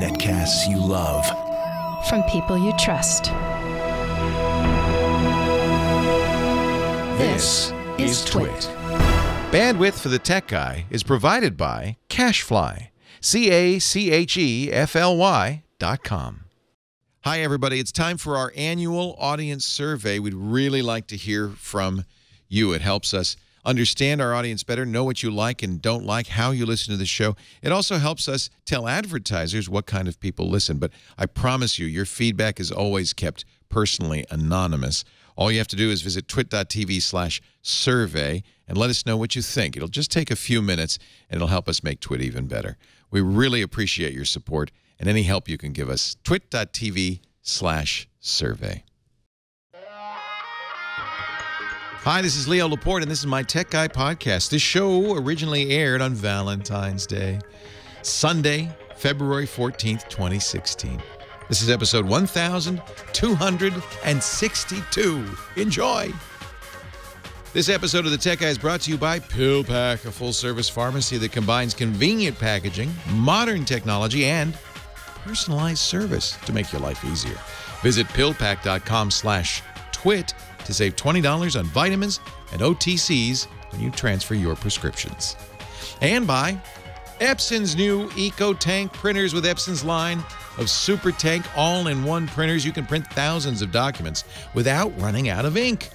Netcasts you love. From people you trust. This is Twit. Bandwidth for the Tech Guy is provided by Cachefly, C A C H E F L Y dot com. Hi, everybody. It's time for our annual audience survey. We'd really like to hear from you. It helps us understand our audience better, know what you like and don't like, how you listen to the show. It also helps us tell advertisers what kind of people listen. But I promise you, your feedback is always kept personally anonymous. All you have to do is visit twit.tv slash survey and let us know what you think. It'll just take a few minutes, and it'll help us make Twit even better. We really appreciate your support and any help you can give us. twit.tv slash survey. Hi, this is Leo Laporte, and this is my Tech Guy podcast. This show originally aired on Valentine's Day, Sunday, February 14th, 2016. This is episode 1262. Enjoy! This episode of the Tech Guy is brought to you by PillPack, a full-service pharmacy that combines convenient packaging, modern technology, and personalized service to make your life easier. Visit pillpack.com slash twit to save $20 on vitamins and OTCs when you transfer your prescriptions. And by Epson's new EcoTank printers with Epson's line of Super Tank all-in-one printers. You can print thousands of documents without running out of ink.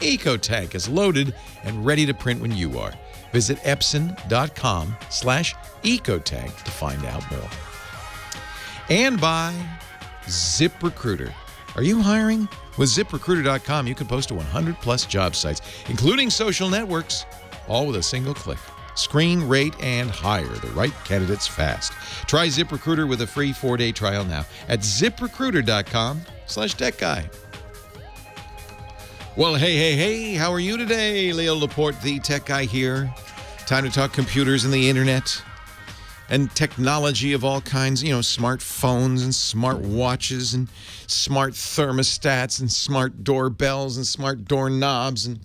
EcoTank is loaded and ready to print when you are. Visit epson.com slash ecotank to find out more. And by ZipRecruiter. Are you hiring? With ziprecruiter.com, you can post to 100 plus job sites, including social networks, all with a single click. Screen, rate, and hire the right candidates fast. Try ZipRecruiter with a free four-day trial now at ziprecruiter.com slash tech guy. Well, hey, hey, hey, how are you today? Leo Laporte, the tech guy here. Time to talk computers and the internet and technology of all kinds, you know, smartphones and smart watches and smart thermostats and smart doorbells and smart doorknobs and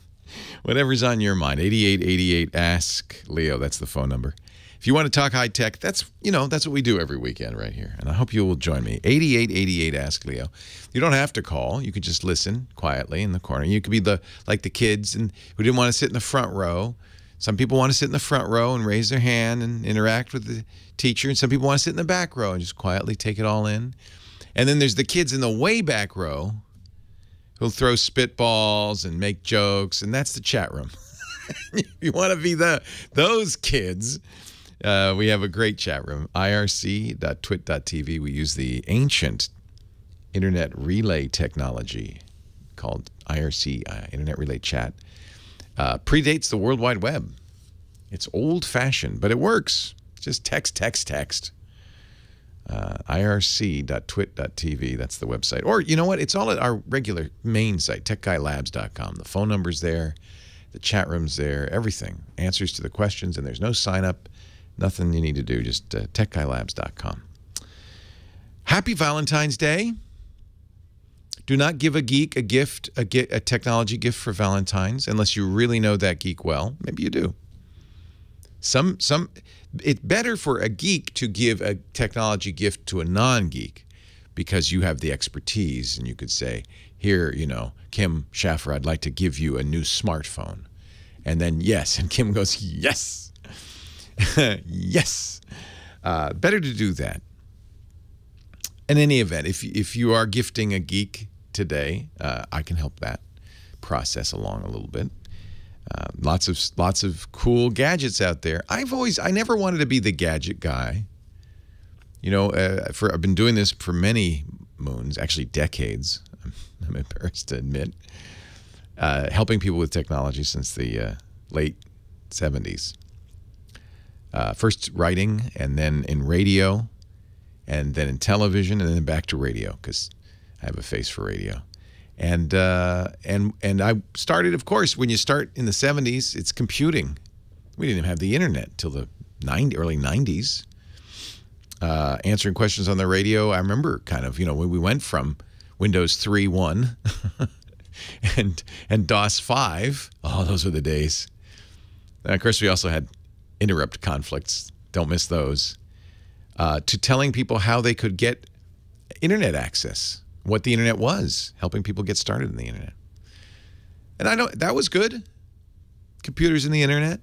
whatever's on your mind. 8888 Ask Leo, that's the phone number. If you want to talk high tech, that's, you know, that's what we do every weekend right here. And I hope you will join me. 8888 Ask Leo. You don't have to call. You could just listen quietly in the corner. You could be the like the kids and who didn't want to sit in the front row. Some people want to sit in the front row and raise their hand and interact with the teacher, and some people want to sit in the back row and just quietly take it all in. And then there's the kids in the way back row who'll throw spitballs and make jokes, and that's the chat room. If you want to be the those kids. Uh, we have a great chat room, irc.twit.tv. We use the ancient internet relay technology called IRC, uh, Internet Relay Chat uh, predates the World Wide Web. It's old fashioned, but it works. Just text, text, text. Uh, irc.twit.tv, that's the website. Or you know what? It's all at our regular main site, techguylabs.com. The phone number's there, the chat room's there, everything. Answers to the questions, and there's no sign up, nothing you need to do, just uh, techguylabs.com. Happy Valentine's Day. Do not give a geek a gift, a, a technology gift for Valentine's, unless you really know that geek well. Maybe you do. Some, some, it's better for a geek to give a technology gift to a non-geek because you have the expertise and you could say, here, you know, Kim Schaffer, I'd like to give you a new smartphone. And then, yes. And Kim goes, yes. yes. Uh, better to do that. In any event, if, if you are gifting a geek today, uh, I can help that process along a little bit. Uh, lots of lots of cool gadgets out there. I've always I never wanted to be the gadget guy. You know, uh, for I've been doing this for many moons, actually decades. I'm, embarrassed to admit, uh, helping people with technology since the uh, late 70s. Uh, first writing, and then in radio, and then in television, and then back to radio because I have a face for radio. And uh, and and I started, of course, when you start in the 70s, it's computing. We didn't even have the internet till the 90, early 90s. Uh, answering questions on the radio. I remember kind of, you know, when we went from Windows 3.1 and and DOS 5. Oh, those were the days. And of course, we also had interrupt conflicts. Don't miss those. Uh, to telling people how they could get internet access, what the internet was, helping people get started in the internet. And I know that was good. Computers and the internet.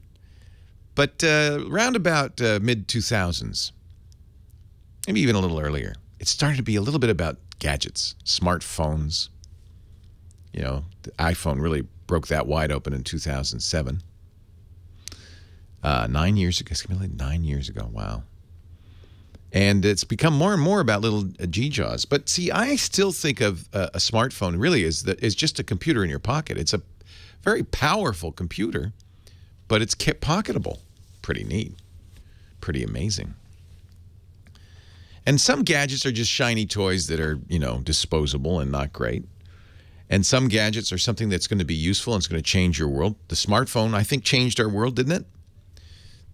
But uh, around about uh, mid 2000s, maybe even a little earlier, it started to be a little bit about gadgets, smartphones. You know, the iPhone really broke that wide open in 2007. Uh, nine years ago, it's gonna like nine years ago. Wow. And it's become more and more about little uh, G-Jaws. But see, I still think of uh, a smartphone really as just a computer in your pocket. It's a very powerful computer, but it's pocketable. Pretty neat. Pretty amazing. And some gadgets are just shiny toys that are, you know, disposable and not great. And some gadgets are something that's going to be useful and it's going to change your world. The smartphone, I think, changed our world, didn't it?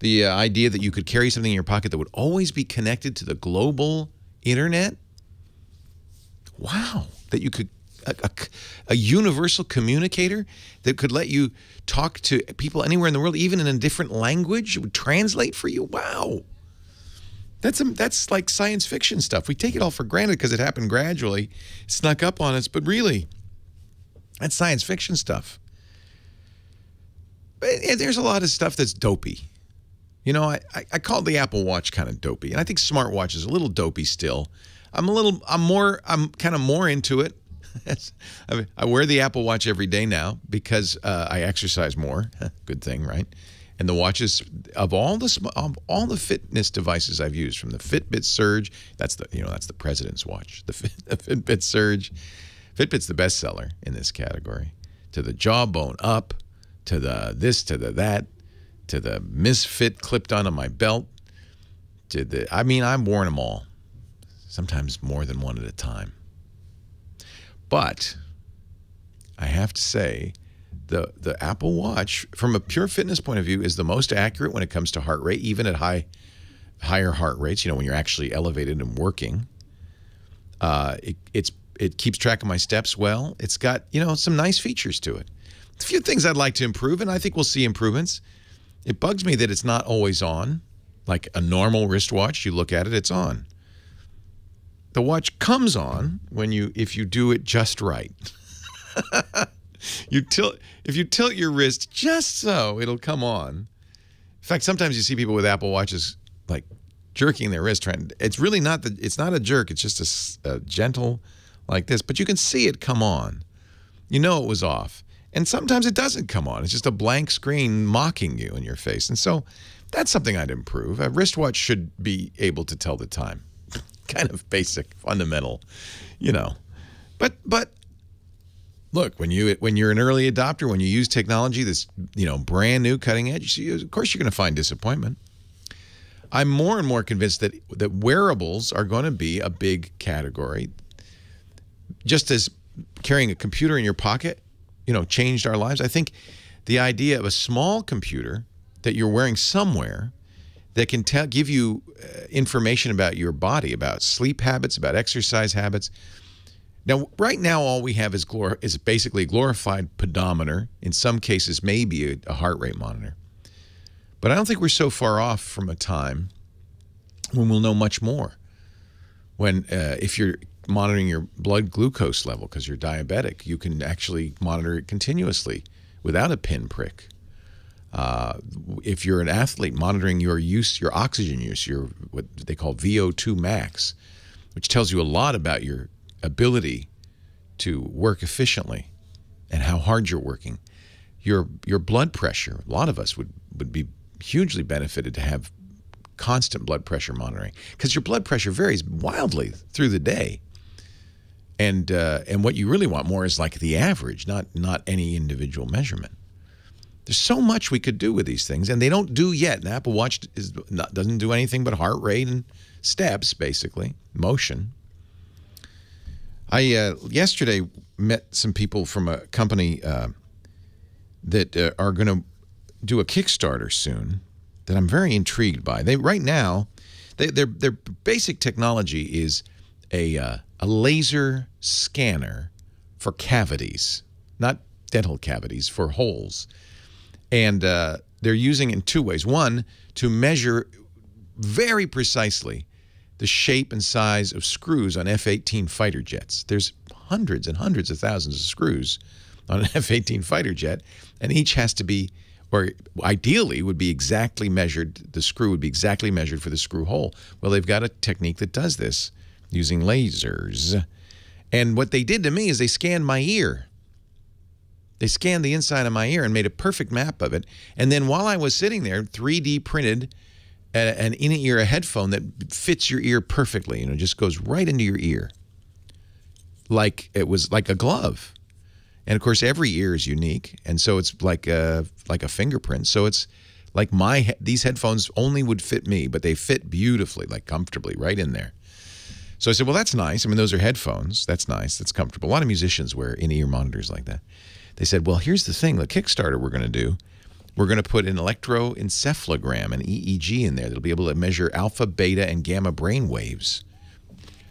The uh, idea that you could carry something in your pocket that would always be connected to the global internet. Wow. That you could, a, a, a universal communicator that could let you talk to people anywhere in the world, even in a different language, it would translate for you. Wow. That's a, that's like science fiction stuff. We take it all for granted because it happened gradually, snuck up on us, but really, that's science fiction stuff. But there's a lot of stuff that's dopey. You know, I, I called the Apple Watch kind of dopey, and I think smartwatch is a little dopey still. I'm a little, I'm more, I'm kind of more into it. I, mean, I wear the Apple Watch every day now because uh, I exercise more. Good thing, right? And the watches of all the of all the fitness devices I've used, from the Fitbit Surge, that's the you know that's the president's watch, the, Fit, the Fitbit Surge, Fitbit's the bestseller in this category. To the Jawbone Up, to the this, to the that, to the Misfit clipped onto my belt, to the I mean I've worn them all, sometimes more than one at a time. But I have to say the the Apple Watch, from a pure fitness point of view, is the most accurate when it comes to heart rate, even at high higher heart rates. You know, when you're actually elevated and working. Uh, it, it's it keeps track of my steps well. It's got you know some nice features to it. A few things I'd like to improve, and I think we'll see improvements. It bugs me that it's not always on, like a normal wristwatch. You look at it, it's on. The watch comes on when you if you do it just right. you tilt if you tilt your wrist just so it'll come on. In fact, sometimes you see people with Apple watches like jerking their wrist trying. It's really not the. It's not a jerk. It's just a, a gentle like this, but you can see it come on. You know it was off, and sometimes it doesn't come on. It's just a blank screen mocking you in your face, and so that's something I'd improve. A wristwatch should be able to tell the time. kind of basic, fundamental, you know. But but look, when you when you're an early adopter, when you use technology that's you know brand new, cutting edge, of course you're going to find disappointment. I'm more and more convinced that that wearables are going to be a big category. Just as carrying a computer in your pocket, you know, changed our lives. I think the idea of a small computer that you're wearing somewhere that can tell, give you uh, information about your body, about sleep habits, about exercise habits, now, right now, all we have is, glor is basically glorified pedometer. In some cases, maybe a, a heart rate monitor. But I don't think we're so far off from a time when we'll know much more. When, uh, if you're monitoring your blood glucose level because you're diabetic, you can actually monitor it continuously without a pinprick. Uh, if you're an athlete, monitoring your use, your oxygen use, your what they call VO2 max, which tells you a lot about your ability to work efficiently and how hard you're working. Your your blood pressure, a lot of us would, would be hugely benefited to have constant blood pressure monitoring because your blood pressure varies wildly through the day. And uh, and what you really want more is like the average, not not any individual measurement. There's so much we could do with these things, and they don't do yet. An Apple Watch is not, doesn't do anything but heart rate and steps, basically, motion. I uh, yesterday met some people from a company uh, that uh, are going to do a Kickstarter soon that I'm very intrigued by. They right now, they, their their basic technology is a uh, a laser scanner for cavities, not dental cavities, for holes, and uh, they're using it in two ways. One, to measure very precisely the shape and size of screws on F 18 fighter jets. There's hundreds and hundreds of thousands of screws on an F 18 fighter jet, and each has to be, or ideally would be exactly measured, the screw would be exactly measured for the screw hole. Well, they've got a technique that does this using lasers. And what they did to me is they scanned my ear. They scanned the inside of my ear and made a perfect map of it. And then while I was sitting there, 3D printed an in-ear headphone that fits your ear perfectly. You know, just goes right into your ear, like it was like a glove. And of course, every ear is unique, and so it's like a like a fingerprint. So it's like my these headphones only would fit me, but they fit beautifully, like comfortably, right in there. So I said, well, that's nice. I mean, those are headphones. That's nice. That's comfortable. A lot of musicians wear in-ear monitors like that. They said, well, here's the thing. The Kickstarter we're going to do we're going to put an electroencephalogram, an EEG, in there that'll be able to measure alpha, beta, and gamma brain waves.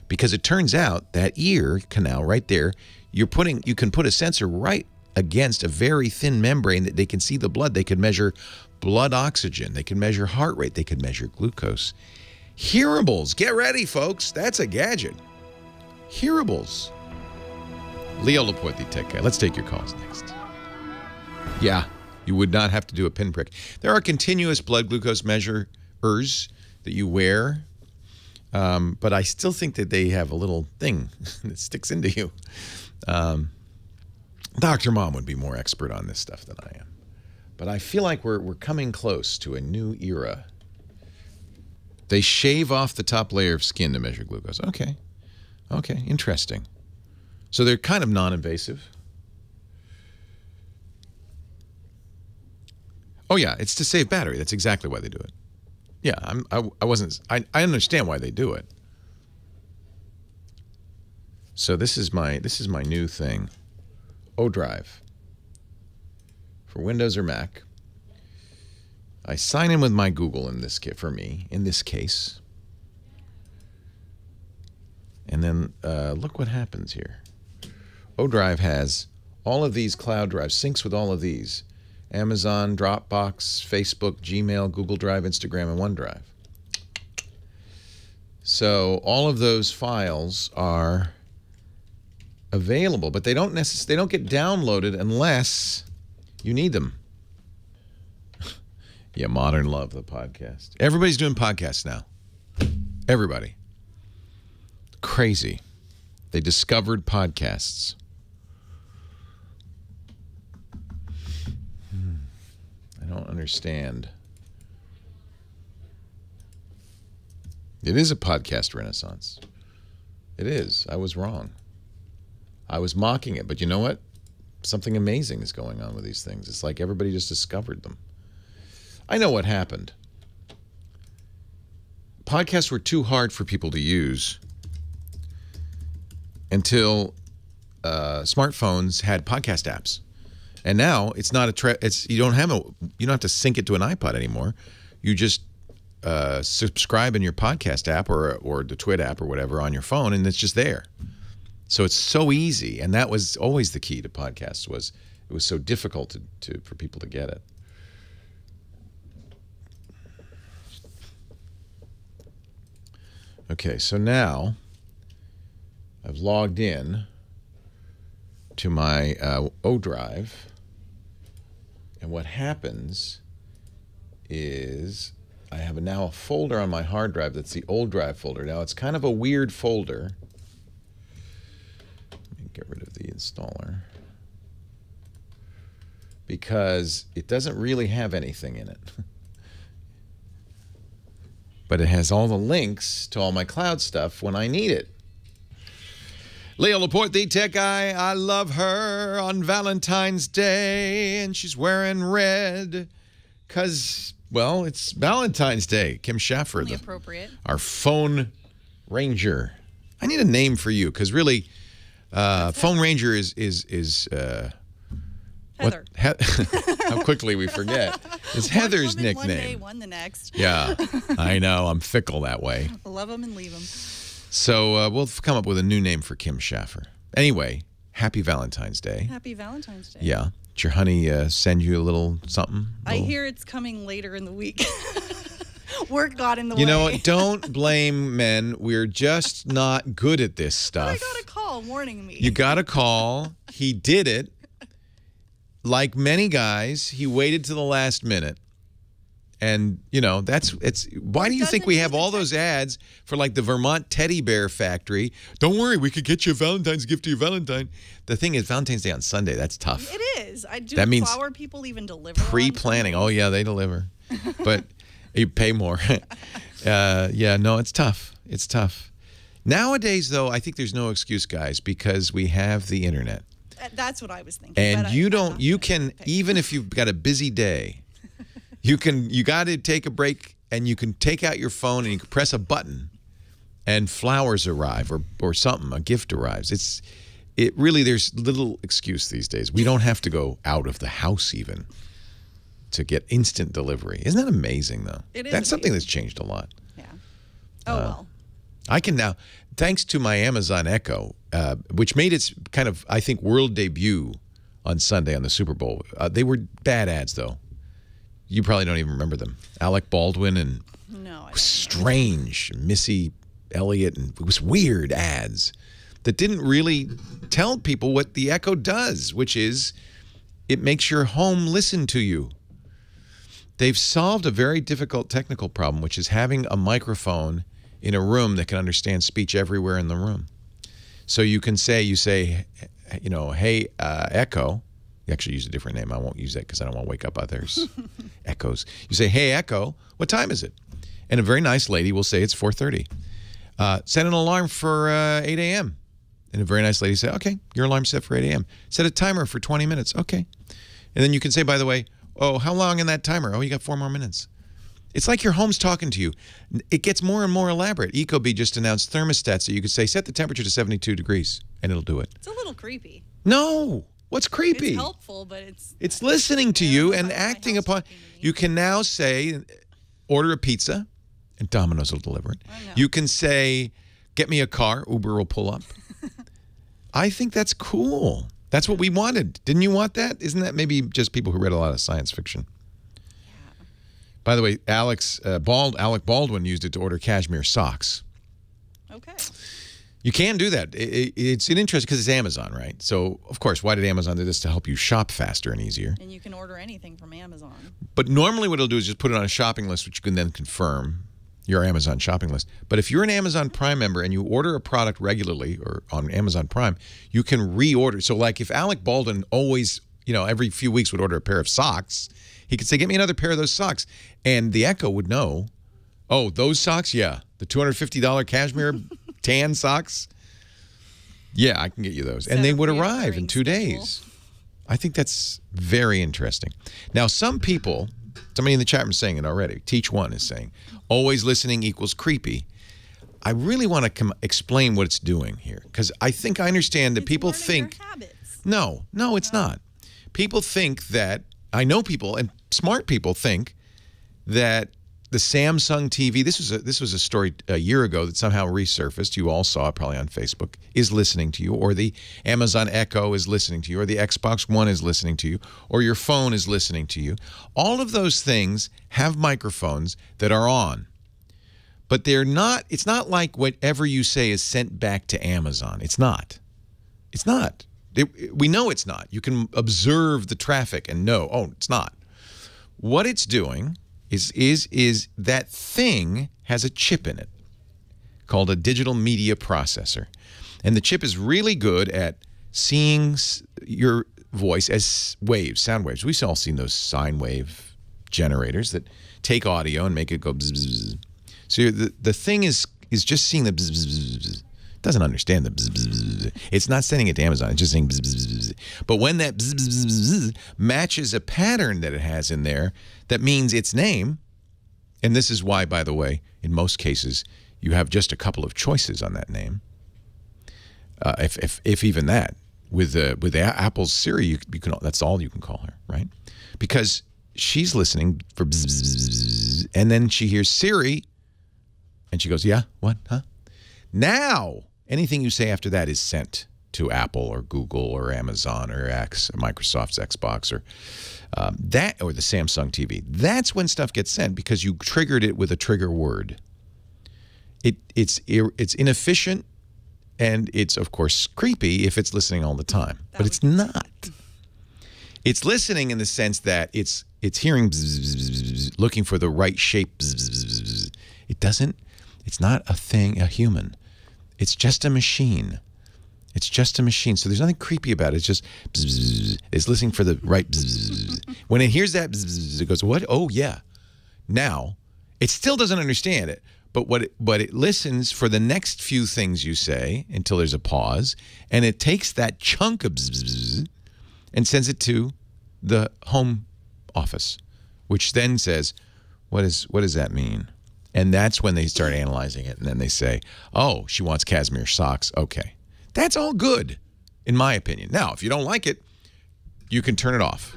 Because it turns out that ear canal right there, you're putting, you can put a sensor right against a very thin membrane that they can see the blood. They can measure blood oxygen. They can measure heart rate. They can measure glucose. Hearables. Get ready, folks. That's a gadget. Hearables. Leo Laporte, the tech guy. Let's take your calls next. Yeah. You would not have to do a pinprick. There are continuous blood glucose measurers that you wear, um, but I still think that they have a little thing that sticks into you. Um, Dr. Mom would be more expert on this stuff than I am. But I feel like we're, we're coming close to a new era. They shave off the top layer of skin to measure glucose. Okay. Okay, interesting. So they're kind of non invasive. Oh yeah, it's to save battery. That's exactly why they do it. Yeah, I'm, I, I wasn't. I, I understand why they do it. So this is my this is my new thing, odrive. For Windows or Mac. I sign in with my Google in this kit for me in this case, and then uh, look what happens here. odrive has all of these cloud drives, syncs with all of these. Amazon, Dropbox, Facebook, Gmail, Google Drive, Instagram, and OneDrive. So all of those files are available, but they don't necessarily they don't get downloaded unless you need them. Yeah, modern love the podcast. Everybody's doing podcasts now. Everybody. Crazy. They discovered podcasts. Hmm. I don't understand. It is a podcast renaissance. It is. I was wrong. I was mocking it, but you know what? Something amazing is going on with these things. It's like everybody just discovered them. I know what happened. Podcasts were too hard for people to use until uh, smartphones had podcast apps. And now it's not a it's you don't have a you don't have to sync it to an iPod anymore. You just uh, subscribe in your podcast app or or the Twit app or whatever on your phone, and it's just there. So it's so easy, and that was always the key to podcasts was it was so difficult to, to for people to get it. Okay, so now I've logged in to my uh, odrive. And what happens is I have now a folder on my hard drive that's the odrive folder. Now it's kind of a weird folder. Let me get rid of the installer. Because it doesn't really have anything in it. but it has all the links to all my cloud stuff when I need it. Leo Laporte, the tech guy, I love her on Valentine's Day, and she's wearing red because, well, it's Valentine's Day. Kim Schaffer, the, appropriate. our phone ranger. I need a name for you because really, uh, phone ranger is is is. Uh, Heather. What, he how quickly we forget. It's Heather's nickname. One day, one the next. Yeah, I know. I'm fickle that way. Love them and leave them. So uh, we'll come up with a new name for Kim Schaffer. Anyway, happy Valentine's Day. Happy Valentine's Day. Yeah. Did your honey uh, send you a little something? I Little- hear it's coming later in the week. Work got in the You way. know what? Don't blame men. We're just not good at this I stuff. got a call warning me. You got a call. He did it. Like many guys, he waited to the last minute. And, you know, that's it's why do you think we have all those ads for like the Vermont teddy bear factory? Don't worry, we could get you a Valentine's gift to your Valentine. The thing is Valentine's Day on Sunday, that's tough. It is. I do. That means flower people even deliver. Pre-planning. Oh yeah, they deliver. But you pay more. uh, yeah, no, it's tough. It's tough. Nowadays though, I think there's no excuse guys because we have the internet. Uh, That's what I was thinking. and you I'm don't you can even if you've got a busy day you can you got to take a break and you can take out your phone and you can press a button and flowers arrive or or something a gift arrives. It's it really there's little excuse these days. We don't have to go out of the house even to get instant delivery. Isn't that amazing though? It is that's something that's changed a lot. Yeah. Oh well. I can now, thanks to my Amazon Echo, uh, which made its kind of, I think, world debut on Sunday on the Super Bowl. Uh, they were bad ads, though. You probably don't even remember them. Alec Baldwin and No. Strange Missy Elliott, and it was weird ads that didn't really tell people what the Echo does, which is it makes your home listen to you. They've solved a very difficult technical problem, which is having a microphone in a room that can understand speech everywhere in the room. So you can say, you say, you know, hey, uh, Echo. You actually use a different name. I won't use that because I don't want to wake up others. Echoes. You say, hey, Echo, what time is it? And a very nice lady will say it's 4:30. Uh, set an alarm for uh, 8 a.m. And a very nice lady say, okay, your alarm's set for 8 a.m. Set a timer for 20 minutes. Okay. And then you can say, by the way, oh, how long in that timer? Oh, you got four more minutes. It's like your home's talking to you. It gets more and more elaborate. Ecobee just announced thermostats that you could say, set the temperature to 72 degrees, and it'll do it. It's a little creepy. No, what's creepy? It's helpful, but it's. It's listening to you and acting upon. talking to me. You can now say, order a pizza, and Domino's will deliver it. You can say, get me a car, Uber will pull up. I think that's cool. That's what we wanted. Didn't you want that? Isn't that maybe just people who read a lot of science fiction? By the way, Alex uh, Bald Alec Baldwin used it to order cashmere socks. Okay. You can do that. I- I- it's an interest because it's Amazon, right? So, of course, why did Amazon do this to help you shop faster and easier? And you can order anything from Amazon. But normally, what it'll do is just put it on a shopping list, which you can then confirm your Amazon shopping list. But if you're an Amazon Prime member and you order a product regularly or on Amazon Prime, you can reorder. So, like if Alec Baldwin always, you know, every few weeks would order a pair of socks, he could say, "Get me another pair of those socks," and the Echo would know. Oh, those socks? Yeah, the two hundred fifty dollar cashmere tan socks. Yeah, I can get you those, and they would arrive in two days. I think that's very interesting. Now, some people, somebody in the chat room is saying it already. Teach one is saying, always listening equals creepy. I really want to explain what it's doing here because I think I understand that It's people think. No, no, it's not. People think that I know people and smart people think that the Samsung TV. This was a this was a story a year ago that somehow resurfaced. You all saw it probably on Facebook. Is listening to you, or the Amazon Echo is listening to you, or the Xbox One is listening to you, or your phone is listening to you. All of those things have microphones that are on but they're not it's not like whatever you say is sent back to Amazon. It's not. It's not. It- we know it's not. You can observe the traffic and know, oh, it's not. What it's doing is is is that thing has a chip in it called a digital media processor. And the chip is really good at seeing your voice as waves, sound waves. We've all seen those sine wave generators that take audio and make it go bzz, bzz. So the the thing is is just seeing the bzz, bzz, bzz, bzz. Doesn't understand the bzz, bzz, bzz. It's not sending it to Amazon. It's just saying bzz, bzz, bzz. But when that bzz, bzz, bzz, matches a pattern that it has in there that means its name, and this is why, by the way, in most cases, you have just a couple of choices on that name. Uh, if, if, if even that, with uh, with A- Apple's Siri, you, you can that's all you can call her, right? Because she's listening for bzz, bzz, bzz, and then she hears Siri, and she goes, "Yeah, what? Huh?" Now, anything you say after that is sent to Apple or Google or Amazon or X, Microsoft's Xbox or um, that or the Samsung TV. That's when stuff gets sent because you triggered it with a trigger word. It it's it's inefficient and it's of course creepy if it's listening all the time, but it's not. It's listening in the sense that it's it's hearing bzz, bzz, bzz, looking for the right shape. It doesn't. It's not a thing, a human. It's just a machine. It's just a machine. So there's nothing creepy about it. It's just bzz, bzz, it's listening for the right. bzz. When it hears that, it goes, "What? Oh yeah." Now, it still doesn't understand it, but what it, but it listens for the next few things you say until there's a pause, and it takes that chunk of and sends it to the home office, which then says, "What is what does that mean?" And that's when they start analyzing it, and then they say, "Oh, she wants cashmere socks." Okay, that's all good, in my opinion. Now, if you don't like it, you can turn it off.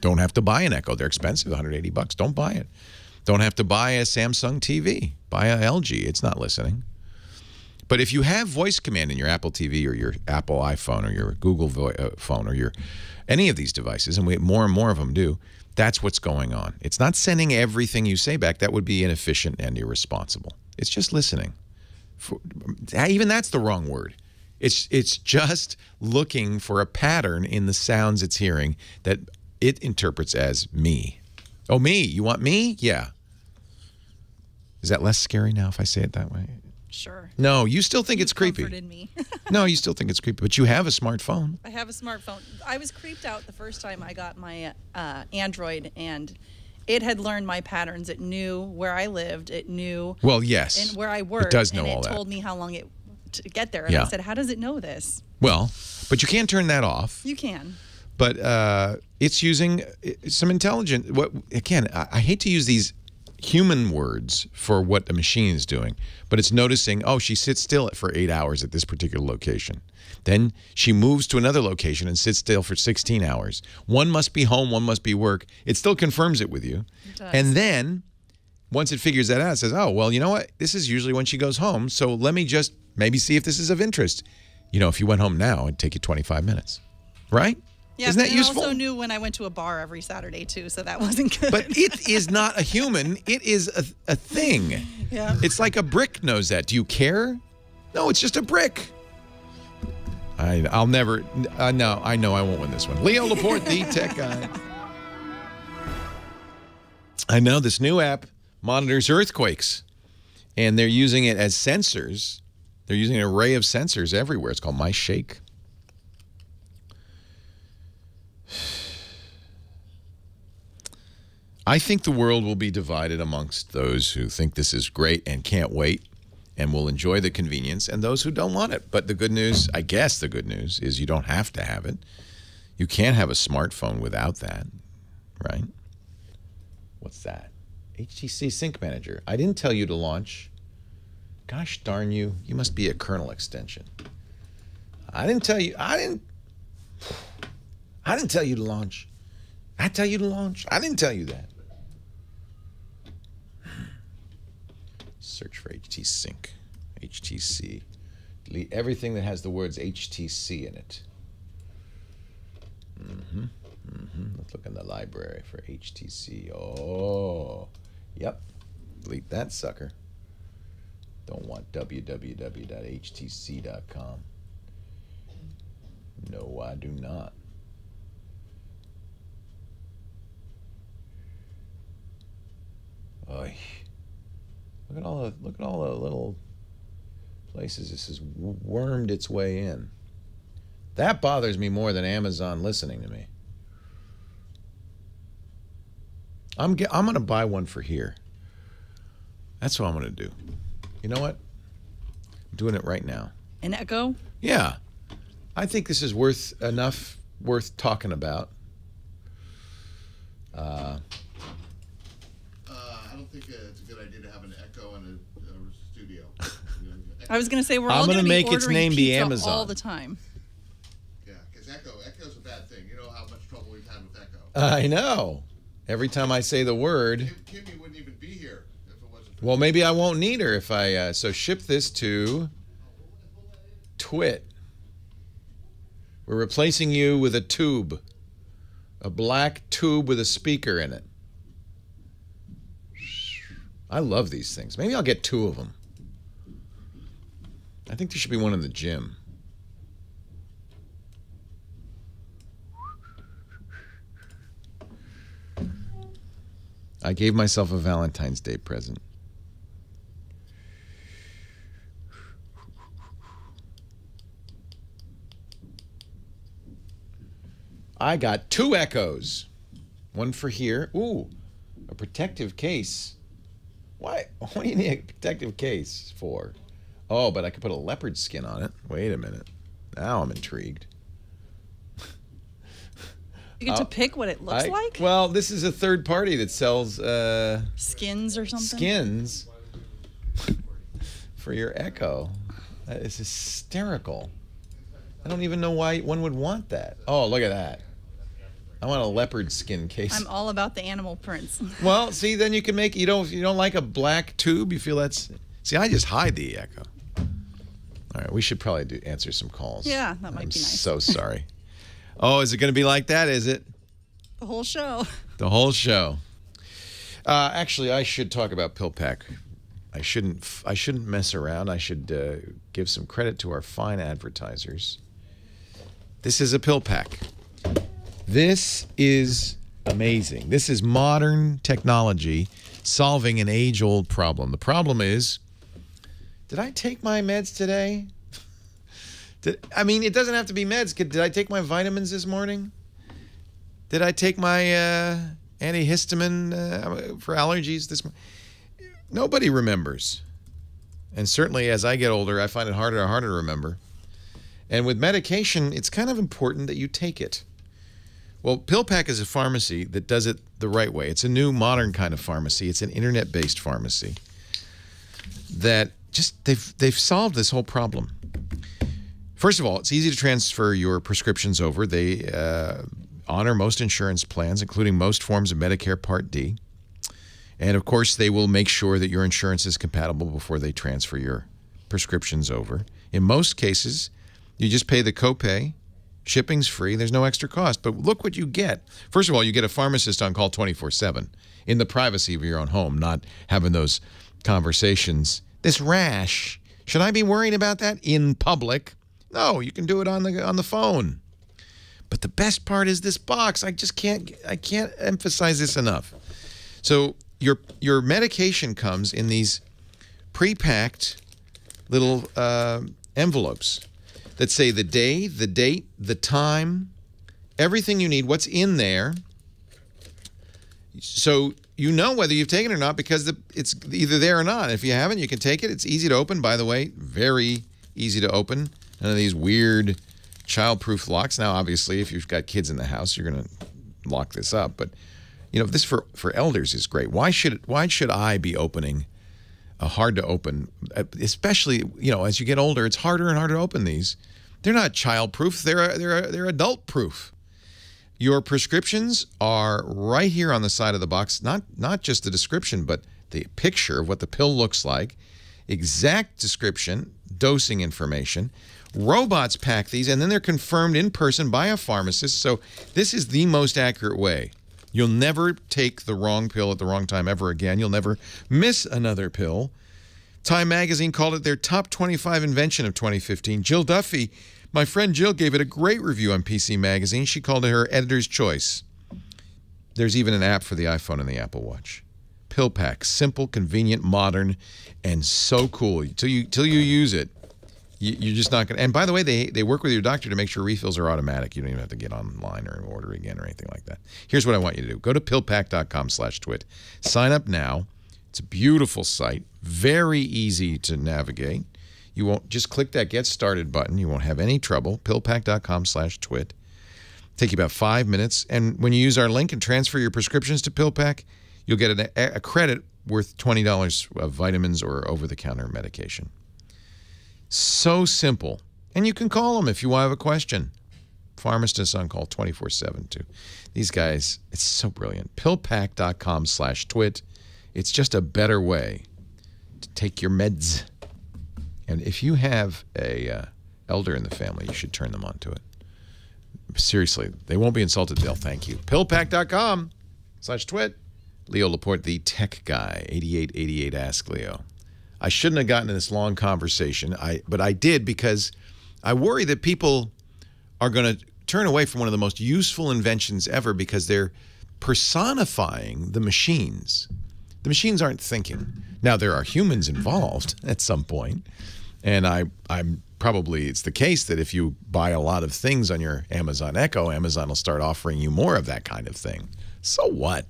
Don't have to buy an Echo; they're expensive, 180 bucks. Don't buy it. Don't have to buy a Samsung TV. Buy a LG. It's not listening. But if you have voice command in your Apple TV or your Apple iPhone or your Google uh, phone or your any of these devices, and we more and more of them do, that's what's going on. It's not sending everything you say back. That would be inefficient and irresponsible. It's just listening. For, even that's the wrong word. It's it's just looking for a pattern in the sounds it's hearing that it interprets as me. Oh, me? You want me? Yeah. Is that less scary now if I say it that way? Sure. No, you still think it's creepy. Me. No, you still think it's creepy, but you have a smartphone. I have a smartphone. I was creeped out the first time I got my uh, Android, and it had learned my patterns. It knew where I lived. It knew Well, yes. and where I worked. It does know all it that. told me how long it to get there. And Yeah. I said, "How does it know this?" Well, but you can't turn that off. You can. But uh, it's using uh, some intelligent. What again? I, I hate to use these human words for what the machine is doing, but it's noticing. Oh, she sits still for eight hours at this particular location. Then she moves to another location and sits still for 16 hours. One must be home, one must be work. It still confirms it with you. does. And then once it figures that out, it says, oh, well, you know what? This is usually when she goes home. So let me just maybe see if this is of interest. You know, if you went home now, it'd take you 25 minutes. Right? Yeah, Isn't but that it useful? also knew when I went to a bar every Saturday too, so that wasn't good. But it is not a human. It is a, a thing. Yeah. It's like a brick knows that. Do you care? No, it's just a brick. I, I'll never. Uh, no, I know I won't win this one. Leo Laporte, the tech guy. I know this new app monitors earthquakes, and they're using it as sensors. They're using an array of sensors everywhere. It's called MyShake. I think the world will be divided amongst those who think this is great and can't wait and will enjoy the convenience and those who don't want it. But the good news, I guess the good news is you don't have to have it. You can't have a smartphone without that, right? What's that? HTC Sync Manager. I didn't tell you to launch. Gosh darn you. You must be a kernel extension. I didn't tell you. I didn't. I didn't tell you to launch. I tell you to launch. I didn't tell you that. Search for HT Sync. HTC. Delete everything that has the words HTC in it. Mm-hmm. Mm-hmm. Let's look in the library for HTC. Oh, yep. Delete that sucker. Don't want www.htc.com. No, I do not. Oy. Look at all the look at all the little places this has wormed its way in. That bothers me more than Amazon listening to me. I'm ge- I'm gonna buy one for here. That's what I'm gonna do. You know what? I'm doing it right now. An Echo. Yeah, I think this is worth enough worth talking about. Uh, think uh, it's a good idea to have an Echo in a, a studio. I was going to say we're I'm all gonna going to be make its ordering name be Amazon. all the time. yeah, because Echo, Echo's a bad thing. You know how much trouble we've had with Echo. I know. Every time I say the word, Kim, Kimmy wouldn't even be here if it wasn't well, maybe I won't need her if I. Uh, so ship this to Twit. We're replacing you with a tube, a black tube with a speaker in it. I love these things. Maybe I'll get two of them. I think there should be one in the gym. I gave myself a Valentine's Day present. I got two echoes. One for here. Ooh, a protective case. Why? What do you need a protective case for? Oh, but I could put a leopard skin on it. Wait a minute. Now I'm intrigued. You get Uh, to pick what it looks I- like? Well, this is a third party that sells uh, Skins or something? skins for your Echo. That is hysterical. I don't even know why one would want that. Oh, look at that. I want a leopard skin case. I'm all about the animal prints. Well, see, then you can make you don't you don't like a black tube. You feel that's see. I just hide the echo. All right, we should probably do answer some calls. Yeah, that might I'm be nice. So sorry. oh, is it going to be like that? Is it the whole show. the whole show? Uh, actually, I should talk about PillPack. I shouldn't. f- I shouldn't mess around. I should uh, give some credit to our fine advertisers. This is a PillPack. This is amazing. This is modern technology solving an age-old problem. The problem is, did I take my meds today? Did, I mean, it doesn't have to be meds. Did I take my vitamins this morning? Did I take my uh, antihistamine uh, for allergies this morning? Nobody remembers. And certainly as I get older, I find it harder and harder to remember. And with medication, it's kind of important that you take it. Well, PillPack is a pharmacy that does it the right way. It's a new modern kind of pharmacy. It's an internet-based pharmacy that just they've they've solved this whole problem. First of all, it's easy to transfer your prescriptions over. They uh, honor most insurance plans, including most forms of Medicare Part D. And of course, they will make sure that your insurance is compatible before they transfer your prescriptions over. In most cases, you just pay the copay. Shipping's free. There's no extra cost. But look what you get. First of all, you get a pharmacist on call 24 7 in the privacy of your own home, not having those conversations. This rash, should I be worrying about that in public? No, you can do it on the on the phone. But the best part is this box. I just can't I can't emphasize this enough. So your your medication comes in these pre-packed little uh, envelopes that say the day, the date, the time, everything you need, what's in there. So you know whether you've taken it or not because the, it's either there or not. If you haven't, you can take it. It's easy to open, by the way, very easy to open. None of these weird child-proof locks. Now, obviously, if you've got kids in the house, you're going to lock this up. But you know, this for for elders is great. Why should why should I be opening hard to open, uh, especially you know as you get older, it's harder and harder to open these. They're not child proof. They're they're they're adult proof. Your prescriptions are right here on the side of the box. Not not just the description, but the picture of what the pill looks like, exact description, dosing information. Robots pack these, and then they're confirmed in person by a pharmacist. So this is the most accurate way. You'll never take the wrong pill at the wrong time ever again. You'll never miss another pill. Time magazine called it their top 25 invention of 2015. Jill Duffy, my friend Jill, gave it a great review on PC Magazine. She called it her editor's choice. There's even an app for the iPhone and the Apple Watch. Pill Pack, simple, convenient, modern, and so cool. Till you till you use it, you, you're just not gonna. And by the way, they they work with your doctor to make sure refills are automatic. You don't even have to get online or order again or anything like that. Here's what I want you to do: go to pillpack.com slash twit. sign up now. It's a beautiful site, very easy to navigate. You won't just click that Get Started button. You won't have any trouble. Pillpack.com slash twit. Take you about five minutes, and when you use our link and transfer your prescriptions to PillPack, you'll get a credit worth twenty dollars of vitamins or over-the-counter medication. So simple. And you can call them if you have a question. Pharmacist on call 24-7 too. These guys, it's so brilliant. Pillpack.com slash twit. It's just a better way to take your meds. And if you have a uh, elder in the family, you should turn them on to it. seriously, they won't be insulted. They'll thank you. Pillpack.com slash twit. Leo Laporte, the tech guy. 8888 Ask Leo. I shouldn't have gotten in this long conversation, I but I did because I worry that people are going to turn away from one of the most useful inventions ever because they're personifying the machines. The machines aren't thinking. Now there are humans involved at some point, and I I'm probably it's the case that if you buy a lot of things on your Amazon Echo, Amazon will start offering you more of that kind of thing. So what?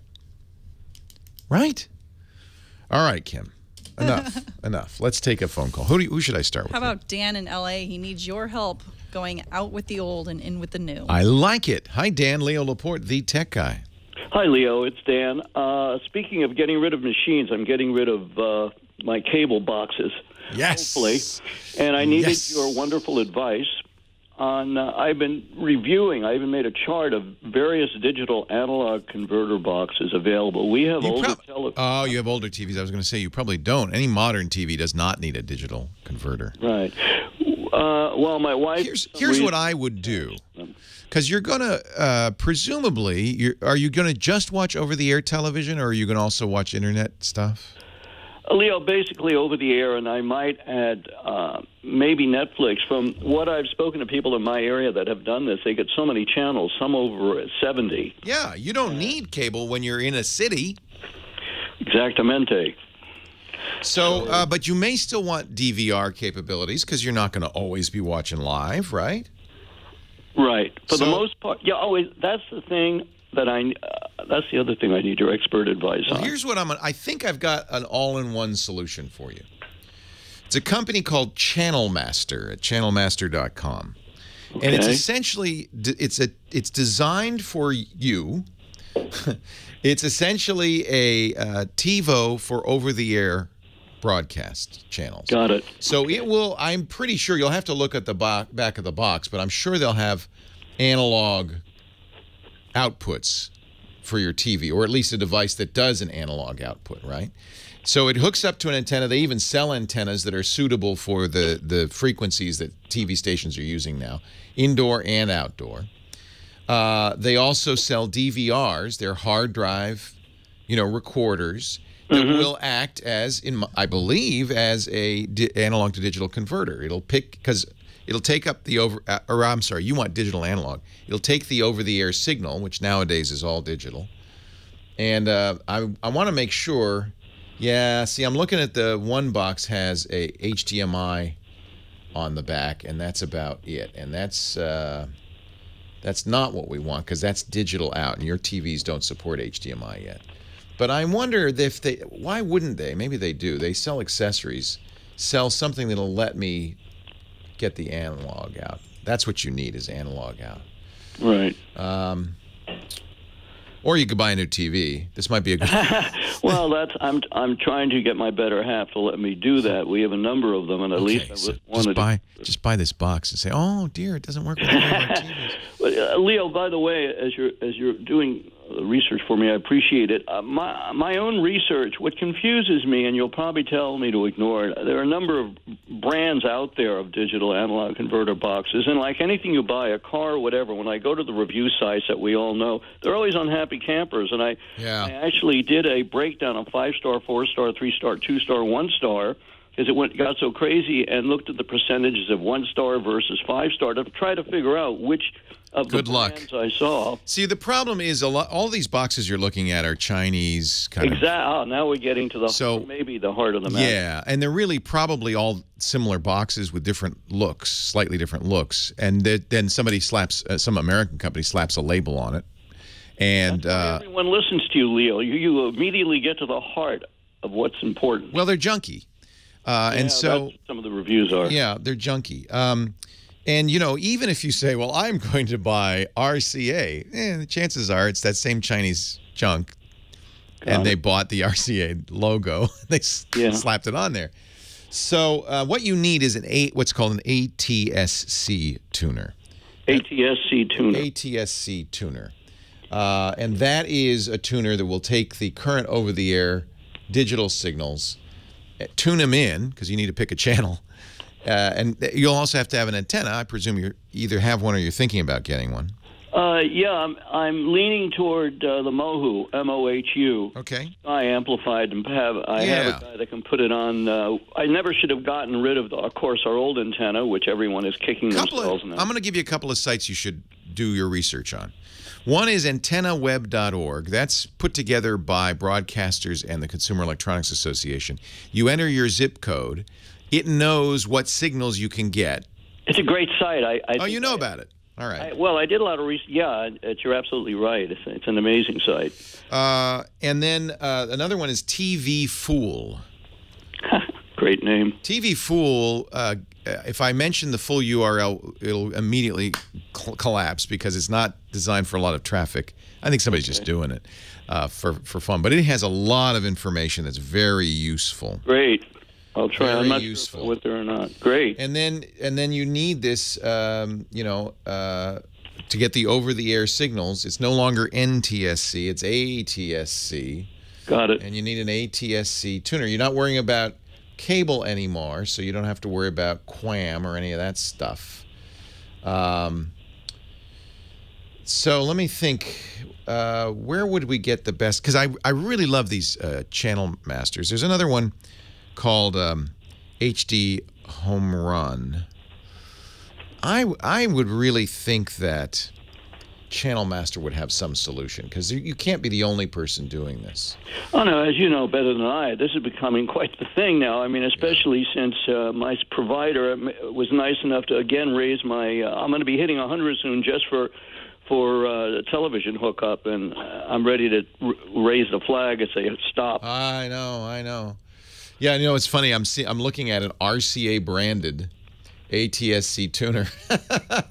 Right? All right, Kim. Enough. enough. Let's take a phone call. Who, do you, who should I start with? How about Dan in LA? He needs your help going out with the old and in with the new. I like it. Hi, Dan. Leo Laporte, the tech guy. Hi, Leo. It's Dan. Uh, speaking of getting rid of machines, I'm getting rid of uh, my cable boxes. Yes. Hopefully. And I needed Yes. your wonderful advice on. Uh, I've been reviewing. I even made a chart of various digital analog converter boxes available. We have You older prob- tele- oh, you have older TVs. I was going to say you probably don't. Any modern TV does not need a digital converter. Right. Uh, well, my wife. Here's here's what I would do. Because you're going to, uh, presumably, you're, are you going to just watch over the air television or are you going to also watch internet stuff? Uh, Leo, basically over the air, and I might add uh, maybe Netflix. From what I've spoken to people in my area that have done this, they get so many channels, some over 70. Yeah, you don't need cable when you're in a city. Exactamente. So, uh, but you may still want DVR capabilities because you're not going to always be watching live, right? Right. For So- the most part, yeah. Always. That's the thing that I. Uh, that's the other thing I need your expert advice Well, on. here's what I'm. I think I've got an all-in-one solution for you. It's a company called Channel Master at channelmaster.com, and it's essentially it's a it's designed for you. it's essentially a uh, TiVo for over-the-air broadcast channels. Got it. So it will. I'm pretty sure you'll have to look at the back of the box, but I'm sure they'll have analog outputs for your TV, or at least a device that does an analog output, right? So it hooks up to an antenna. They even sell antennas that are suitable for the the frequencies that TV stations are using now, indoor and outdoor. Uh, they also sell DVRs. They're hard drive, you know, recorders that will act as, in my, I believe, as a di- analog to digital converter. It'll pick because it'll take up the over, uh, or I'm sorry, you want digital analog. It'll take the over-the-air signal, which nowadays is all digital, and uh, I I want to make sure. Yeah, see, I'm looking at the one box has a HDMI on the back, and that's about it. And that's uh, that's not what we want because that's digital out, and your TVs don't support HDMI yet. But I wonder if they, why wouldn't they? Maybe they do. They sell accessories, sell something that'll let me get the analog out. That's what you need is analog out. Right. Or you could buy a new TV. This might be a good. Well, that's. I'm. I'm trying to get my better half to let me do that. We have a number of them, and at least I Okay, so just buy just buy this box and say, "Oh dear, it doesn't work with any of our TVs." But, uh, Leo, by the way, as you're as you're doing research for me, I appreciate it. Uh, my my own research, what confuses me, and you'll probably tell me to ignore it. There are a number of brands out there of digital analog converter boxes, and like anything you buy, a car or whatever, when I go to the review sites that we all know, they're always unhappy campers. And I, Yeah. I actually did a breakdown of five star, four star, three star, two star, one star. Because it went got so crazy, and looked at the percentages of one star versus five star to try to figure out which of Good the luck. brands I saw. See, the problem is a lot. All these boxes you're looking at are Chinese kind of Exactly. Oh, now we're getting to the So- maybe the heart of the matter. Yeah, and they're really probably all similar boxes with different looks, slightly different looks. And th- then somebody slaps, uh, some American company slaps a label on it. And, uh, Everyone listens to you, Leo. You, you immediately get to the heart of what's important. well, they're junky. Uh, Yeah, and so, that's what some of the reviews are. yeah, they're junky. Um, and, you know, even if you say, well, I'm going to buy RCA, eh, the chances are it's that same Chinese junk. and Got they bought the RCA logo. they Yeah. slapped it on there. So uh, what you need is an a, what's called an ATSC tuner. ATSC tuner. ATSC tuner. Uh, and that is a tuner that will take the current over the air digital signals, uh, tune them in, because you need to pick a channel. Uh, and you'll also have to have an antenna. I presume you either have one or you're thinking about getting one. Uh, yeah, I'm, I'm leaning toward uh, the Mohu, M O H U. Okay. I amplified and have I Yeah. have a guy that can put it on. Uh, I never should have gotten rid of, the, of course, our old antenna, which everyone is kicking Couple themselves. of, now. I'm going to give you a couple of sites you should do your research on. One is antennaweb.org. That's put together by broadcasters and the Consumer Electronics Association. You enter your zip code, it knows what signals you can get. It's a great site. I, I Oh, you know I- about it. All right. I, well, I did a lot of research. Yeah, you're absolutely right. It's, it's an amazing site. Uh, and then uh, another one is TV Fool. Great name. TV Fool, uh, if I mention the full URL, it'll immediately collapse because it's not designed for a lot of traffic. I think somebody's just doing it uh, for, for fun. But it has a lot of information that's very useful. Great. I'll try. Very I'm not useful. sure it or not. Great. And then and then you need this, um, you know, uh, to get the over-the-air signals. It's no longer NTSC, it's ATSC. Got it. and you need an ATSC tuner. You're not worrying about cable anymore, so you don't have to worry about QAM or any of that stuff. Um, so let me think. Uh, where would we get the best? Because I, I really love these uh, channel masters. There's another one called um, HD Home Run. I, I would really think that Channel Master would have some solution because you can't be the only person doing this. Oh no, as you know better than I, this is becoming quite the thing now. I mean, especially since uh, my provider um, was nice enough to again raise my. Uh, I'm going to be hitting 100 soon just for for uh, television hookup, and uh, I'm ready to r- raise the flag and say stop. I know, I know. Yeah, you know it's funny. I'm see, I'm looking at an RCA branded ATSC tuner, uh,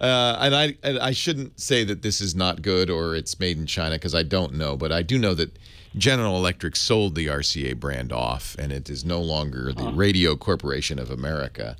and I and I shouldn't say that this is not good or it's made in China because I don't know, but I do know that General Electric sold the RCA brand off, and it is no longer the Radio Corporation of America.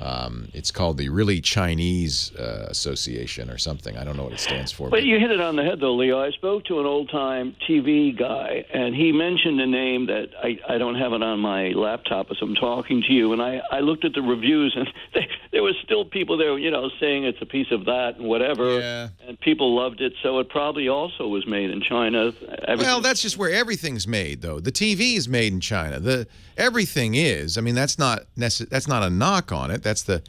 Um, it's called the Really Chinese uh, Association or something. I don't know what it stands for. But you hit it on the head, though, Leo. I spoke to an old time TV guy, and he mentioned a name that I, I don't have it on my laptop as I'm talking to you. And I, I looked at the reviews, and they, there was still people there, you know, saying it's a piece of that and whatever. Yeah. And people loved it, so it probably also was made in China. Everything- Well, that's just where everything's made, though. The TV is made in China. The everything is. I mean, that's not That's not a knock on it. That's the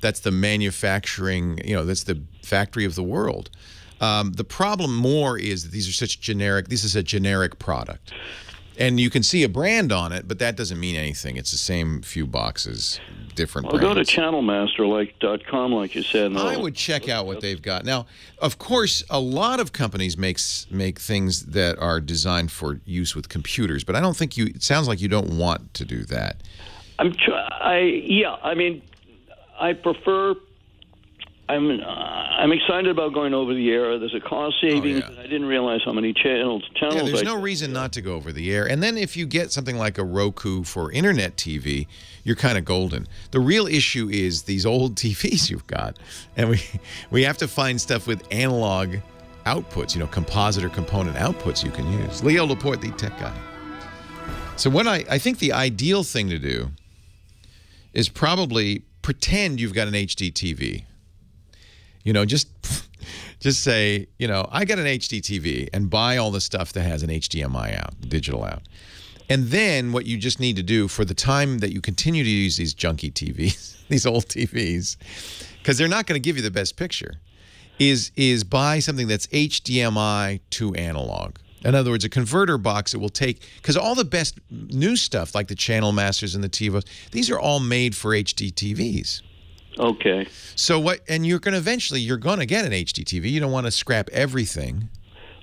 that's the manufacturing. You know, that's the factory of the world. Um, the problem more is that these are such generic. This is a generic product, and you can see a brand on it, but that doesn't mean anything. It's the same few boxes, different. Well, go to brands. channelmaster like dot com, like you said. and I would check out what they've got. Now, of course, a lot of companies makes make things that are designed for use with computers, but I don't think you. It sounds like you don't want to do that. I'm tr- I yeah. I mean, I prefer. I'm uh, I'm excited about going over the air. There's a cost savings. Oh, yeah. I didn't realize how many channels channels. Yeah, there's I no reason not to go over the air. And then if you get something like a Roku for internet TV, you're kind of golden. The real issue is these old TVs you've got, and we we have to find stuff with analog outputs, you know, composite or component outputs you can use. Leo Laporte, the tech guy. So what I I think the ideal thing to do is probably pretend you've got an HD TV. You know, just just say, you know, I got an HD TV and buy all the stuff that has an HDMI out, digital out. And then what you just need to do for the time that you continue to use these junky TVs, these old TVs, because they're not going to give you the best picture, is is buy something that's HDMI to analog. In other words, a converter box that will take because all the best new stuff like the Channel Masters and the TiVos, these are all made for HD TVs. Okay. So what? And you're going to eventually you're going to get an HD TV. You don't want to scrap everything.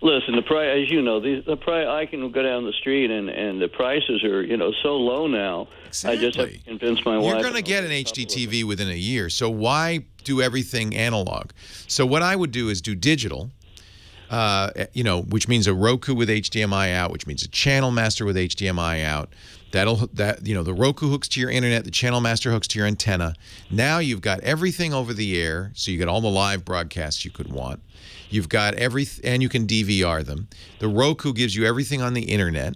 Listen, the price, as you know, the, the price. I can go down the street and and the prices are you know so low now. I just have to convince my wife. You're going to get an HD TV within a year. So why do everything analog? So what I would do is do digital. Uh, you know, which means a Roku with HDMI out, which means a Channel Master with HDMI out. That'll that you know the Roku hooks to your internet, the Channel Master hooks to your antenna. Now you've got everything over the air, so you get all the live broadcasts you could want. You've got every and you can DVR them. The Roku gives you everything on the internet.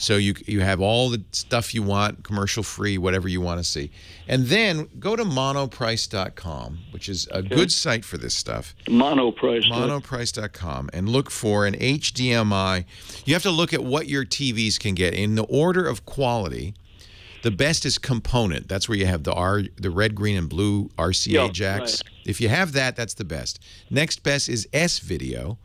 So you you have all the stuff you want, commercial free, whatever you want to see. And then go to monoprice.com, which is a good site for this stuff. Monoprice. Monoprice.com and look for an HDMI. You have to look at what your TVs can get in the order of quality. The best is component. That's where you have the R, the red, green, and blue RCA Yeah, jacks. right. If you have that, that's the best. Next best is S video.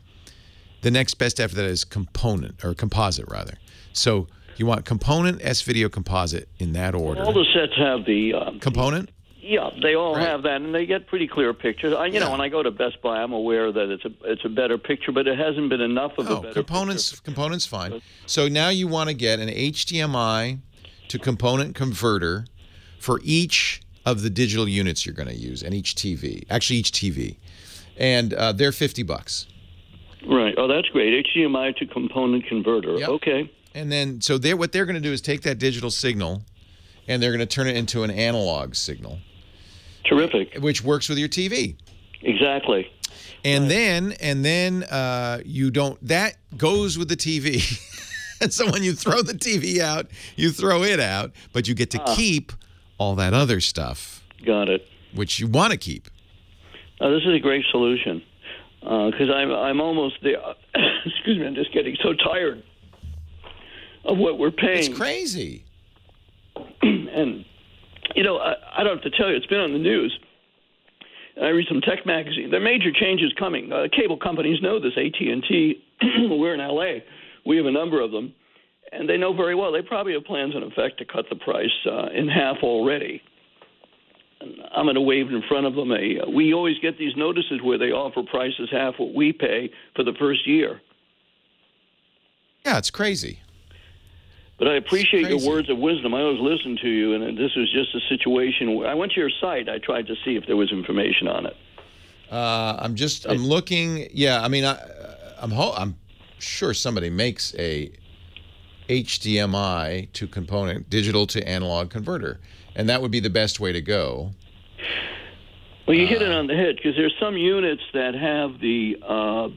The next best after that is component or composite rather. So you want component, S video, composite in that order. All the sets have the. Uh, component. yeah, they all Right. have that, and they get pretty clear pictures. I, you know, when I go to Best Buy, I'm aware that it's a it's a better picture, but it hasn't been enough of a Oh, better components. picture. Components fine. So now you want to get an HDMI to component converter for each of the digital units you're going to use and each TV. Actually, each TV, and uh, they're fifty bucks. Right. Oh, that's great. HDMI to component converter. Yep. Okay. And then, so they're what they're going to do is take that digital signal, and they're going to turn it into an analog signal, Terrific. which works with your TV. Exactly. And then, and then uh, you don't. That goes with the TV. and so when you throw the TV out, you throw it out, but you get to keep all that other stuff, Got it. which you want to keep. Uh, this is a great solution because I'm I'm almost there. Excuse me. I'm just getting so tired of what we're paying. It's crazy. and you know, I, I don't have to tell you, it's been on the news. I read some tech magazine. There are major changes coming. Uh, cable companies know this. AT and T. We're in LA. We have a number of them, and they know very well. They probably have plans in effect to cut the price uh, in half already. And I'm going to wave in front of them. A, uh, we always get these notices where they offer prices half what we pay for the first year. Yeah, it's crazy. But I appreciate your words of wisdom. I always listen to you, and this was just a situation where I went to your site. I tried to see if there was information on it. Uh, I'm just, I'm looking. Yeah, I mean, I, I'm, ho- I'm sure somebody makes a HDMI to component, digital to analog converter, and that would be the best way to go. Well, you hit it on the head because there's some units that have the uh,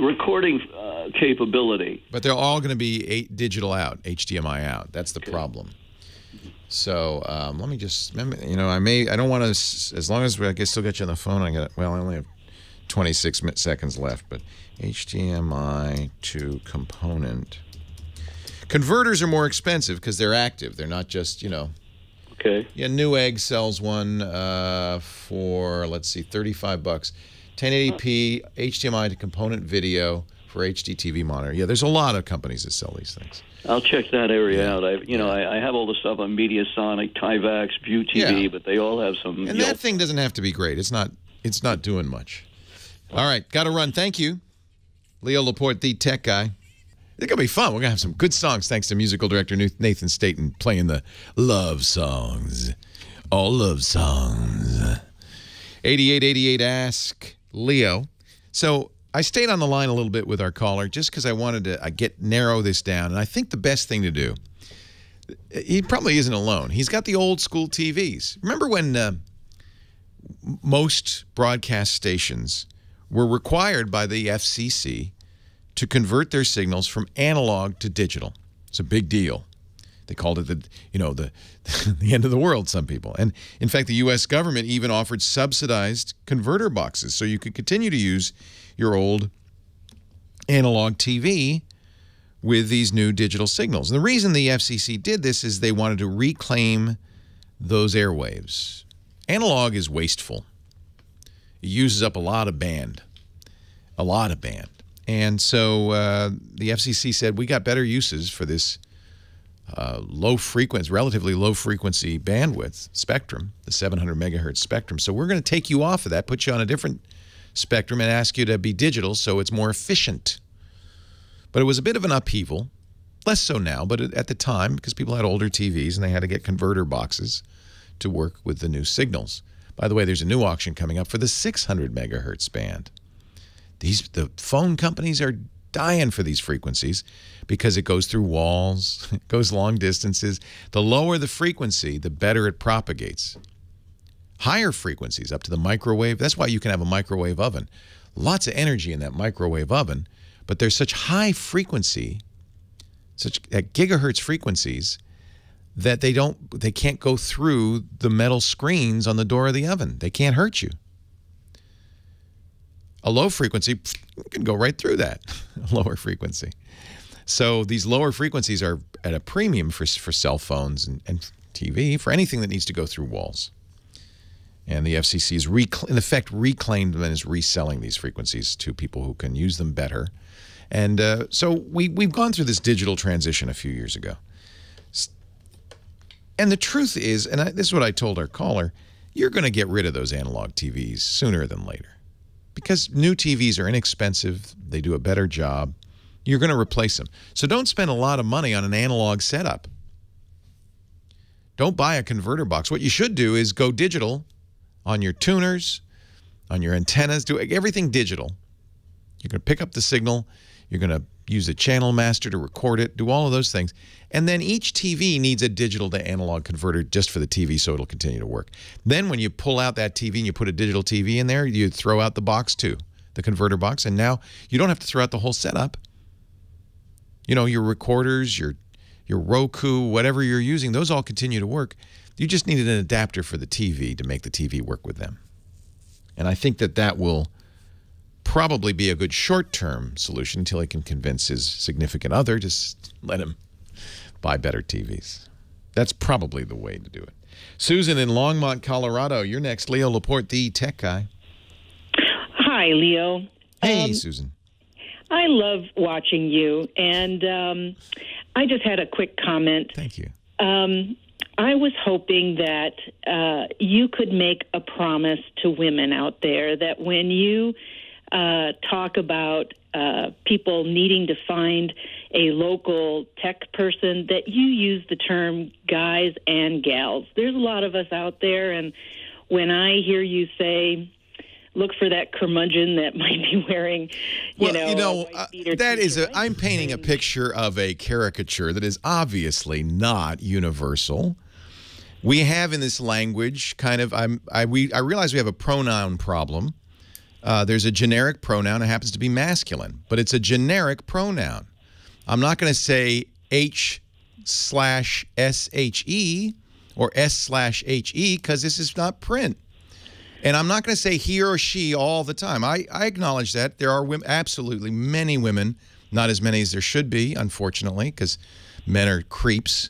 recording uh, capability. But they're all going to be eight digital out, HDMI out. That's the problem. So um, let me just, remember, you know, I may, I don't want to, as long as we, I can still get you on the phone. I got, well, I only have 26 mi- seconds left, but HDMI to component. Converters are more expensive because they're active. They're not just, you know, Okay. yeah, Newegg sells one uh, for let's see, thirty-five bucks, 1080p HDMI to component video for HD TV monitor. Yeah, there's a lot of companies that sell these things. I'll check that area Yeah. out. I, you know, I, I have all the stuff on MediaSonic, Tivax, View TV, Yeah. but they all have some. And that thing doesn't have to be great. It's not. It's not doing much. All right, got to run. Thank you, Leo Laporte, the tech guy. It's gonna be fun. We're gonna have some good songs thanks to musical director Nathan Staten playing the love songs, all love songs. 8888 ask Leo. So I stayed on the line a little bit with our caller just because I wanted to I get narrow this down, and I think the best thing to do. He probably isn't alone. He's got the old school TVs. Remember when uh, most broadcast stations were required by the FCC to convert their signals from analog to digital. It's a big deal. They called it the, you know, the the end of the world. Some people, and in fact, the U.S. government even offered subsidized converter boxes so you could continue to use your old analog TV with these new digital signals. And the reason the FCC did this is they wanted to reclaim those airwaves. Analog is wasteful. It uses up a lot of band, a lot of band. And so uh, the FCC said we got better uses for this uh, low frequency, relatively low frequency bandwidth spectrum, the 700 megahertz spectrum. So we're going to take you off of that, put you on a different spectrum, and ask you to be digital so it's more efficient. But it was a bit of an upheaval, less so now, but at the time, because people had older TVs and they had to get converter boxes to work with the new signals. By the way, there's a new auction coming up for the 600 megahertz band. These the phone companies are dying for these frequencies because it goes through walls, it goes long distances. The lower the frequency, the better it propagates. Higher frequencies up to the microwave. That's why you can have a microwave oven. Lots of energy in that microwave oven, but there's such high frequency such at gigahertz frequencies that they don't they can't go through the metal screens on the door of the oven. They can't hurt you. A low frequency can go right through that. Lower frequency. So these lower frequencies are at a premium for for cell phones and, and TV for anything that needs to go through walls. And the FCC is in effect reclaimed them and is reselling these frequencies to people who can use them better. And uh, so we we've gone through this digital transition a few years ago. And the truth is, and I, this is what I told our caller, you're going to get rid of those analog TVs sooner than later. Because new TVs are inexpensive, they do a better job. You're going to replace them. So don't spend a lot of money on an analog setup. Don't buy a converter box. What you should do is go digital on your tuners, on your antennas, do everything digital. You're going to pick up the signal, you're going to use a channel master to record it, do all of those things. And then each TV needs a digital to analog converter just for the TV so it'll continue to work. Then when you pull out that TV and you put a digital TV in there, you throw out the box too, the converter box, and now you don't have to throw out the whole setup. You know, your recorders, your your Roku, whatever you're using, those all continue to work. You just needed an adapter for the TV to make the TV work with them. And I think that that will probably be a good short-term solution until he can convince his significant other to let him buy better TVs. That's probably the way to do it. Susan in Longmont, Colorado, you're next. Leo Laporte, the tech guy. Hi, Leo. Hey, Um, Susan. I love watching you, and um, I just had a quick comment. Thank you. Um, I was hoping that uh, you could make a promise to women out there that when you uh, talk about uh, people needing to find a local tech person, that you use the term guys and gals. There's a lot of us out there, and when I hear you say, look for that curmudgeon that might be wearing, you well, know, you know, uh, that is a. I'm painting a picture of a caricature that is obviously not universal. We have in this language kind of. I'm. I we. I realize we have a pronoun problem. Uh, there's a generic pronoun. It happens to be masculine, but it's a generic pronoun. I'm not going to say H slash S H E or S slash H E because this is not print. And I'm not going to say he or she all the time. I, I acknowledge that. There are women, absolutely many women, not as many as there should be, unfortunately, because men are creeps,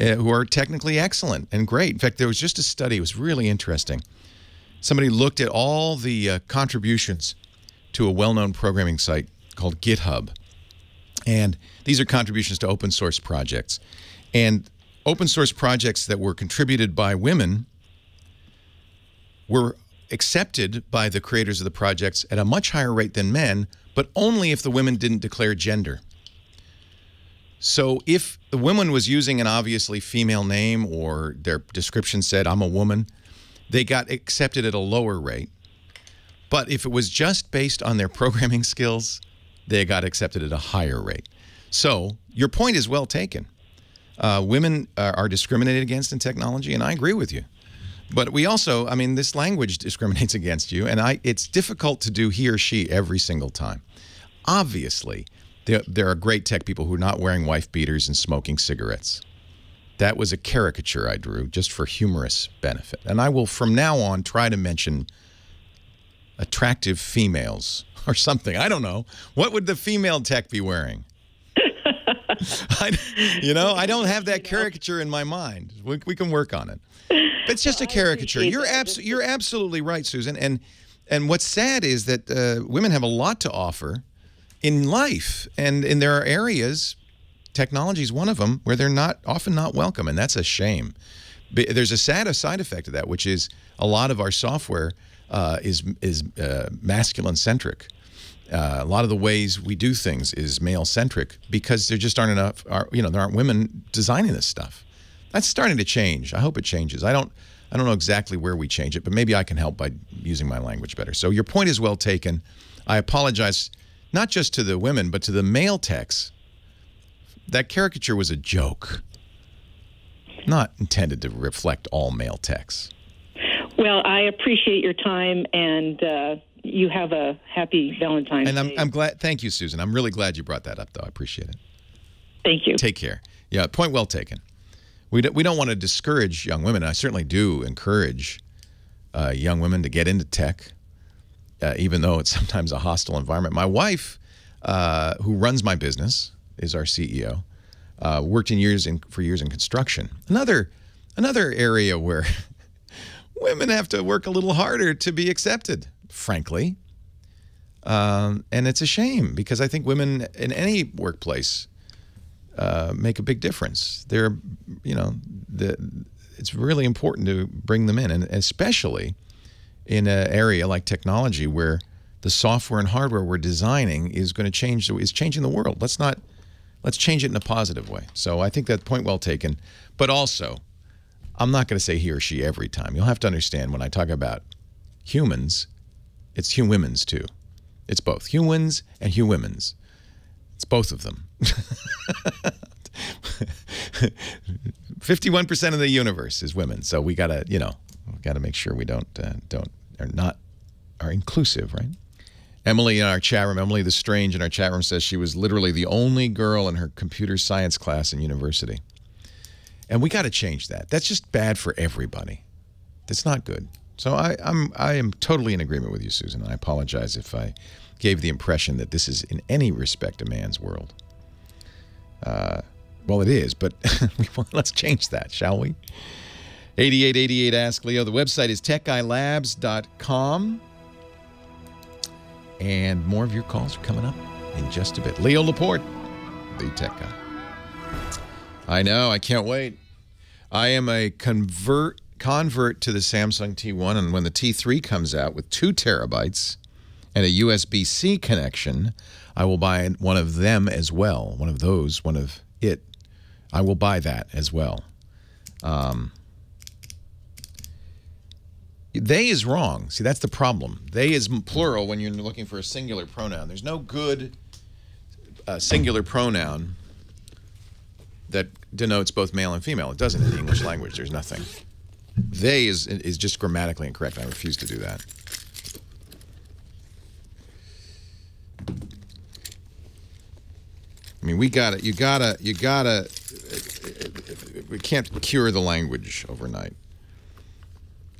uh, who are technically excellent and great. In fact, there was just a study, it was really interesting. Somebody looked at all the uh, contributions to a well known programming site called GitHub. And these are contributions to open source projects. And open source projects that were contributed by women were accepted by the creators of the projects at a much higher rate than men, but only if the women didn't declare gender. So if the woman was using an obviously female name or their description said, I'm a woman, they got accepted at a lower rate. But if it was just based on their programming skills, they got accepted at a higher rate. So your point is well taken. Uh, women are, are discriminated against in technology, and I agree with you. But we also, I mean, this language discriminates against you, and I, it's difficult to do he or she every single time. Obviously, there, there are great tech people who are not wearing wife beaters and smoking cigarettes. That was a caricature I drew just for humorous benefit. And I will, from now on, try to mention attractive females or something. I don't know. What would the female tech be wearing? I, you know, I don't have that caricature in my mind. We, we can work on it. It's just a caricature. You're abs- you're absolutely right, Susan. And and what's sad is that uh, women have a lot to offer in life, and and there are areas, technology is one of them, where they're not often not welcome, and that's a shame. But there's a sad side effect of that, which is a lot of our software uh, is is uh, masculine centric. Uh, a lot of the ways we do things is male centric because there just aren't enough. Are, you know, there aren't women designing this stuff. That's starting to change. I hope it changes. I don't. I don't know exactly where we change it, but maybe I can help by using my language better. So your point is well taken. I apologize, not just to the women, but to the male techs. That caricature was a joke, not intended to reflect all male techs. Well, I appreciate your time, and uh, you have a happy Valentine's Day. And I'm, Day. I'm glad. Thank you, Susan. I'm really glad you brought that up, though. I appreciate it. Thank you. Take care. Yeah, point well taken. We don't, we don't want to discourage young women. I certainly do encourage uh, young women to get into tech, uh, even though it's sometimes a hostile environment. My wife, uh, who runs my business, is our CEO. Uh, worked in years in, for years in construction. Another another area where women have to work a little harder to be accepted, frankly. Um, and it's a shame because I think women in any workplace uh, make a big difference. They're, you know, the, it's really important to bring them in, and especially in an area like technology where the software and hardware we're designing is going to change is changing the world. Let's not let's change it in a positive way. So I think that point well taken. But also, I'm not going to say he or she every time. You'll have to understand when I talk about humans, it's humans too. It's both humans and humans. It's both of them. 51% of the universe is women. So we got to, you know, we got to make sure we don't uh, don't are not are inclusive, right? Emily in our chat room, Emily the Strange in our chat room says she was literally the only girl in her computer science class in university. And we got to change that. That's just bad for everybody. That's not good. So I, I'm I am totally in agreement with you, Susan. I apologize if I gave the impression that this is in any respect a man's world. Uh, well, it is, but let's change that, shall we? 8888 Ask Leo. The website is techguylabs.com. And more of your calls are coming up in just a bit. Leo Laporte, the tech guy. I know, I can't wait. I am a convert convert to the Samsung T1, and when the T3 comes out with two terabytes and a USB-C connection, I will buy one of them as well. One of those, one of it. I will buy that as well. Um, they is wrong. See, that's the problem. They is plural when you're looking for a singular pronoun. There's no good uh, singular pronoun that denotes both male and female. It doesn't in the English language. There's nothing. They is is just grammatically incorrect. I refuse to do that. I mean, we got to You gotta. You gotta. We can't cure the language overnight.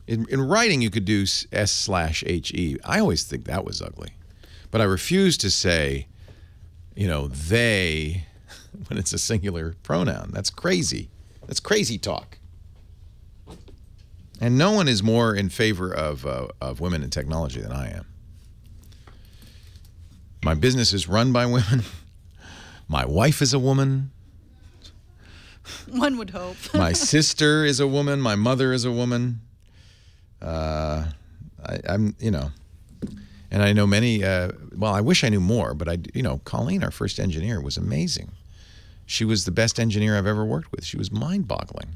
In, in writing, you could do S slash HE. I always think that was ugly. But I refuse to say, you know, they when it's a singular pronoun. That's crazy. That's crazy talk. And no one is more in favor of, uh, of women in technology than I am. My business is run by women. My wife is a woman. One would hope. My sister is a woman. My mother is a woman. Uh, I, am you know, and I know many. Uh, well, I wish I knew more, but I, you know, Colleen, our first engineer, was amazing. She was the best engineer I've ever worked with. She was mind-boggling.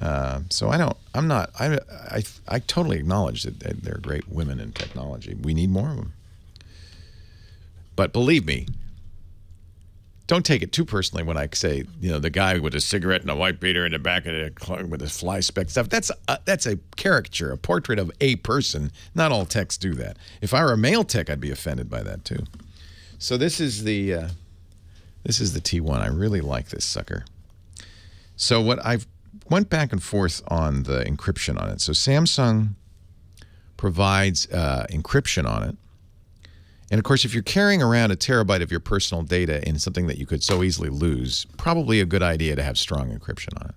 Uh, so I don't. I'm not. I, I. I totally acknowledge that they're great women in technology. We need more of them. But believe me, don't take it too personally when I say, you know, the guy with a cigarette and a white beater in the back of the car with his fly speck stuff. That's a, that's a caricature, a portrait of a person. Not all techs do that. If I were a male tech, I'd be offended by that too. So this is the uh, this is the T1. I really like this sucker. So what I've went back and forth on the encryption on it. So Samsung provides uh, encryption on it. And of course, if you're carrying around a terabyte of your personal data in something that you could so easily lose, probably a good idea to have strong encryption on it.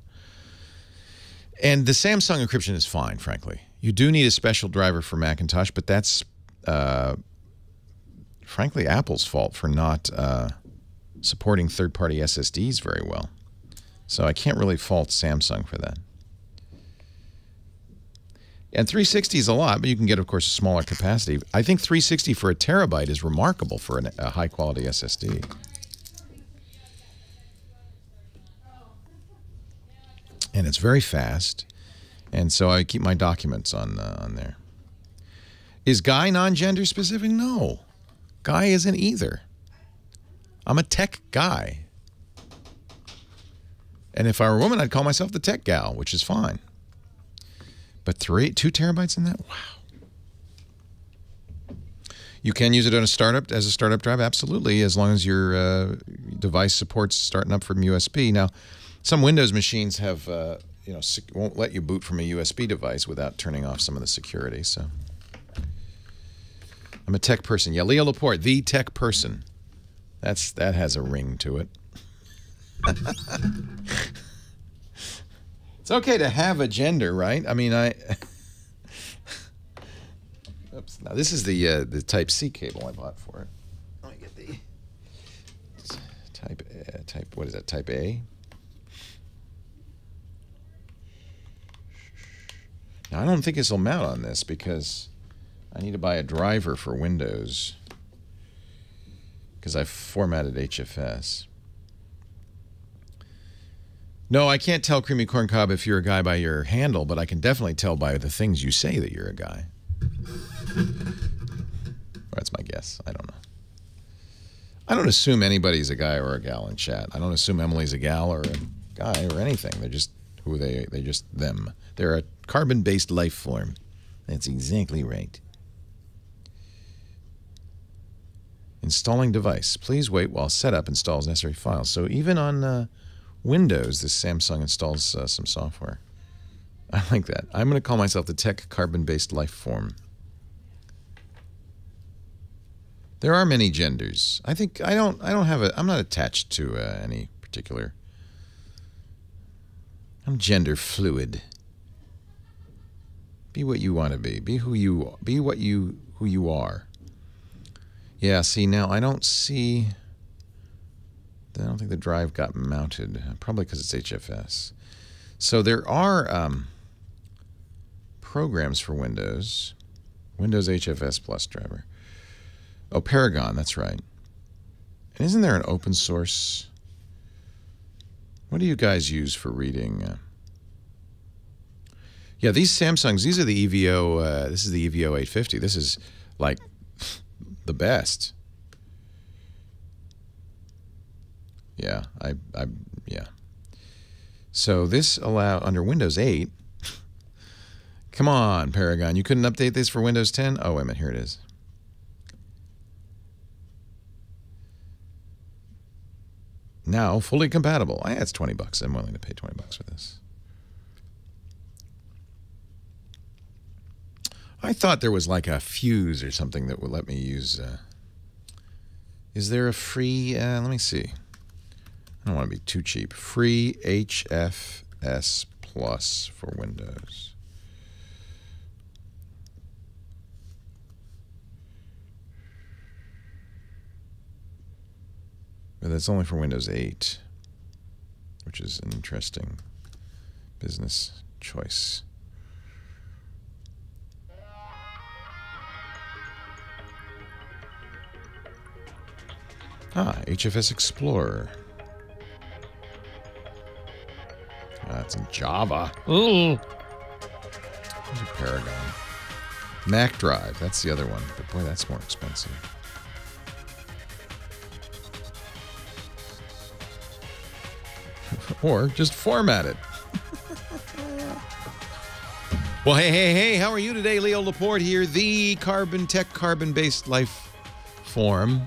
And the Samsung encryption is fine, frankly. You do need a special driver for Macintosh, but that's, uh, frankly, Apple's fault for not uh, supporting third-party SSDs very well. So I can't really fault Samsung for that. And 360 is a lot, but you can get, of course, a smaller capacity. I think 360 for a terabyte is remarkable for an, a high-quality SSD. And it's very fast, and so I keep my documents on uh, on there. Is Guy non-gender specific? No, Guy isn't either. I'm a tech guy. And if I were a woman, I'd call myself the tech gal, which is fine. But three, two terabytes in that? Wow. You can use it on a startup as a startup drive, absolutely, as long as your uh, device supports starting up from USB. Now, some Windows machines have, uh, you know, won't let you boot from a USB device without turning off some of the security. So, I'm a tech person. Yeah, Leo Laporte, the tech person. That's that has a ring to it. It's okay to have a gender, right? I mean, I. Oops. Now this is the uh, the Type C cable I bought for it. Let me get the Type uh, Type. What is that? Type A. Now I don't think this will mount on this because I need to buy a driver for Windows because I formatted HFS. No, I can't tell Creamy Corn Cob if you're a guy by your handle, but I can definitely tell by the things you say that you're a guy. That's my guess. I don't know. I don't assume anybody's a guy or a gal in chat. I don't assume Emily's a gal or a guy or anything. They're just who they they're just them. They're a carbon-based life form. That's exactly right. Installing device. Please wait while setup installs necessary files. So even on uh, Windows, this Samsung installs uh, some software. I like that. I'm going to call myself the tech carbon-based life form. There are many genders. I think I don't. I don't have a. I'm not attached to uh, any particular. I'm gender fluid. Be what you want to be. Be who you. Be what you who you are. Yeah. See now, I don't see. I don't think the drive got mounted. Probably because it's HFS. So there are um, programs for Windows. Windows HFS Plus driver. Oh, Paragon, that's right. And isn't there an open source? What do you guys use for reading? Uh, yeah, these Samsungs, these are the EVO, uh, this is the EVO 850. This is like the best. Yeah, I, I, yeah. So this allow under Windows 8. Come on, Paragon. You couldn't update this for Windows 10? Oh, wait a minute. Here it is. now fully compatible. I it's 20 bucks. I'm willing to pay 20 bucks for this. I thought there was like a fuse or something that would let me use. Uh, is there a free? Uh, let me see. I don't want to be too cheap. Free HFS Plus for Windows. But that's only for Windows 8, which is an interesting business choice. Ah, HFS Explorer. Uh, that's in Java. Ooh. There's a Paragon. Mac Drive, that's the other one. But boy, that's more expensive. or just format it. well, hey, hey, hey, how are you today? Leo Laporte here, the Carbon Tech carbon based life form.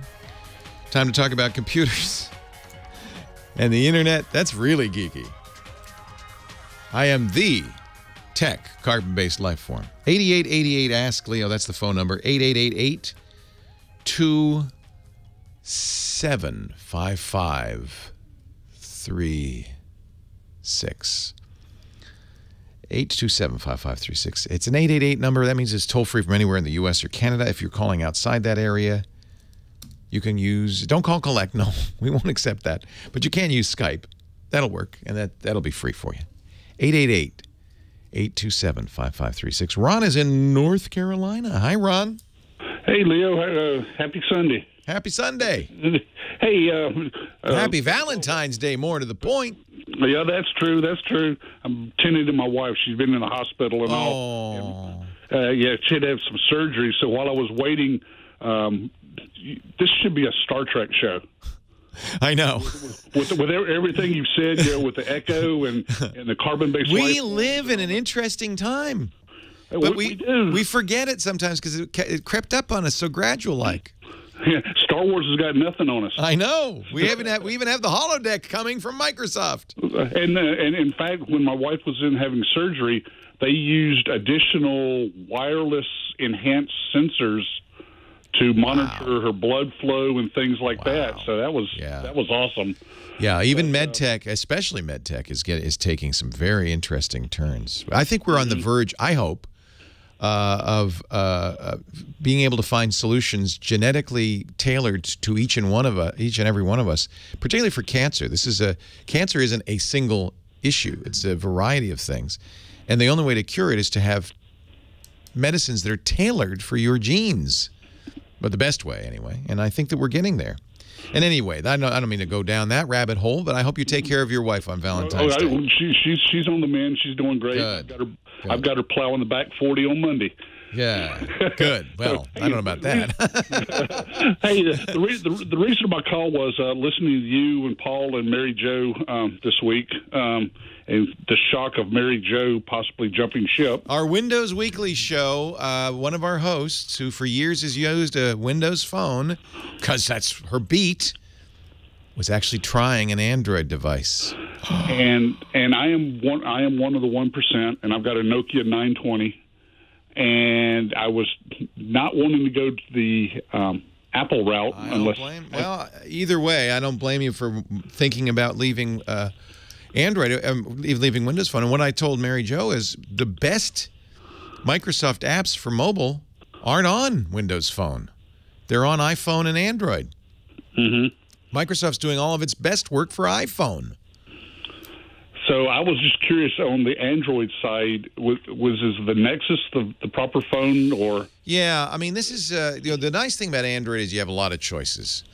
Time to talk about computers and the internet. That's really geeky. I am the tech carbon based life form. 8888 Ask Leo, that's the phone number. 8888 2755 three six. 827-5536. It's an 888 number. That means it's toll free from anywhere in the US or Canada. If you're calling outside that area, you can use don't call collect. No, we won't accept that. But you can use Skype. That'll work and that that'll be free for you. 888 827 5536. Ron is in North Carolina. Hi, Ron. Hey, Leo. Uh, happy Sunday. Happy Sunday. Hey, uh, uh, Happy Valentine's Day, more to the point. Yeah, that's true. That's true. I'm tending to my wife. She's been in the hospital and all. Oh. Uh, yeah, she'd have some surgery. So while I was waiting, um, this should be a Star Trek show. I know. With, with everything you've said, you know, with the echo and, and the carbon based We live in an interesting time. But we, we we forget it sometimes because it, it crept up on us so gradual like. Star Wars has got nothing on us. I know. We even have we even have the holodeck coming from Microsoft. And uh, and in fact, when my wife was in having surgery, they used additional wireless enhanced sensors to monitor her blood flow and things like that. So that was Yeah. that was awesome. Yeah, even medtech, especially medtech, is get, is taking some very interesting turns. I think we're on the verge. I hope uh, of uh, uh, being able to find solutions genetically tailored to each and one of us, each and every one of us, particularly for cancer. This is a cancer isn't a single issue; it's a variety of things, and the only way to cure it is to have medicines that are tailored for your genes, but the best way anyway. And I think that we're getting there. And anyway, I don't, I don't mean to go down that rabbit hole, but I hope you take care of your wife on Oh, Valentine's oh, I, Day. she, she's she's on the mend. She's doing great. I've got her. I've got her plowing the back forty on Monday. Yeah, good. Well, I don't know about that. hey, the, the, re- the, the reason my call was uh, listening to you and Paul and Mary Jo um, this week, um, and the shock of Mary Jo possibly jumping ship. Our Windows Weekly show, uh, one of our hosts, who for years has used a Windows phone, because that's her beat, was actually trying an Android device. and and I am one. I am one of the one percent, and I've got a Nokia 920, and I was not wanting to go to the um, Apple route I don't unless. blame. Well, either way, I don't blame you for thinking about leaving uh, Android, um, leaving Windows Phone. And what I told Mary Jo is the best Microsoft apps for mobile aren't on Windows Phone; they're on iPhone and Android. Mm-hmm. Microsoft's doing all of its best work for iPhone. So I was just curious on the Android side, was, was is the Nexus the, the proper phone or? Yeah, I mean, this is uh, you know the nice thing about Android is you have a lot of choices.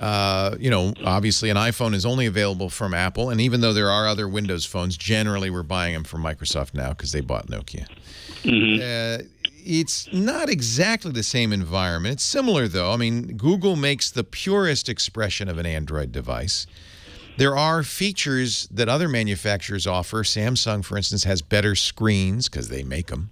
Uh, you know, obviously, an iPhone is only available from Apple, and even though there are other Windows phones, generally we're buying them from Microsoft now because they bought Nokia. Uh, it's not exactly the same environment. It's similar, though. I mean, Google makes the purest expression of an Android device. There are features that other manufacturers offer. Samsung, for instance, has better screens because they make them.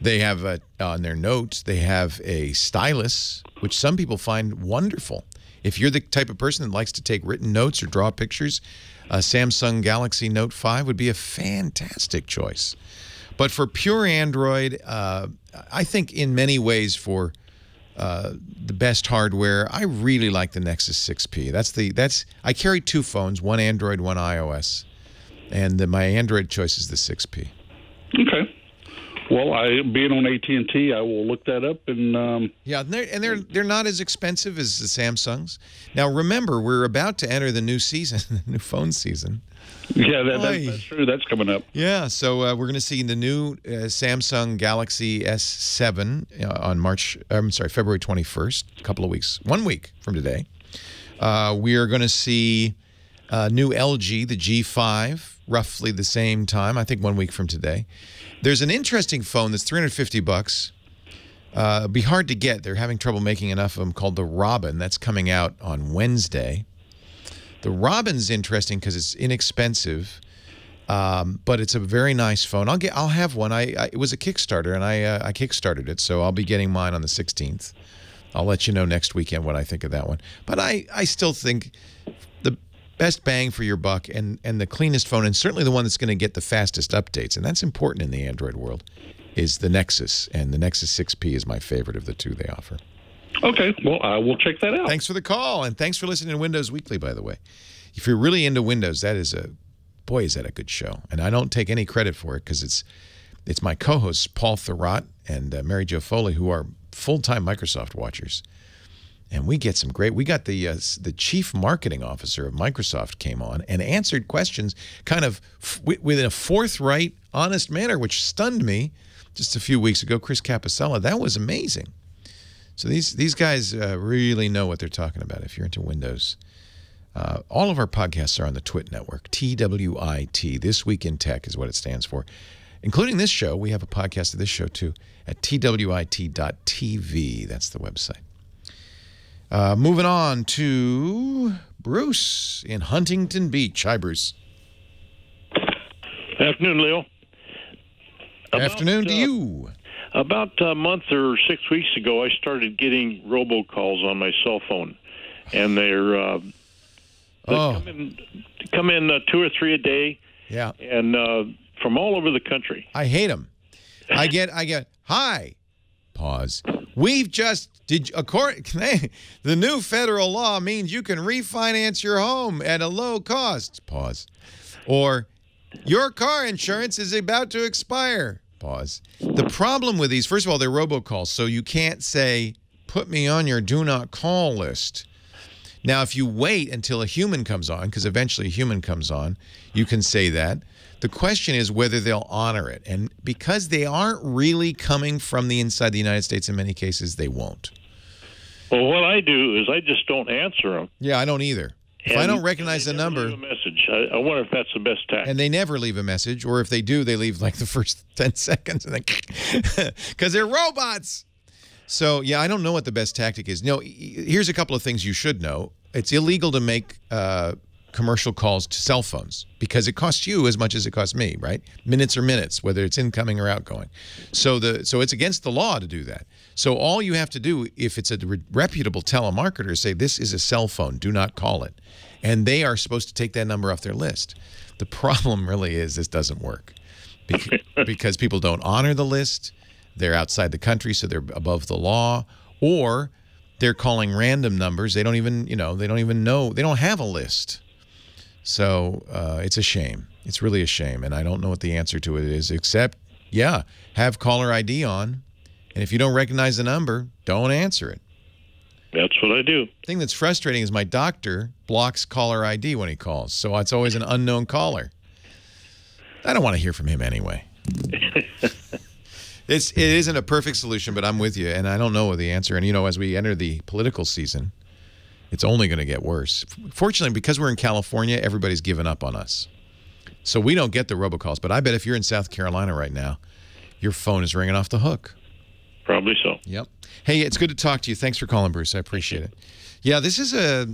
They have a, on their notes, they have a stylus, which some people find wonderful. If you're the type of person that likes to take written notes or draw pictures, a Samsung Galaxy Note 5 would be a fantastic choice. But for pure Android, uh, I think in many ways for uh, the best hardware, I really like the Nexus 6P. That's the that's I carry two phones, one Android, one iOS, and the, my Android choice is the 6P. Okay. Well, I being on AT and T, I will look that up and. Um, Yeah, and they're and they're they're not as expensive as the Samsungs. Now remember, we're about to enter the new season, the new phone season. Yeah, that, that, that's true. That's coming up. Yeah, so uh, we're going to see the new uh, Samsung Galaxy S7 uh, on March. I'm sorry, February 21st. A couple of weeks, one week from today. Uh, we are going to see uh, new LG, the G5, roughly the same time. I think one week from today. There's an interesting phone that's 350 bucks. Uh, be hard to get. They're having trouble making enough of them. Called the Robin. That's coming out on Wednesday. The Robin's interesting because it's inexpensive, um, but it's a very nice phone. I'll get. I'll have one. I, I it was a Kickstarter, and I uh, I kickstarted it, so I'll be getting mine on the 16th. I'll let you know next weekend what I think of that one. But I I still think the best bang for your buck and and the cleanest phone, and certainly the one that's going to get the fastest updates, and that's important in the Android world, is the Nexus, and the Nexus 6P is my favorite of the two they offer. Okay. Well, I will check that out. Thanks for the call, and thanks for listening to Windows Weekly. By the way, if you're really into Windows, that is a boy, is that a good show. And I don't take any credit for it because it's it's my co-hosts Paul Thurrott and uh, Mary Jo Foley who are full-time Microsoft watchers, and we get some great. We got the uh, the chief marketing officer of Microsoft came on and answered questions kind of within a forthright, honest manner, which stunned me just a few weeks ago. Chris Capossela, that was amazing. So these these guys uh, really know what they're talking about. If you're into Windows, uh, all of our podcasts are on the Twit network. TWIT. This Week in Tech is what it stands for, including this show. We have a podcast of this show too at twit.tv. That's the website. Uh, moving on to Bruce in Huntington Beach. Hi, Bruce. Afternoon, Leo. Afternoon to uh, you. About a month or six weeks ago, I started getting robocalls on my cell phone, and they're uh, they Oh. come in, come in uh, two or three a day, Yeah. and uh, from all over the country. I hate them. I get, I get, hi. Pause. We've just did according the new federal law means you can refinance your home at a low cost. Pause. Or your car insurance is about to expire. Pause. The problem with these, first of all, they're robocalls, so you can't say put me on your do not call list. Now, if you wait until a human comes on, because eventually a human comes on, you can say that. The question is whether they'll honor it. And because they aren't really coming from the inside the United States in many cases, they won't. Well, what I do is I just don't answer them. Yeah, I don't either. If I don't recognize the number, message. I, I wonder if that's the best tactic. and they never leave a message, or if they do, they leave like the first 10 seconds and then because they're robots. So, yeah, I don't know what the best tactic is. No, here's a couple of things you should know. It's illegal to make uh, commercial calls to cell phones because it costs you as much as it costs me, right? Minutes or minutes, whether it's incoming or outgoing. So the so it's against the law to do that. So all you have to do, if it's a re- reputable telemarketer, is say this is a cell phone, do not call it, and they are supposed to take that number off their list. The problem really is this doesn't work because, because people don't honor the list. They're outside the country, so they're above the law, or they're calling random numbers. They don't even, you know, they don't even know. They don't have a list. So uh, it's a shame. It's really a shame, and I don't know what the answer to it is, except, yeah, have caller ID on, and if you don't recognize the number, don't answer it. That's what I do. The thing that's frustrating is my doctor blocks caller ID when he calls, so it's always an unknown caller. I don't want to hear from him anyway. it's it isn't a perfect solution, but I'm with you, and I don't know the answer. And you know, as we enter the political season, it's only going to get worse. Fortunately, because we're in California, everybody's given up on us, so we don't get the robocalls. But I bet if you're in South Carolina right now, your phone is ringing off the hook. Probably so. Yep. Hey, it's good to talk to you. Thanks for calling, Bruce. I appreciate it. Yeah, this is a,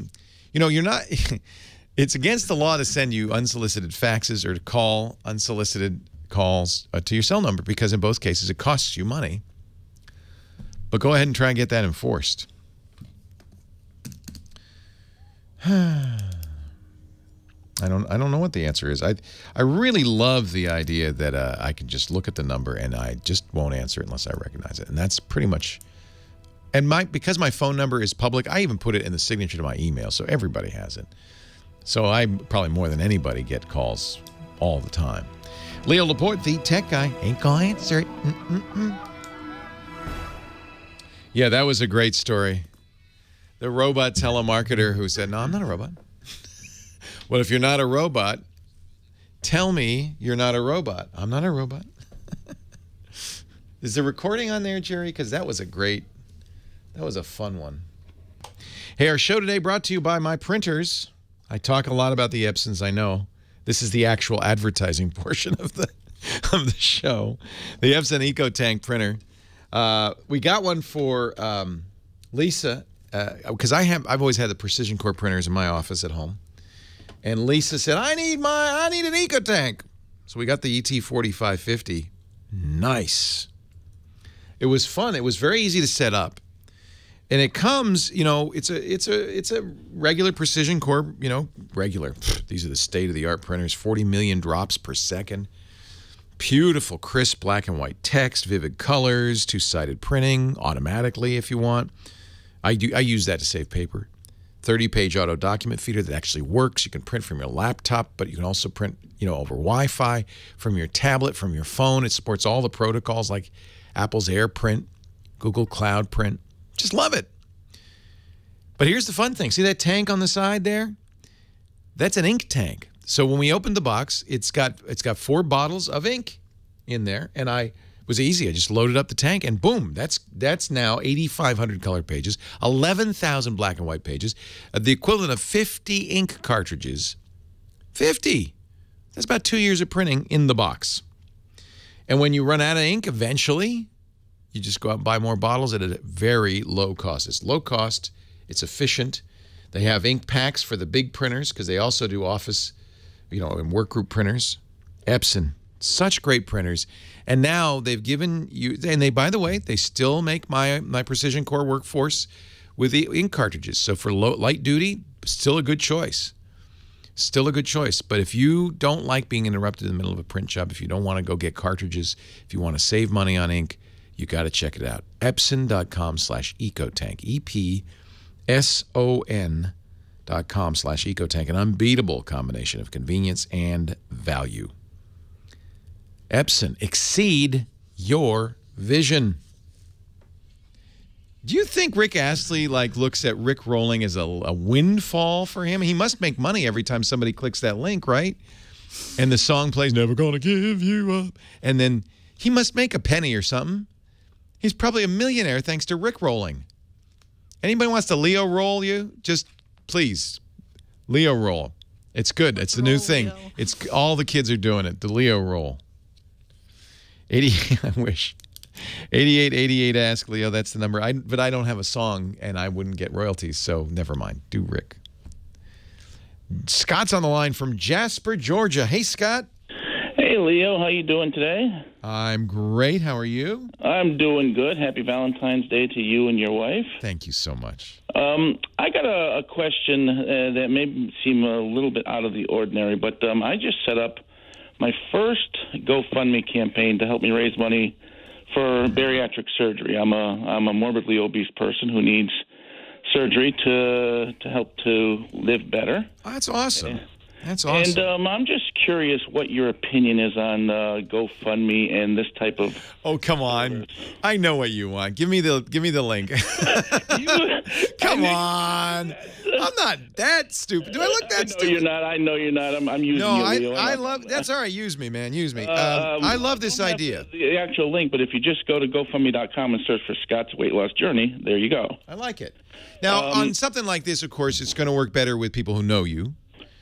you know, you're not, it's against the law to send you unsolicited faxes or to call unsolicited calls uh, to your cell number because in both cases it costs you money. But go ahead and try and get that enforced. I don't I don't know what the answer is. I I really love the idea that uh, I can just look at the number and I just won't answer it unless I recognize it. And that's pretty much and my because my phone number is public, I even put it in the signature to my email so everybody has it. So I probably more than anybody get calls all the time. Leo Laporte, the tech guy, ain't gonna answer it. Mm-mm-mm. Yeah, that was a great story. The robot telemarketer who said, "No, I'm not a robot." Well, if you're not a robot, tell me you're not a robot. I'm not a robot. Is the recording on there, Jerry? Because that was a great, that was a fun one. Hey, our show today brought to you by my printers. I talk a lot about the Epsons, I know. This is the actual advertising portion of the of the show. The Epson EcoTank printer. Uh, we got one for um, Lisa Uh, because I have I've always had the Precision Core printers in my office at home. And Lisa said, "I need my I need an EcoTank." So we got the ET 4550. Nice. It was fun. It was very easy to set up. And it comes, you know, it's a it's a it's a regular precision core, you know, regular. These are the state of the art printers, 40 million drops per second. Beautiful, crisp black and white text, vivid colors, two-sided printing automatically if you want. I do I use that to save paper. 30-page auto document feeder that actually works. You can print from your laptop, but you can also print, you know, over Wi-Fi, from your tablet, from your phone. It supports all the protocols like Apple's AirPrint, Google Cloud Print. Just love it. But here's the fun thing. See that tank on the side there? That's an ink tank. So when we opened the box, it's got it's got four bottles of ink in there, and I was easy. I just loaded up the tank, and boom, that's that's now 8,500 color pages, 11,000 black and white pages, uh, the equivalent of 50 ink cartridges. 50. That's about two years of printing in the box. And when you run out of ink, eventually, you just go out and buy more bottles at a very low cost. It's low cost. It's efficient. They have ink packs for the big printers because they also do office, you know, and work group printers. Epson, Such great printers. And now they've given you, and they, by the way, they still make my my Precision Core Workforce with the ink cartridges. So for low, light duty, still a good choice. Still a good choice. But if you don't like being interrupted in the middle of a print job, if you don't want to go get cartridges, if you want to save money on ink, you got to check it out. Epson.com slash ecotank. E P S O N dot com slash ecotank. An unbeatable combination of convenience and value. Epson, exceed your vision. Do you think Rick Astley like looks at Rick rolling as a, a windfall for him? He must make money every time somebody clicks that link, right? And the song plays "Never Gonna Give You Up," and then he must make a penny or something. He's probably a millionaire thanks to Rick rolling. Anybody wants to Leo roll you? Just please, Leo roll. It's good. It's the new thing. It's all the kids are doing it. The Leo roll. 80 I wish. 8888 ask Leo, that's the number. I but I don't have a song and I wouldn't get royalties, so never mind. Do Rick. Scott's on the line from Jasper, Georgia. Hey Scott. Hey Leo, how you doing today? I'm great. How are you? I'm doing good. Happy Valentine's Day to you and your wife. Thank you so much. Um, I got a, a question uh, that may seem a little bit out of the ordinary, but um, I just set up my first GoFundMe campaign to help me raise money for bariatric surgery. I'm a I'm a morbidly obese person who needs surgery to to help to live better. Oh, that's awesome. That's awesome. And um, I'm just curious what your opinion is on uh, GoFundMe and this type of. Oh come on! I know what you want. Give me the give me the link. come on! I'm not that stupid. Do I look that I stupid? you're not. I know you're not. I'm, I'm using No, you, I, Leo. I love. That's all right. Use me, man. Use me. Um, Um, I love this idea. The, the actual link, but if you just go to GoFundMe.com and search for Scott's Weight Loss Journey, there you go. I like it. Now, Um, on something like this, of course, it's going to work better with people who know you.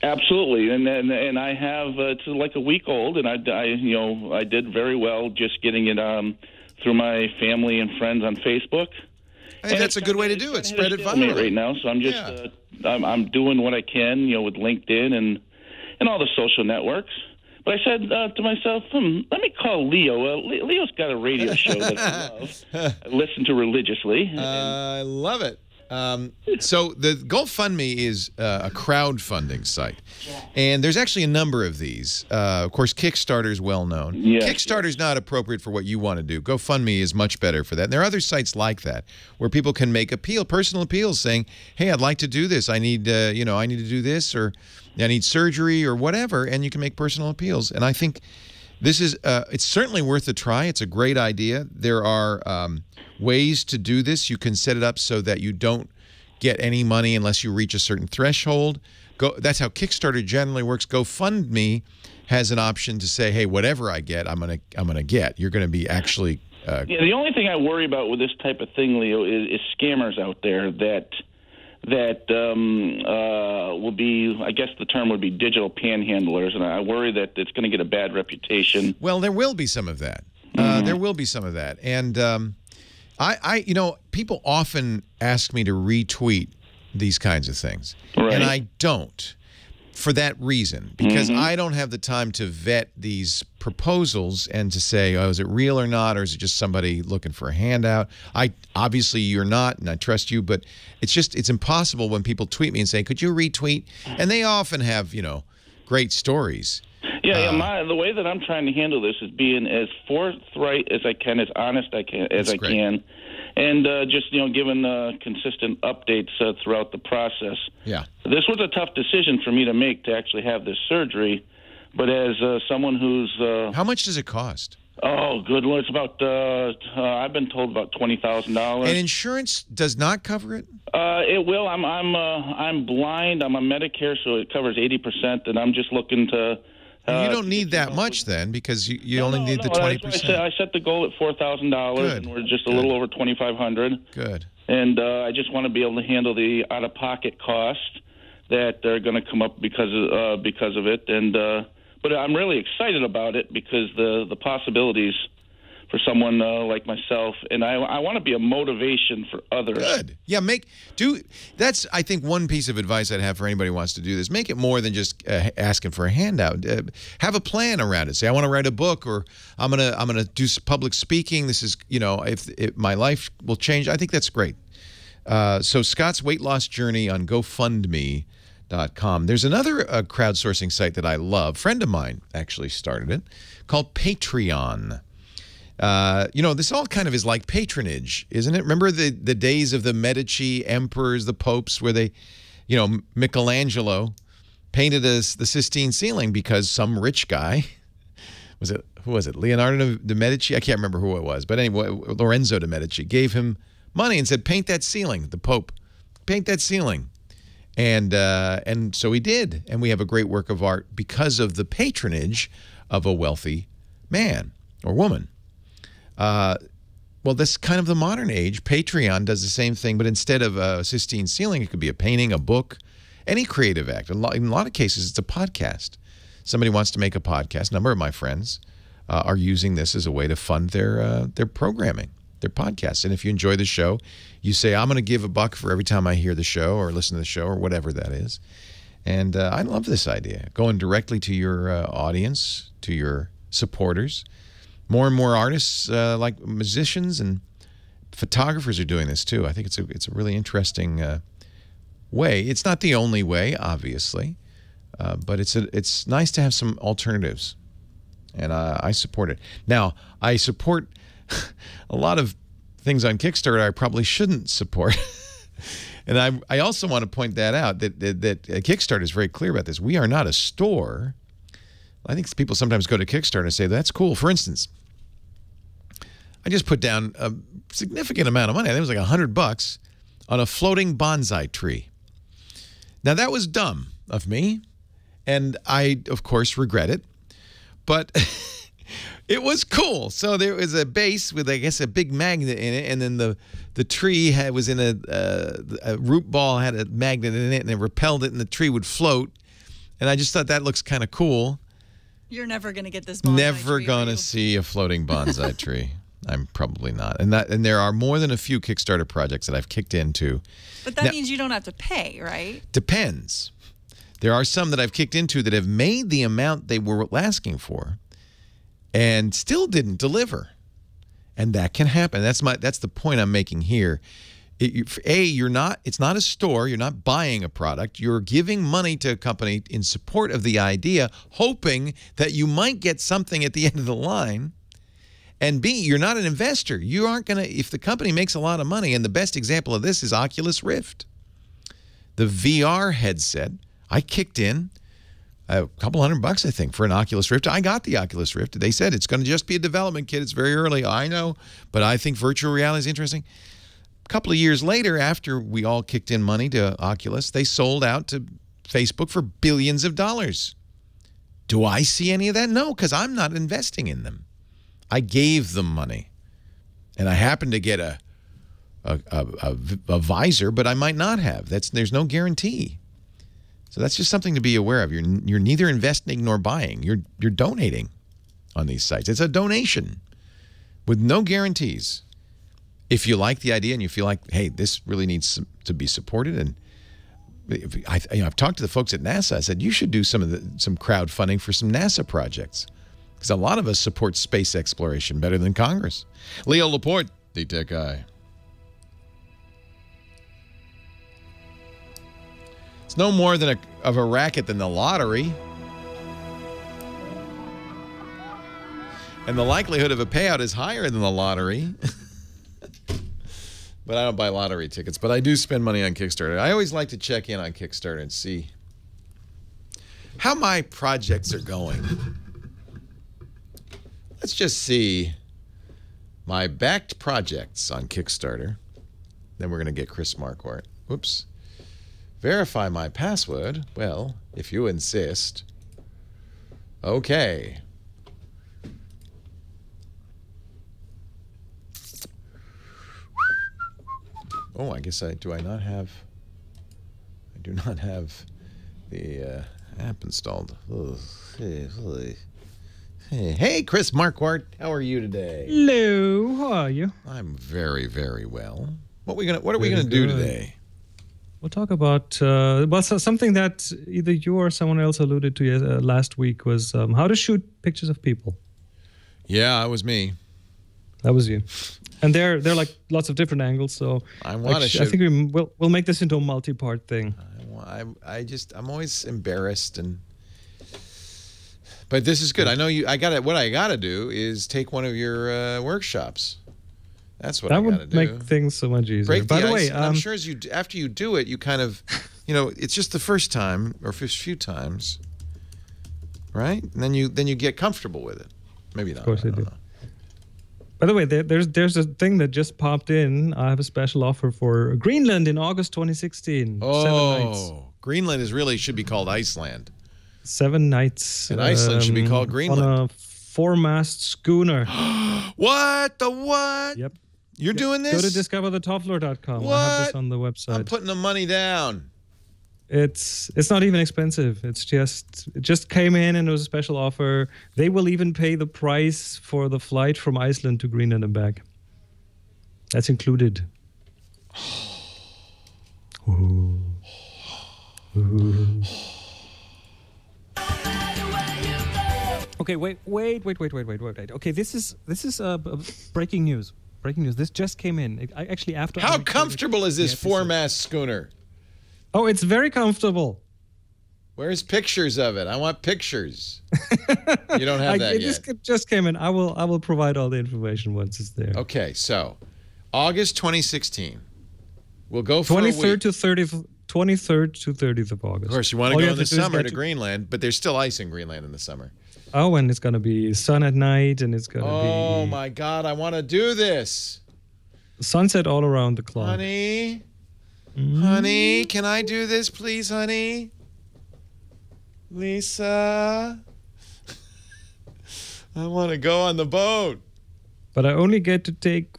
Absolutely, and and, and I have uh, it's like a week old, and I, I you know I did very well just getting it um, through my family and friends on Facebook. I think that's a good way to do it. Spread it virally. right now, so I'm just Yeah. uh, I'm, I'm doing what I can, you know, with LinkedIn and and all the social networks. But I said uh, to myself, hmm, let me call Leo. Uh, Leo's got a radio show that I love, I listen to religiously. I love it. Um, so the GoFundMe is uh, a crowdfunding site, and there's actually a number of these. Uh, of course, Kickstarter is well known. Yes, Kickstarter is not appropriate for what you want to do. GoFundMe is much better for that. And there are other sites like that where people can make appeal, personal appeals, saying, "Hey, I'd like to do this. I need, uh, you know, I need to do this, or I need surgery, or whatever." And you can make personal appeals. And I think this is uh, it's certainly worth a try. It's a great idea. There are um, ways to do this. You can set it up so that you don't get any money unless you reach a certain threshold. Go. That's how Kickstarter generally works. GoFundMe has an option to say, "Hey, whatever I get, I'm gonna I'm gonna get. You're gonna be actually." Uh, Yeah, the only thing I worry about with this type of thing, Leo, is, is scammers out there that that um, uh, will be, I guess the term would be digital panhandlers, and I worry that it's going to get a bad reputation. Well, there will be some of that. Uh, there will be some of that, and um, I, I, you know, people often ask me to retweet these kinds of things, Right. and I don't for that reason because I don't have the time to vet these proposals and to say, oh, is it real or not, or is it just somebody looking for a handout? I obviously you're not, and I trust you, but it's just it's impossible when people tweet me and say, could you retweet? And they often have you know great stories. Yeah, yeah. Uh, My, the way that I'm trying to handle this is being as forthright as I can, as honest I can as I great. can, and uh, just you know, giving uh, consistent updates uh, throughout the process. Yeah. This was a tough decision for me to make to actually have this surgery, but as uh, someone who's uh, How much does it cost? oh, good lord, it's about uh, uh, I've been told about twenty thousand dollars. And insurance does not cover it? Uh, it will. I'm I'm uh, I'm blind. I'm on Medicare, so it covers eighty percent, and I'm just looking to. Uh, you don't need that much then because you, you No, only no, need the no, 20%. why I, set, I set the goal at four thousand dollars, and we're just a little over twenty five hundred. Good. And uh, I just want to be able to handle the out of pocket costs that are going to come up because of, uh, because of it. And uh, but I'm really excited about it because the the possibilities for someone uh, like myself, and I, I want to be a motivation for others. Good. Yeah, make do that's I think one piece of advice I'd have for anybody who wants to do this. Make it more than just uh, asking for a handout. Uh, have a plan around it. Say I want to write a book or I'm going to I'm to do public speaking. This is, you know, if, if my life will change. I think that's great. Uh, so Scott's weight loss journey on GoFundMe.com. There's another uh, crowdsourcing site that I love. Friend of mine actually started it called Patreon. Uh, you know, this all kind of is like patronage, isn't it? Remember the the days of the Medici emperors, the popes, where they, you know, Michelangelo painted us the Sistine ceiling because some rich guy was it who was it Leonardo de Medici? I can't remember who it was, but anyway, Lorenzo de Medici gave him money and said, "Paint that ceiling." The Pope, paint that ceiling, and uh, and so he did, and we have a great work of art because of the patronage of a wealthy man or woman. Uh, well, this kind of the modern age. Patreon does the same thing, but instead of a Sistine ceiling, it could be a painting, a book, any creative act. In a lot, in a lot of cases, it's a podcast. Somebody wants to make a podcast. A number of my friends uh, are using this as a way to fund their uh, their programming, their podcasts. And if you enjoy the show, you say, "I'm going to give a buck for every time I hear the show or listen to the show or whatever that is." And uh, I love this idea, going directly to your uh, audience, to your supporters. More and more artists, uh, like musicians and photographers, are doing this too. I think it's a it's a really interesting uh, way. It's not the only way, obviously, uh, but it's a it's nice to have some alternatives, and I support it. Now, I support a lot of things on Kickstarter I probably shouldn't support. And I, I also want to point that out that, that, that uh, Kickstarter is very clear about this. We are not a store. I think people sometimes go to Kickstarter and say, that's cool. For instance, I just put down a significant amount of money. I think it was like a hundred bucks on a floating bonsai tree. Now that was dumb of me, and I of course regret it. But it was cool. So there was a base with I guess a big magnet in it, and then the the tree had was in a, uh, a root ball had a magnet in it, and it repelled it, and the tree would float. And I just thought that looks kind of cool. You're never going to get this. bonsai Never gonna see a floating bonsai tree. I'm probably not. And that and there are more than a few Kickstarter projects that I've kicked into. But that Now- means you don't have to pay, right? Depends. There are some that I've kicked into that have made the amount they were asking for and still didn't deliver. And that can happen. That's my that's the point I'm making here. It, a, you're not it's not a store, you're not buying a product. You're giving money to a company in support of the idea, hoping that you might get something at the end of the line. And B, you're not an investor. You aren't going to, if the company makes a lot of money, and the best example of this is Oculus Rift. The VR headset, I kicked in a couple hundred bucks, I think, for an Oculus Rift. I got the Oculus Rift. They said it's going to just be a development kit. It's very early. I know, but I think virtual reality is interesting. A couple of years later, after we all kicked in money to Oculus, they sold out to Facebook for billions of dollars. Do I see any of that? No, because I'm not investing in them. I gave them money, and I happened to get a a, a, a, a visor, but I might not have. That's there's no guarantee. So that's just something to be aware of. You're you're neither investing nor buying. You're you're donating on these sites. It's a donation with no guarantees. If you like the idea and you feel like, hey, this really needs to be supported, and I, you know, I've talked to the folks at NASA. I said you should do some of the some crowdfunding for some NASA projects because a lot of us support space exploration better than Congress. Leo Laporte, the tech guy. It's no more than a, of a racket than the lottery. And the likelihood of a payout is higher than the lottery. but I don't buy lottery tickets, but I do spend money on Kickstarter. I always like to check in on Kickstarter and see how my projects are going. Let's just see my backed projects on Kickstarter. Then we're going to get Chris Marquardt. Whoops. Verify my password. Well, if you insist. Okay. Oh, I guess I do. I not have. I do not have the uh, app installed. Ugh. Hey, hey, Chris Marquardt, how are you today? Hello, how are you? I'm very, very well. What are we gonna What are we gonna do today? We'll talk about uh, well, so- something that either you or someone else alluded to uh, last week was um, how to shoot pictures of people. Yeah, it was me. That was you. And there, there are like lots of different angles. So I wanna I think we, we'll we'll make this into a multi-part thing. I, I just I'm always embarrassed and. But this is good. I know you. I got to What I got to do is take one of your uh, workshops. That's what that I got to would make things so much easier. break By the the way, ice. and I'm um, sure as you after you do it, you kind of, you know, it's just the first time or first few times, right? And then you then you get comfortable with it. Maybe not. Of course I I do. know. By the way, there, there's there's a thing that just popped in. I have a special offer for Greenland in August 2016. Seven nights. Oh, Greenland is really should be called Iceland. Seven nights. And Iceland should be um, called Greenland. On a four-mast schooner. What the what? Yep. You're doing this? Go to discoverthetopfloor.com. I have this on the website. I'm putting the money down. It's it's not even expensive. It's just it just came in and it was a special offer. They will even pay the price for the flight from Iceland to Greenland and back. That's included. Ooh. Ooh. Okay, wait, wait, wait, wait, wait, wait, wait, wait. Okay, this is this is uh, breaking news. Breaking news. This just came in. It- I, actually, after I How comfortable is this episode- four-mast schooner? Oh, it's very comfortable. Where's pictures of it? I want pictures. you don't have I, that it yet. just, it just came in. I will I will provide all the information once it's there. Okay, so August 2016. We'll go for a week. third to thirtieth, twenty third to thirtieth of August. Of course, you want to All go in the to summer get to Greenland, but there's still ice in Greenland in the summer. Oh, and it's gonna be sun at night, and it's gonna Oh be Oh my God, I want to do this, sunset all around the clock. honey. Mm-hmm. Honey, can I do this, please, honey? Lisa, I want to go on the boat. But I only get to take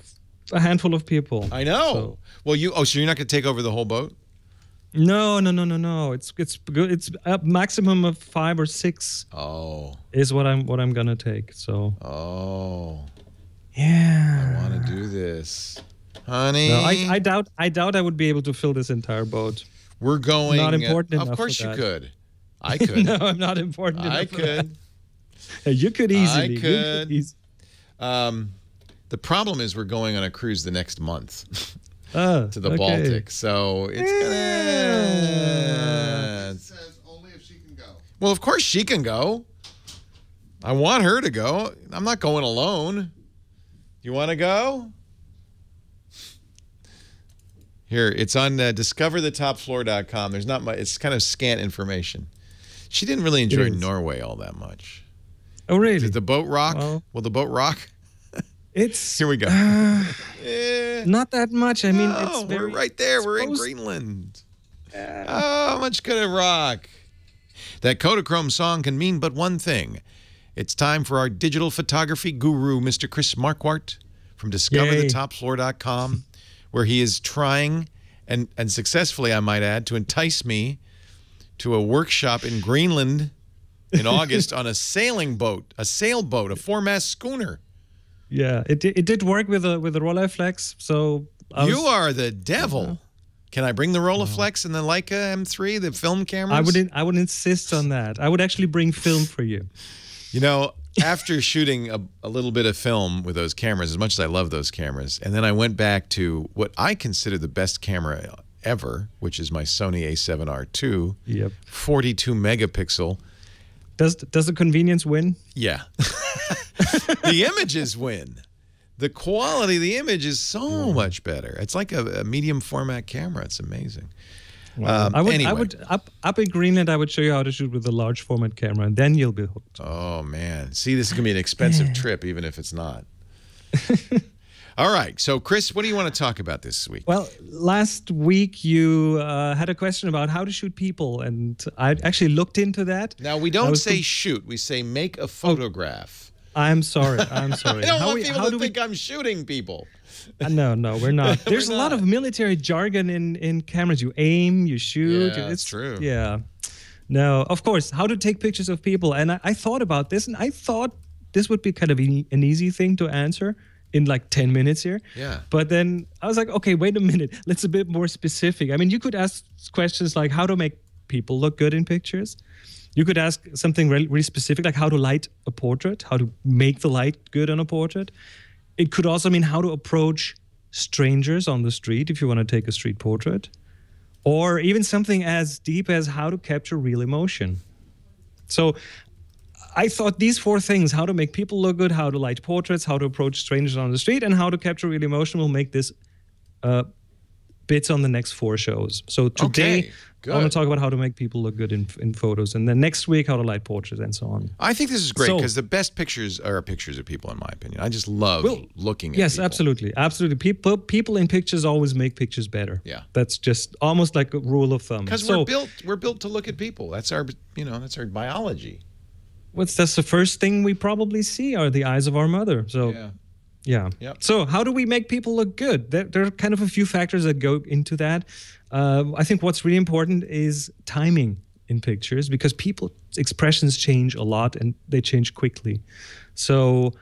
a handful of people. I know. So- Well, you. Oh, so you're not going to take over the whole boat? No, no, no, no, no. It's it's good. It's a maximum of five or six Oh, is what I'm what I'm gonna take. So oh. yeah. I want to do this, honey. No, I, I doubt I doubt I would be able to fill this entire boat. We're going. Not uh, important Of course for you that. could. I could. no, I'm not important. I enough for that. could. You could easily. You could. eas- Um, the problem is we're going on a cruise the next month Ah, to the okay. Baltic, so it's gonna. It says only if she can go. Well, of course she can go. I want her to go. I'm not going alone. You want to go? Here, it's on uh, discoverthetopfloor.com. There's not much. It's kind of scant information. She didn't really enjoy. Norway all that much. Oh, really? Did the boat rock? Well- Will the boat rock? It's Here we go. uh, Eh, not that much. I mean, no, it's very we're right there. We're in Greenland. Oh, how much could it rock? That Kodachrome song can mean but one thing. It's time for our digital photography guru, Mr. Chris Marquardt from discoverthetopfloor.com, where he is trying and, and successfully, I might add, to entice me to a workshop in Greenland in August on a sailing boat, a sailboat, a four-mast schooner. Yeah, it it did work with a with a Rolleiflex. So was, you are the devil. Uh-huh. Can I bring the Rolleiflex and the Leica M3, the film cameras? I would I would insist on that. I would actually bring film for you. You know, after shooting a, a little bit of film with those cameras, as much as I love those cameras, and then I went back to what I consider the best camera ever, which is my Sony A7R II, Yep. 42 megapixel. Does does the convenience win? Yeah. the images win. The quality of the image is so mm. much better. It's like a, a medium format camera. It's amazing. Um, I would anyway. I would up up in Greenland. I would show you how to shoot with a large format camera, and then you'll be hooked. Oh man. See, this is gonna be an expensive trip, even if it's not. All right. So, Chris, what do you want to talk about this week? Well, last week you uh, had a question about how to shoot people, and I actually looked into that. Now we don't say com- shoot. We say make a photograph. I'm sorry. I'm sorry. I don't how want we- people how to do we- think I'm shooting people. Uh, no, no, we're not. There's a lot of military jargon in in cameras. You aim, you shoot. Yeah, it's true. Yeah. No, of course. How to take pictures of people, and I, I thought about this, and I thought this would be kind of an an easy thing to answer in like 10 minutes here. Yeah. But then I was like, okay, wait a minute. Let's a bit more specific. I mean, you could ask questions like how to make people look good in pictures. You could ask something really, really specific, like how to light a portrait, how to make the light good on a portrait. It could also mean how to approach strangers on the street if you want to take a street portrait, or even something as deep as how to capture real emotion. So I thought these four things how to make people look good, how to light portraits, how to approach strangers on the street, and how to capture real emotion will make this uh, bits on the next four shows. So today, Okay, I want good. to talk about how to make people look good in, in photos, and then next week, how to light portraits, and so on. I think this is great So- because the best pictures are pictures of people, in my opinion. I just love Well, looking at Yes, people. absolutely, absolutely. People, people in pictures always make pictures better. Yeah. that's just almost like a rule of thumb. Because So- we're built we're built to look at people. That's our you know, that's our biology. what's that's the first thing we probably see are the eyes of our mother. So Yeah. yeah. Yep. So how do we make people look good? There, there are kind of a few factors that go into that. Uh, I think what's really important is timing in pictures because people's expressions change a lot and they change quickly. So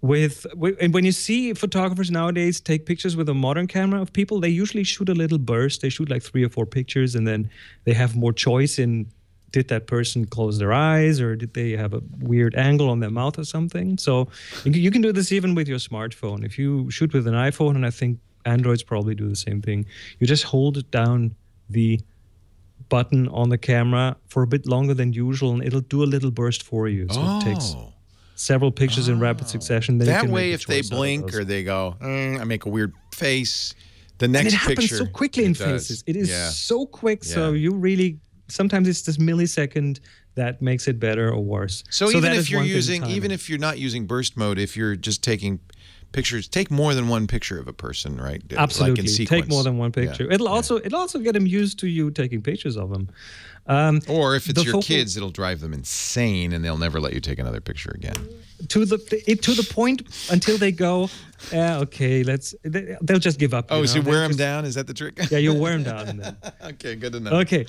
with and when you see photographers nowadays take pictures with a modern camera of people, they usually shoot a little burst. They shoot like three or four pictures, and then they have more choice in did that person close their eyes or did they have a weird angle on their mouth or something. So you can do this even with your smartphone. If you shoot with an iPhone, and I think Androids probably do the same thing, you just hold down the button on the camera for a bit longer than usual, and it'll do a little burst for you. So it takes Oh. several pictures in rapid succession. Then you that way if they choice out of blink or they go, "Mm," I make a weird face. The and next it happens picture so quickly in does. faces. It is Yeah. so quick. So you really sometimes it's this millisecond that makes it better or worse. So, even that if you're using, even if you're not using burst mode, if you're just taking pictures, take more than one picture of a person, right? Absolutely, Like take more than one Yeah. picture. It'll also it'll also get them used to you taking pictures of them. Um, Or if it's your kids, it'll drive them insane, and they'll never let you take another picture again. to the it, to the point until they go, yeah, okay, let's. They, they'll just give up. Oh, you so know? wear them just- down? Is that the trick? Yeah, you wear them down. Then. okay, good to know. Okay.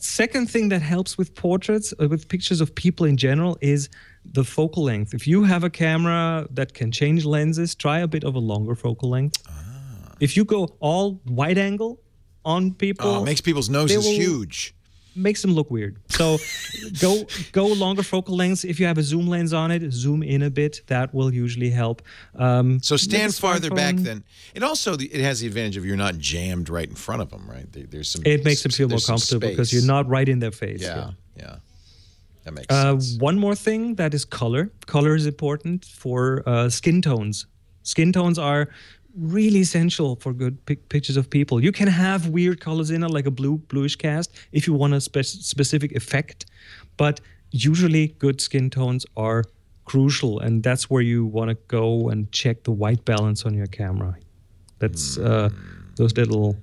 Second thing that helps with portraits, uh, with pictures of people in general, is the focal length. If you have a camera that can change lenses, try a bit of a longer focal length. Ah. If you go all wide angle on people, Oh, it makes people's noses huge. makes them look weird. So go go longer focal lengths. If you have a zoom lens on it, zoom in a bit. That will usually help. Um, So stand farther back. Then it also it has the advantage of you're not jammed right in front of them, right? There- There's some. It makes them feel more comfortable because you're not right in their face. Yeah, yeah. That makes Uh, sense. one more thing that is color. Color is important for uh, skin tones. Skin tones are really essential for good pic- pictures of people. You can have weird colors in it, like a blue bluish cast, if you want a spe- specific effect. But usually, good skin tones are crucial, and that's where you want to go and check the white balance on your camera. That's uh, those little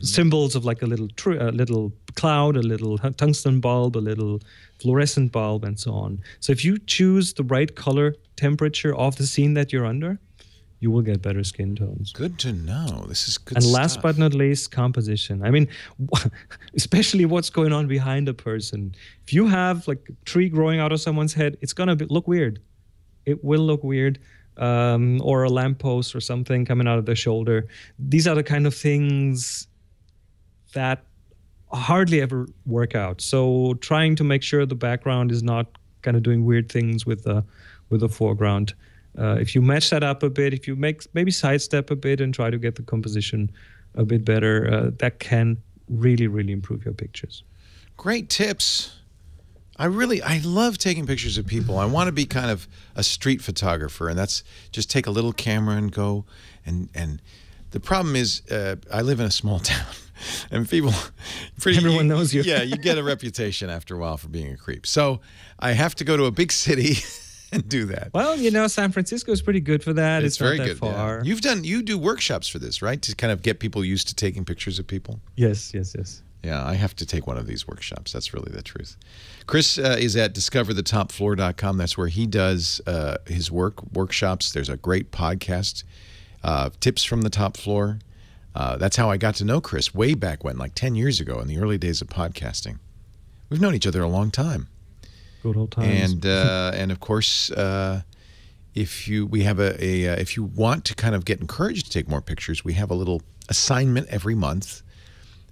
symbols of like a little tr- a little cloud, a little tungsten bulb, a little fluorescent bulb, and so on. So if you choose the right color temperature of the scene that you're under, you will get better skin tones. Good to know. This is good. and last stuff. but not least, composition. I mean, especially what's going on behind a person. If you have like a tree growing out of someone's head, it's gonna be, look weird. It will look weird. Um, or a lamppost or something coming out of their shoulder. These are the kind of things that hardly ever work out. So trying to make sure the background is not kind of doing weird things with the with the foreground. Uh, if you match that up a bit, if you make maybe sidestep a bit and try to get the composition a bit better, uh, that can really really improve your pictures. Great tips. I really, I love taking pictures of people. I want to be kind of a street photographer, and that's just take a little camera and go. And and the problem is, uh, I live in a small town, and people, pretty, Everyone knows you. Yeah, you get a reputation after a while for being a creep. So I have to go to a big city and do that. Well, you know, San Francisco is pretty good for that. It's, very not that good. yeah. far. You've done, you do workshops for this, right? To kind of get people used to taking pictures of people. Yes, yes, yes. Yeah, I have to take one of these workshops. That's really the truth. Chris uh, is at discoverthetopfloor.com. That's where he does uh, his work workshops. There's a great podcast, uh, Tips from the Top Floor. Uh, that's how I got to know Chris way back when, like 10 years ago in the early days of podcasting. We've known each other a long time. Good old times. And uh, and of course, uh, if you we have a, a uh, if you want to kind of get encouraged to take more pictures, we have a little assignment every month.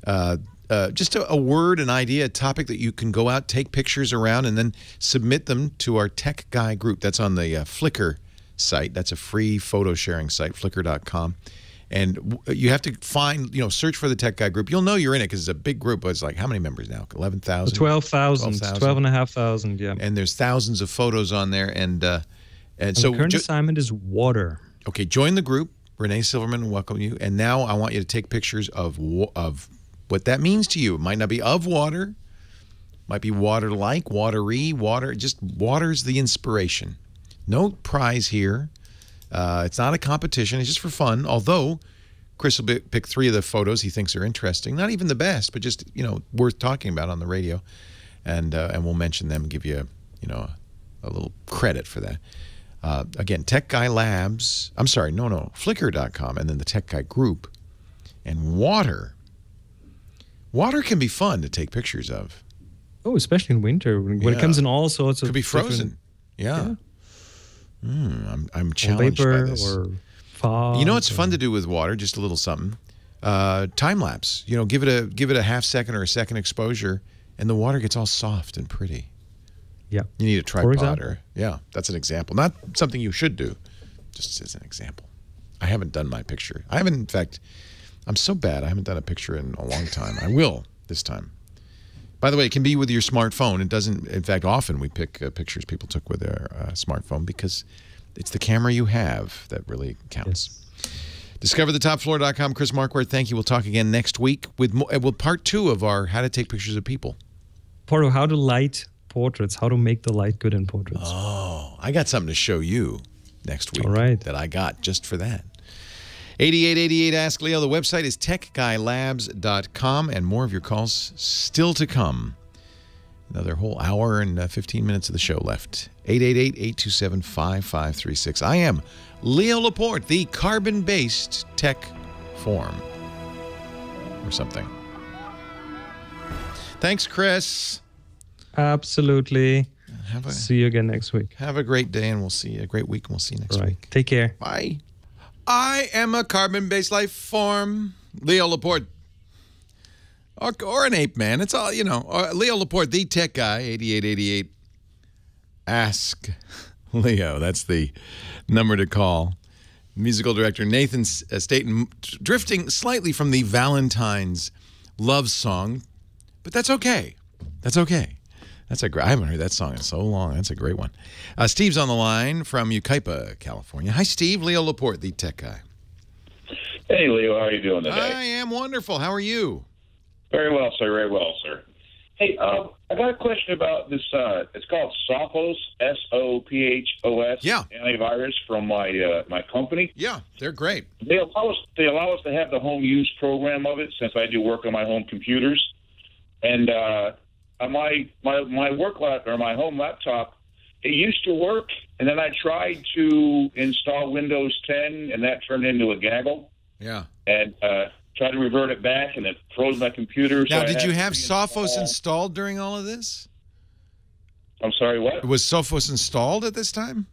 Uh, uh, just a, a word, an idea, a topic that you can go out, take pictures around, and then submit them to our Tech Guy group. That's on the uh, Flickr site. That's a free photo sharing site, Flickr.com. And you have to find, you know, search for the Tech Guy group. You'll know you're in it because it's a big group. but It's like how many members now? Eleven thousand. 12,000, 12,500, yeah. And there's thousands of photos on there, and uh, and, And so the current assignment is water. Okay, join the group. Renee Silverman, welcome you. And now I want you to take pictures of of what that means to you. It might not be of water, might be water like, watery, water. Just water's the inspiration. No prize here. Uh, it's not a competition. It's just for fun. Although Chris will bi- pick three of the photos he thinks are interesting. Not even the best, but just you know worth talking about on the radio, and uh, and we'll mention them, give you you know a, a little credit for that. Uh, again, Tech Guy Labs. I'm sorry, no, no, Flickr.com, and then the Tech Guy Group, and water. Water can be fun to take pictures of. Oh, especially in winter when, when Yeah. it comes in all sorts of Could be frozen. Yeah. Mm, I'm I'm challenged vapor by this. or fog. You know what's or- fun to do with water? Just a little something. Uh, time lapse. You know, give it a give it a half second or a second exposure, and the water gets all soft and pretty. Yeah. You need a tripod or yeah, that's an example. Not something you should do, just as an example. I haven't done my picture. I haven't, in fact. I'm so bad. I haven't done a picture in a long time. I will this time. By the way, it can be with your smartphone. It doesn't. In fact, often we pick uh, pictures people took with their uh, smartphone because it's the camera you have that really counts. DiscoverTheTopFloor.com. Chris Marquardt, thank you. We'll talk again next week with mo- uh, well, part two of our How to Take Pictures of People. Part of how to light portraits, how to make the light good in portraits. Oh, I got something to show you next week. All right. That I got just for that. 8888 Ask Leo. The website is techguylabs.com, and more of your calls still to come. Another whole hour and uh, 15 minutes of the show left. 888 827 5536. I am Leo Laporte, the carbon based tech form. Or something. Thanks, Chris. Absolutely. A, See you again next week. have a great day, and we'll see you. A great week, and we'll see you next right. week. Take care. Bye. I am a carbon based life form. Leo Laporte. Or, or an ape man. It's all, you know. Or Leo Laporte, the tech guy, 8888. Ask Leo. That's the number to call. Musical director Nathan uh, Staten, drifting slightly from the Valentine's love song, but that's okay. That's okay. That's a great. I haven't heard that song in so long. That's a great one. Uh, Steve's on the line from Yucaipa, California. Hi, Steve. Leo Laporte, the tech guy. Hey, Leo, how are you doing today? I am wonderful. How are you? Very well, sir. Very well, sir. Hey, um, I got a question about this. Uh, it's called Sophos, S O P H O S. Yeah. Antivirus from my uh, my company. Yeah, they're great. They allow us. They allow us to have the home use program of it since I do work on my home computers, and uh, on my my my work laptop or my home laptop, it used to work, and then I tried to install Windows 10, and that turned into a gaggle. Yeah. and uh, tried to revert it back, and it froze my computer. Now, I did you have Sophos installed during all of this? I'm sorry, what? Was Sophos installed at this time?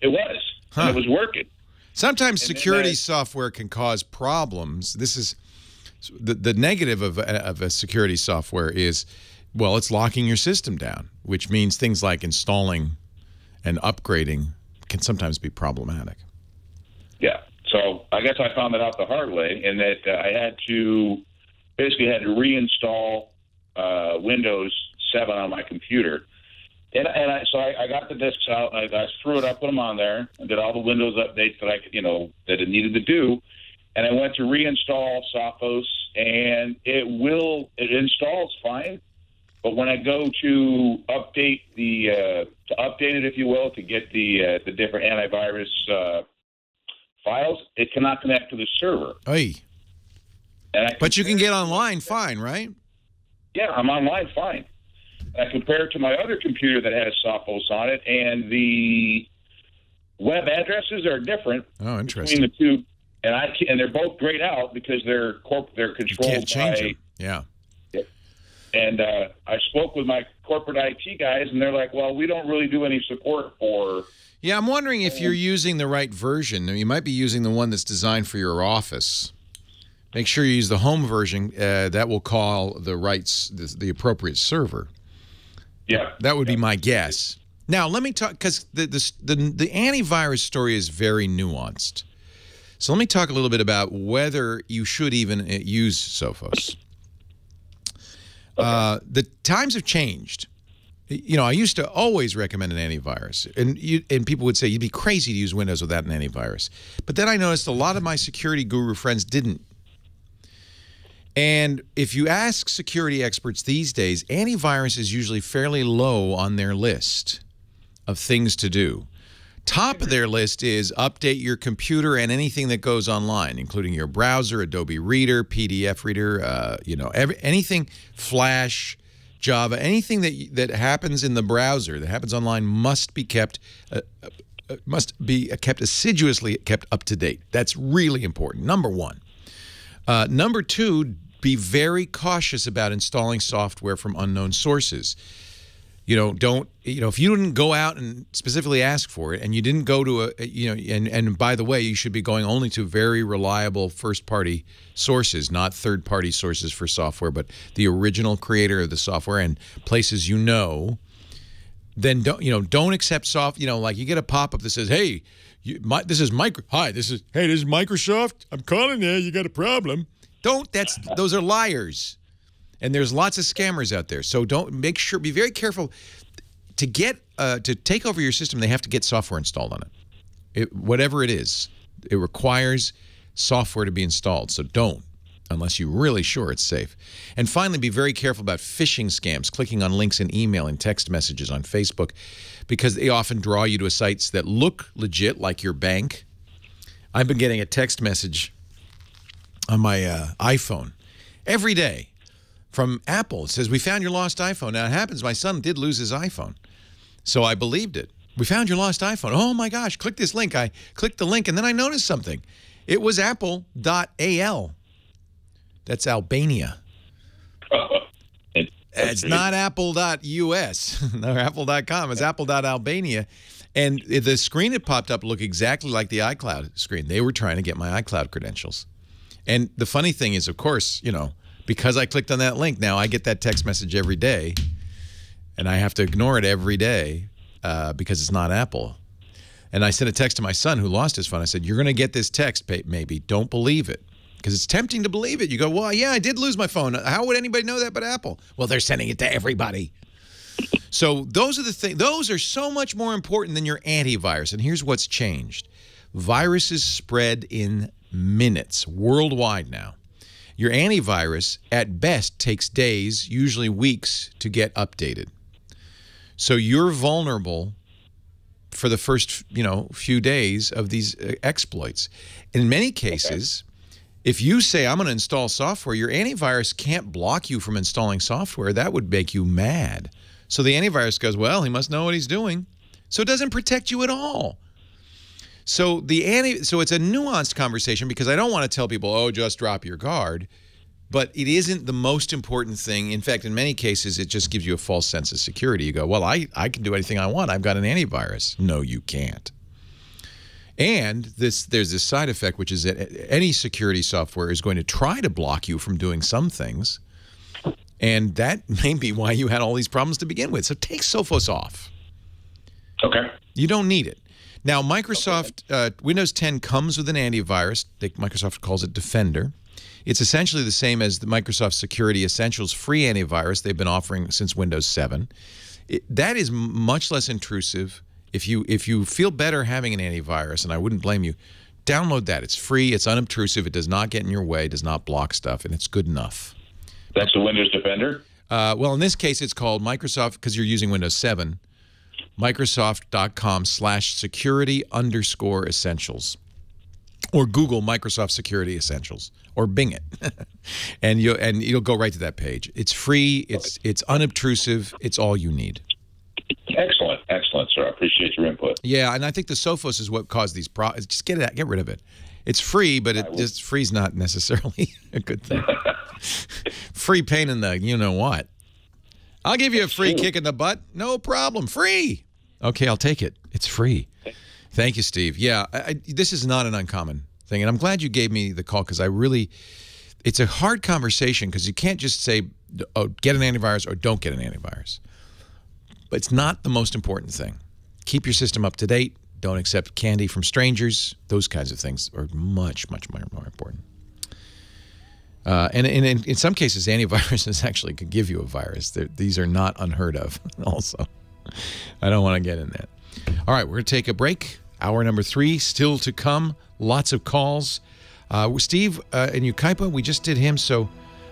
It was. And Huh. it was working. Sometimes And security that- software can cause problems. This is the, the negative of of a security software is, well, it's locking your system down, which means things like installing and upgrading can sometimes be problematic. Yeah. So I guess I found that out the hard way, in that uh, I had to basically had to reinstall uh, Windows 7 on my computer. And, and I, so I, I got the disks out, and I, I threw it up, put them on there, and did all the Windows updates that I could, you know, that it needed to do. And I went to reinstall Sophos, and it will, it installs fine. But when I go to update the, uh, to update it, if you will, to get the uh, the different antivirus uh, files, it cannot connect to the server. Hey, but you can get online fine, right? Yeah, I'm online fine. I compare it to my other computer that has Sophos on it, and the web addresses are different Oh, between interesting. the two. And I can, and they're both grayed out because they're corp they're You controlled can't change by. Yeah. And uh, I spoke with my corporate IT guys, and they're like, "Well, we don't really do any support for." Yeah, I'm wondering if you're using the right version. You might be using the one that's designed for your office. Make sure you use the home version. Uh, that will call the rights the, the appropriate server. Yeah, that would be my guess. Now, let me talk because the, the the the antivirus story is very nuanced. So let me talk a little bit about whether you should even uh, use Sophos. Uh, the times have changed. You know, I used to always recommend an antivirus, and you and people would say you'd be crazy to use Windows without an antivirus. But then I noticed a lot of my security guru friends didn't. And if you ask security experts these days, antivirus is usually fairly low on their list of things to do. Top of their list is update your computer and anything that goes online, including your browser, Adobe Reader, PDF Reader, uh, you know, every, anything, Flash, Java, anything that that happens in the browser that happens online must be kept uh, uh, must be kept assiduously kept up to date. That's really important. Number one. Uh, number two, be very cautious about installing software from unknown sources you know don't you know if you didn't go out and specifically ask for it and you didn't go to a you know and and by the way you should be going only to very reliable first party sources not third party sources for software but the original creator of the software and places you know then don't you know don't accept soft you know like you get a pop-up that says hey you, my, this is micro hi this is hey this is microsoft. I'm calling you you got a problem. Don't that's those are liars and there's lots of scammers out there. So don't make sure be very careful to get uh, to take over your system. They have to get software installed on it. it, whatever it is. It requires software to be installed. So don't unless you're really sure it's safe. And finally, be very careful about phishing scams, clicking on links in email and text messages on Facebook, because they often draw you to sites that look legit, like your bank. I've been getting a text message on my uh, iPhone every day from Apple. It says, we found your lost iPhone. Now, it happens my son did lose his iPhone, so I believed it. We found your lost iPhone. Oh, my gosh, click this link. I clicked the link, and then I noticed something. It was apple.al. That's Albania. It's not apple.us or apple.com. It's apple.albania. And the screen that popped up looked exactly like the iCloud screen. They were trying to get my iCloud credentials. And the funny thing is, of course, you know, because I clicked on that link, now I get that text message every day, and I have to ignore it every day uh, because it's not Apple. And I sent a text to my son who lost his phone. I said, "You're going to get this text, maybe. Don't believe it." Because it's tempting to believe it. You go, well, yeah, I did lose my phone. How would anybody know that but Apple? Well, they're sending it to everybody. So those are the things. Those are so much more important than your antivirus. And here's what's changed: viruses spread in minutes worldwide now. Your antivirus, at best, takes days, usually weeks, to get updated. So you're vulnerable for the first, you know, few days of these uh, exploits. In many cases, okay. if you say I'm going to install software, your antivirus can't block you from installing software. That would make you mad. So the antivirus goes, well, he must know what he's doing. So it doesn't protect you at all. So the anti so it's a nuanced conversation because I don't want to tell people, "Oh, just drop your guard." But it isn't the most important thing. In fact, in many cases, it just gives you a false sense of security. You go, well, I, I can do anything I want. I've got an antivirus. No, you can't. And this, there's this side effect, which is that any security software is going to try to block you from doing some things. And that may be why you had all these problems to begin with. So take Sophos off. Okay. You don't need it. Now, Microsoft uh, Windows 10 comes with an antivirus. They, Microsoft calls it Defender. It's essentially the same as the Microsoft Security Essentials free antivirus they've been offering since Windows 7. It, that is much less intrusive. If you if you feel better having an antivirus, and I wouldn't blame you, download that. It's free. It's unobtrusive. It does not get in your way. Does not block stuff, and it's good enough. That's the Windows Defender. Uh, well, in this case, it's called Microsoft because you're using Windows 7 microsoft.com slash security underscore essentials or Google Microsoft Security Essentials or Bing it, and you and you'll go right to that page. It's free. It's it's unobtrusive. It's all you need. Excellent, excellent, sir. I appreciate your input. Yeah, and I think the Sophos is what caused these problems. Just get it, get rid of it. It's free, but it just free's not necessarily a good thing. free pain in the you know what. I'll give you a free kick in the butt. No problem. Free. Okay, I'll take it. It's free. Thank you, Steve. Yeah, I, I, this is not an uncommon thing, and I'm glad you gave me the call because I really, it's a hard conversation because you can't just say, oh, get an antivirus or don't get an antivirus. But it's not the most important thing. Keep your system up to date. Don't accept candy from strangers. Those kinds of things are much, much more, more important. Uh, and, and in, in, some cases, antiviruses actually could give you a virus. They're, these are not unheard of, also. I don't want to get in that. All right, we're going to take a break. Hour number three still to come. Lots of calls. Uh, Steve uh, in Yucaipa, we just did him. So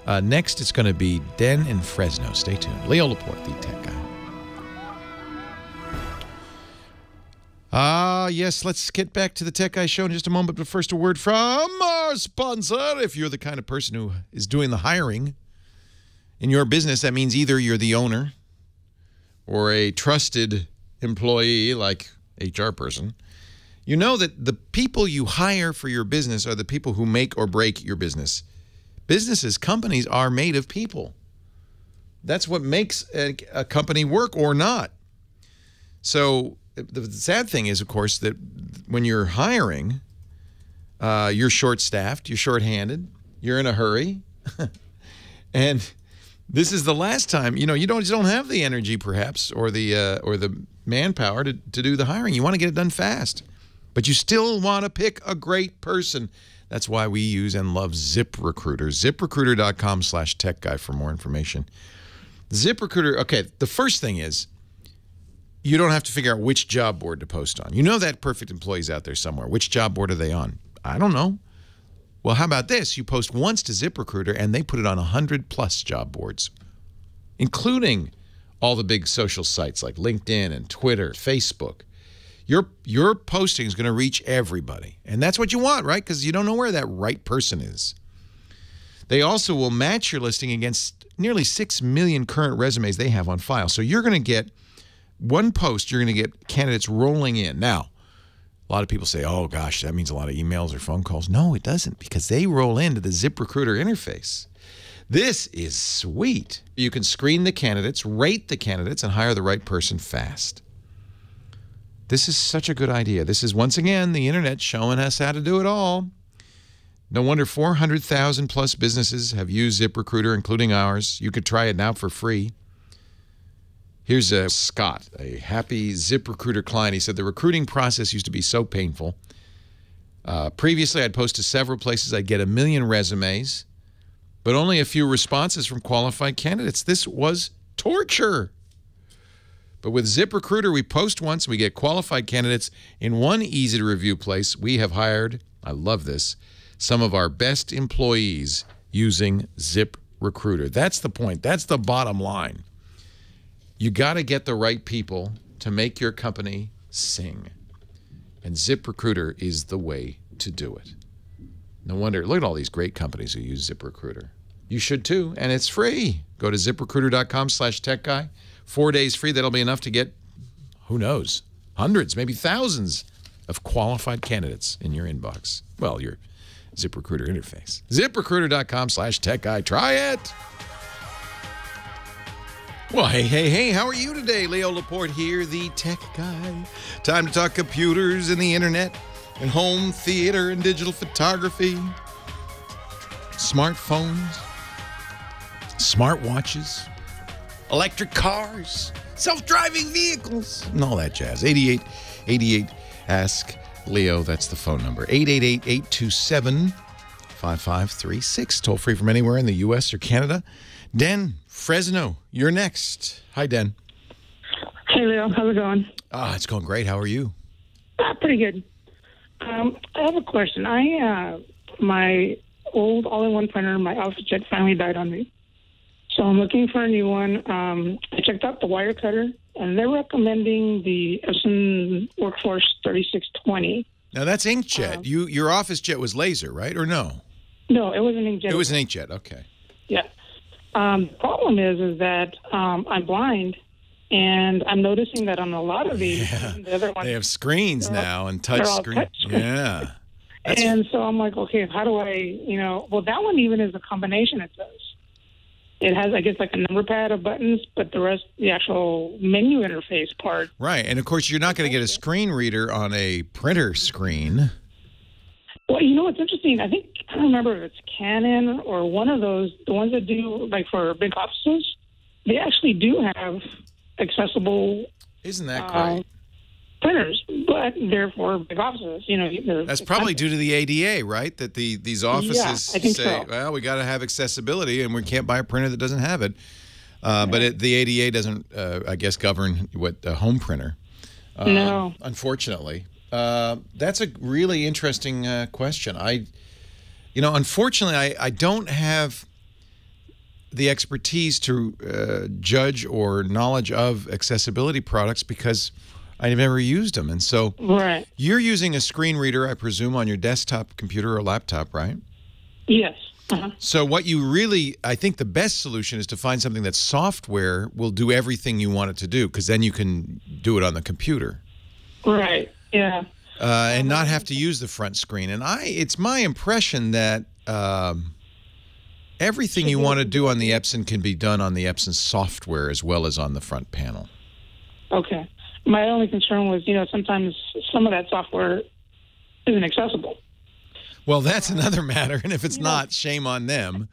uh, next it's going to be Den in Fresno. Stay tuned. Leo Laporte, the tech guy. Ah, yes, let's get back to the Tech Guy Show in just a moment. But first, a word from our sponsor. If you're the kind of person who is doing the hiring in your business, that means either you're the owner or a trusted employee like HR person. You know that the people you hire for your business are the people who make or break your business. Businesses, companies are made of people. That's what makes a, a company work or not. So the sad thing is, of course, that when you're hiring, uh, you're short-staffed, you're short-handed, you're in a hurry, and this is the last time. You know, you don't you don't have the energy, perhaps, or the uh, or the manpower to to do the hiring. You want to get it done fast, but you still want to pick a great person. That's why we use and love ZipRecruiter. ZipRecruiter.com/slash tech guy for more information. ZipRecruiter. Okay, the first thing is you don't have to figure out which job board to post on. You know that perfect employee's out there somewhere. Which job board are they on? I don't know. Well, how about this? You post once to ZipRecruiter and they put it on 100 plus job boards, including all the big social sites like LinkedIn and Twitter, Facebook. Your, your posting is going to reach everybody. And that's what you want, right? Because you don't know where that right person is. They also will match your listing against nearly 6 million current resumes they have on file. So you're going to get – one post, you're going to get candidates rolling in. Now, a lot of people say, oh gosh, that means a lot of emails or phone calls. No, it doesn't because they roll into the ZipRecruiter interface. This is sweet. You can screen the candidates, rate the candidates, and hire the right person fast. This is such a good idea. This is once again the internet showing us how to do it all. No wonder 400,000 plus businesses have used ZipRecruiter, including ours. You could try it now for free. Here's a Scott, a happy ZipRecruiter client. He said the recruiting process used to be so painful. Uh, previously, I'd post to several places. I'd get a million resumes, but only a few responses from qualified candidates. This was torture. But with ZipRecruiter, we post once and we get qualified candidates in one easy-to-review place. We have hired, I love this, some of our best employees using ZipRecruiter. That's the point. That's the bottom line. You got to get the right people to make your company sing. And ZipRecruiter is the way to do it. No wonder, look at all these great companies who use ZipRecruiter. You should too, and it's free. Go to ziprecruiter.com slash tech guy. Four days free. That'll be enough to get, who knows, hundreds, maybe thousands of qualified candidates in your inbox. Well, your ZipRecruiter interface. ZipRecruiter.com slash tech guy. Try it. Well, hey, hey, hey, how are you today? Leo Laporte here, the tech guy. Time to talk computers and the internet and home theater and digital photography, smartphones, smartwatches, electric cars, self-driving vehicles, and all that jazz. 88 88 Ask Leo, that's the phone number. 888 827 5536. Toll free from anywhere in the U.S. or Canada. Den, Fresno, you're next. Hi, Den. Hey, Leo. How's it going? Ah, it's going great. How are you? Uh, pretty good. Um, I have a question. I uh, my old all-in-one printer, my OfficeJet, finally died on me. So I'm looking for a new one. Um, I checked out the Wirecutter, and they're recommending the Epson Workforce 3620. Now that's inkjet. Uh, you your OfficeJet was laser, right? Or no? No, it was an inkjet. It was an inkjet. Okay. Yeah. Um, problem is, is that um, I'm blind, and I'm noticing that on a lot of these, yeah. the other ones, they have screens now and touch screen. Touch screen. Yeah. and so I'm like, okay, how do I, you know, well, that one even is a combination. It says, it has, I guess, like a number pad of buttons, but the rest, the actual menu interface part. Right, and of course you're not going to get a screen reader on a printer screen. Well, you know what's interesting? I think I don't remember if it's Canon or one of those, the ones that do like for big offices. They actually do have accessible. Isn't that uh, printers, but they're for big offices. You know, That's probably due to the ADA, right? That the these offices think say, so. well, we got to have accessibility, and we can't buy a printer that doesn't have it. Uh, But it, the ADA doesn't, uh, I guess, govern what a home printer. Uh, No. Unfortunately, uh, that's a really interesting uh, question. I, you know, unfortunately, I, I don't have the expertise to uh, judge or knowledge of accessibility products because I've never used them, and so. Right. You're using a screen reader, I presume, on your desktop computer or laptop, right? Yes. Uh-huh. So, what you really, I think the best solution is to find something that software will do everything you want it to do, because then you can do it on the computer Right. Yeah. uh, and not have to use the front screen. And I, it's my impression that um, everything you want to do on the Epson can be done on the Epson software as well as on the front panel. Okay. My only concern was, you know, sometimes some of that software isn't accessible. Well, that's another matter, and if it's not, shame on them.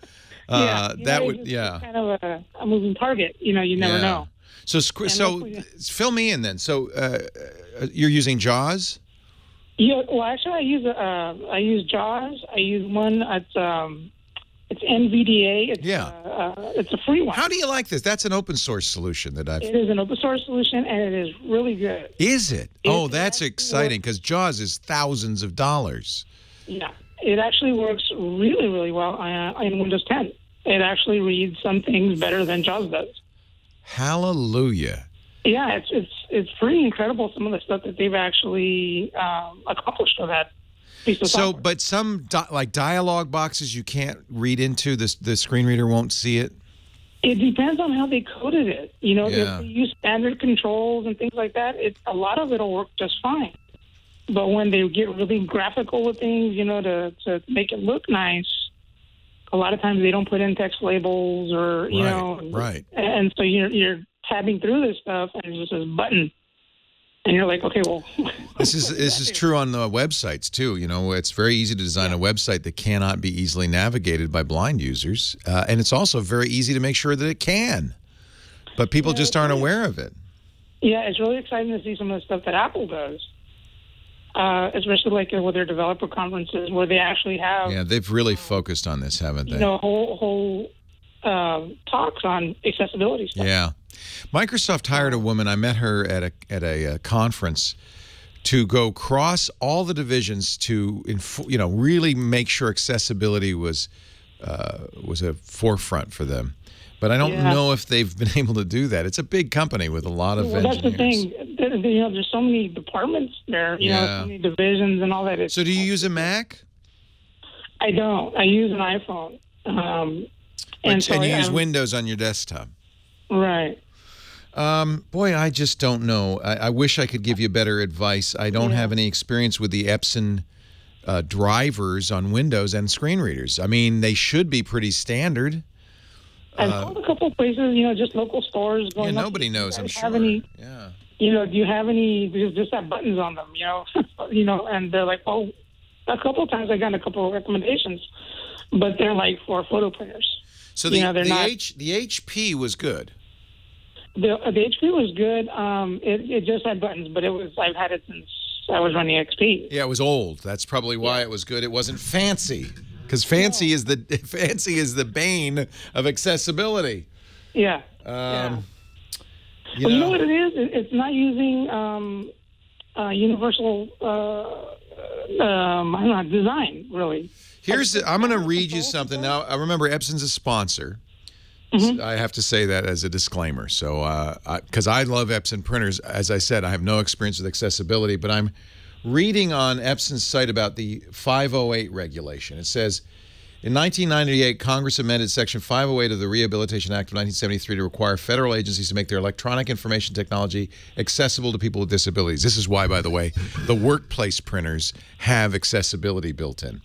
Uh, you that know, would, yeah. Kind of a, a moving target. You know, you never Yeah. know. So, squ- so fill me in then. So, uh, you're using JAWS? Yeah. Well, actually, I use uh, I use JAWS. I use one. It's um, it's NVDA. It's, Yeah. Uh, uh, it's a free one. How do you like this? That's an open source solution that I've. It is an open source solution, and it is really good. Is it? Oh, that's exciting because JAWS is thousands of dollars. Yeah, it actually works really, really well uh, in Windows 10. It actually reads some things better than JAWS does. Hallelujah. Yeah, it's it's it's pretty incredible some of the stuff that they've actually um, accomplished with that piece of So, software. but some di- like dialogue boxes you can't read into. The the screen reader won't see it. It depends on how they coded it. You know, Yeah. if they use standard controls and things like that, it a lot of it'll work just fine. But when they get really graphical with things, you know, to to make it look nice, a lot of times they don't put in text labels or you Right, know, right. and so you're you're tabbing through this stuff and it just says button, and you're like, okay, well, This is this is true on the websites too. You know, it's very easy to design a website that cannot be easily navigated by blind users, uh, and it's also very easy to make sure that it can. But people just aren't aware of it. yeah, it's really exciting to see some of the stuff that Apple does. Uh, especially like with their developer conferences, where they actually have Yeah, they've really focused on this, haven't they? you know, whole whole uh, talks on accessibility stuff. Yeah, Microsoft hired a woman. I met her at a at a uh, conference to go cross all the divisions to, you know, really make sure accessibility was uh, was a forefront for them. But I don't Yeah. know if they've been able to do that. It's a big company with a lot of Well, that's the thing. You know, there's so many departments there. You know, Yeah. so many divisions and all that. It's, So, do you use a Mac? I don't. I use an iPhone. Um, But- and so you I- use Windows on your desktop? Right. Um, boy, I just don't know. I, I wish I could give you better advice. I don't have any experience with the Epson uh, drivers on Windows and screen readers. I mean, they should be pretty standard. I've Uh, a couple of places. You know, just local stores. Yeah, Going up, nobody "Do knows, I'm sure. Have any, Yeah. you know, do you have any? Just, just have buttons on them. You know, you know, and they're like, oh, a couple of times I got a couple of recommendations, but they're like for photo printers. So the, you know, the, not. H, the HP was good. The the HP was good. Um, it it just had buttons, but it was I've had it since I was running XP. Yeah, it was old. That's probably why it was good. It wasn't fancy. Because fancy is the fancy is the bane of accessibility. Yeah. Um, you well, you know- know what it is? It, it's not using um, uh, universal. Uh, um, I don't know design really. Here's the, I'm going to read you something now. I remember Epson's a sponsor. Mm-hmm. I have to say that as a disclaimer. So, because I, love Epson printers, as I said, I have no experience with accessibility, but I'm reading on Epson's site about the 508 regulation. It says. In 1998, Congress amended Section 508 of the Rehabilitation Act of 1973 to require federal agencies to make their electronic information technology accessible to people with disabilities. This is why, by the way, the workplace printers have accessibility built in.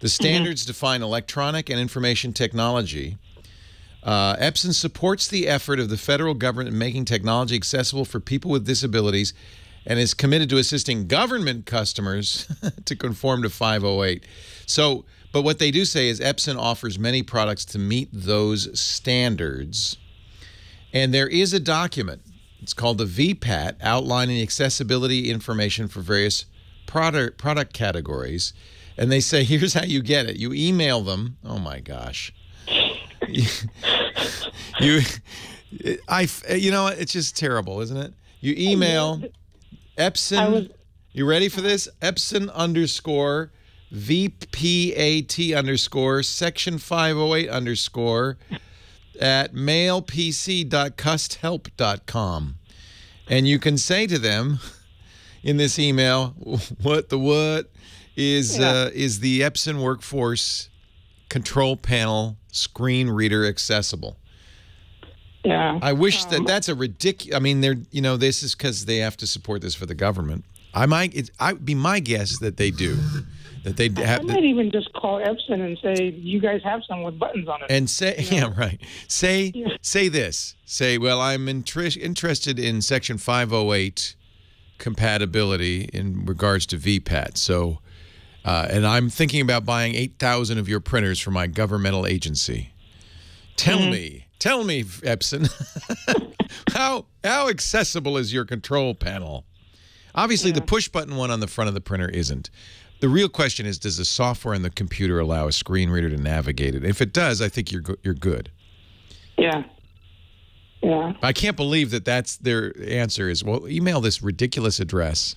The standards define electronic and information technology Uh, Epson supports the effort of the federal government in making technology accessible for people with disabilities and is committed to assisting government customers to conform to 508. So, but what they do say is Epson offers many products to meet those standards. And there is a document, it's called the VPAT, outlining accessibility information for various product, product categories. And they say, here's how you get it. You email them. Oh my gosh. You, I, you know, it's just terrible, isn't it? You email Epson. Was, You ready for this? Epson underscore VPAT underscore section 508 underscore at mailpc.custhelp.com. And you can say to them in this email, what the what is Yeah. uh, is the Epson Workforce control panel screen reader accessible? Yeah. I wish that um, that's a ridiculous. I mean, they're you know this is because they have to support this for the government. I might it I would be my guess that they do, that they I have might even just call Epson and say, "You guys have some with buttons on it." and say yeah right say say this say well I'm inter- interested in section 508 compatibility in regards to VPAT so uh, and I'm thinking about buying 8,000 of your printers for my governmental agency. Tell me, tell me, Epson, how how accessible is your control panel? Obviously, the push button one on the front of the printer isn't. The real question is, does the software in the computer allow a screen reader to navigate it? If it does, I think you're go- you're good. Yeah. Yeah. I can't believe that that's their answer is, well, email this ridiculous address.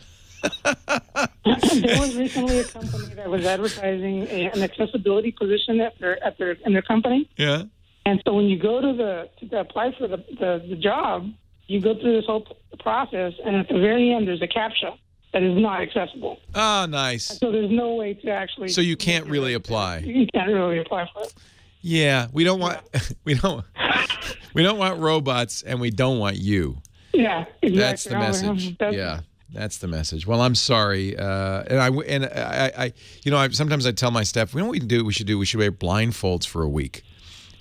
There was recently a company that was advertising a, an accessibility position at their at their in their company. Yeah. And so when you go to the to apply for the, the, the job, you go through this whole process, and at the very end, there's a captcha that is not accessible. Oh, nice. So there's no way to actually. So you can't really apply. You can't really apply for it. Yeah, we don't want we don't we don't want robots and we don't want you. Yeah, exactly. That's the I was like, message. that's- yeah, that's the message. Well, I'm sorry, uh, and I and I, I you know, I, sometimes I tell my staff, you know what we can do? We should do. We should wear blindfolds for a week,